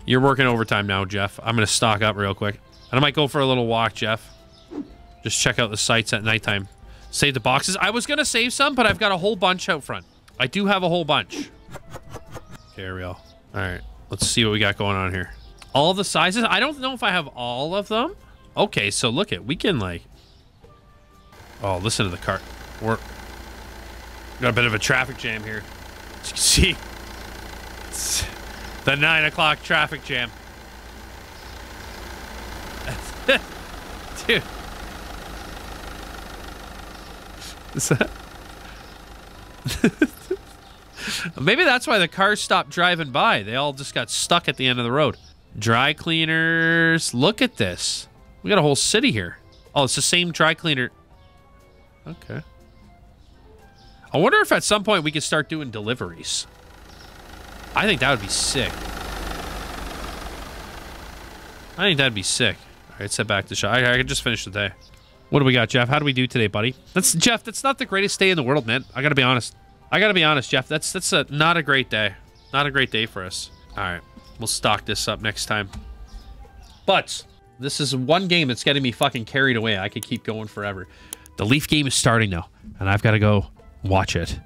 You're working overtime now, Jeff. I'm going to stock up real quick. And I might go for a little walk, Jeff. Just check out the sites at nighttime. Save the boxes. I was going to save some, but I've got a whole bunch out front. I do have a whole bunch. Here we go. All right. Let's see what we got going on here. All the sizes? I don't know if I have all of them. Okay, so look at we can like. Oh, listen to the cart. We're got a bit of a traffic jam here. As you can see, it's the nine o'clock traffic jam. Dude. Is that? Maybe that's why the cars stopped driving by. They all just got stuck at the end of the road. Dry cleaners. Look at this. We got a whole city here. Oh, it's the same dry cleaner. Okay. I wonder if at some point we could start doing deliveries. I think that would be sick. I think that'd be sick. All right, set back to shop. I, I could just finish the day. What do we got, Jeff? How do we do today, buddy? That's Jeff. That's not the greatest day in the world, man. I gotta be honest. I gotta be honest, Jeff. That's that's a not a great day. Not a great day for us. All right, we'll stock this up next time. But this is one game that's getting me fucking carried away. I could keep going forever. The Leaf game is starting now, and I've got to go watch it.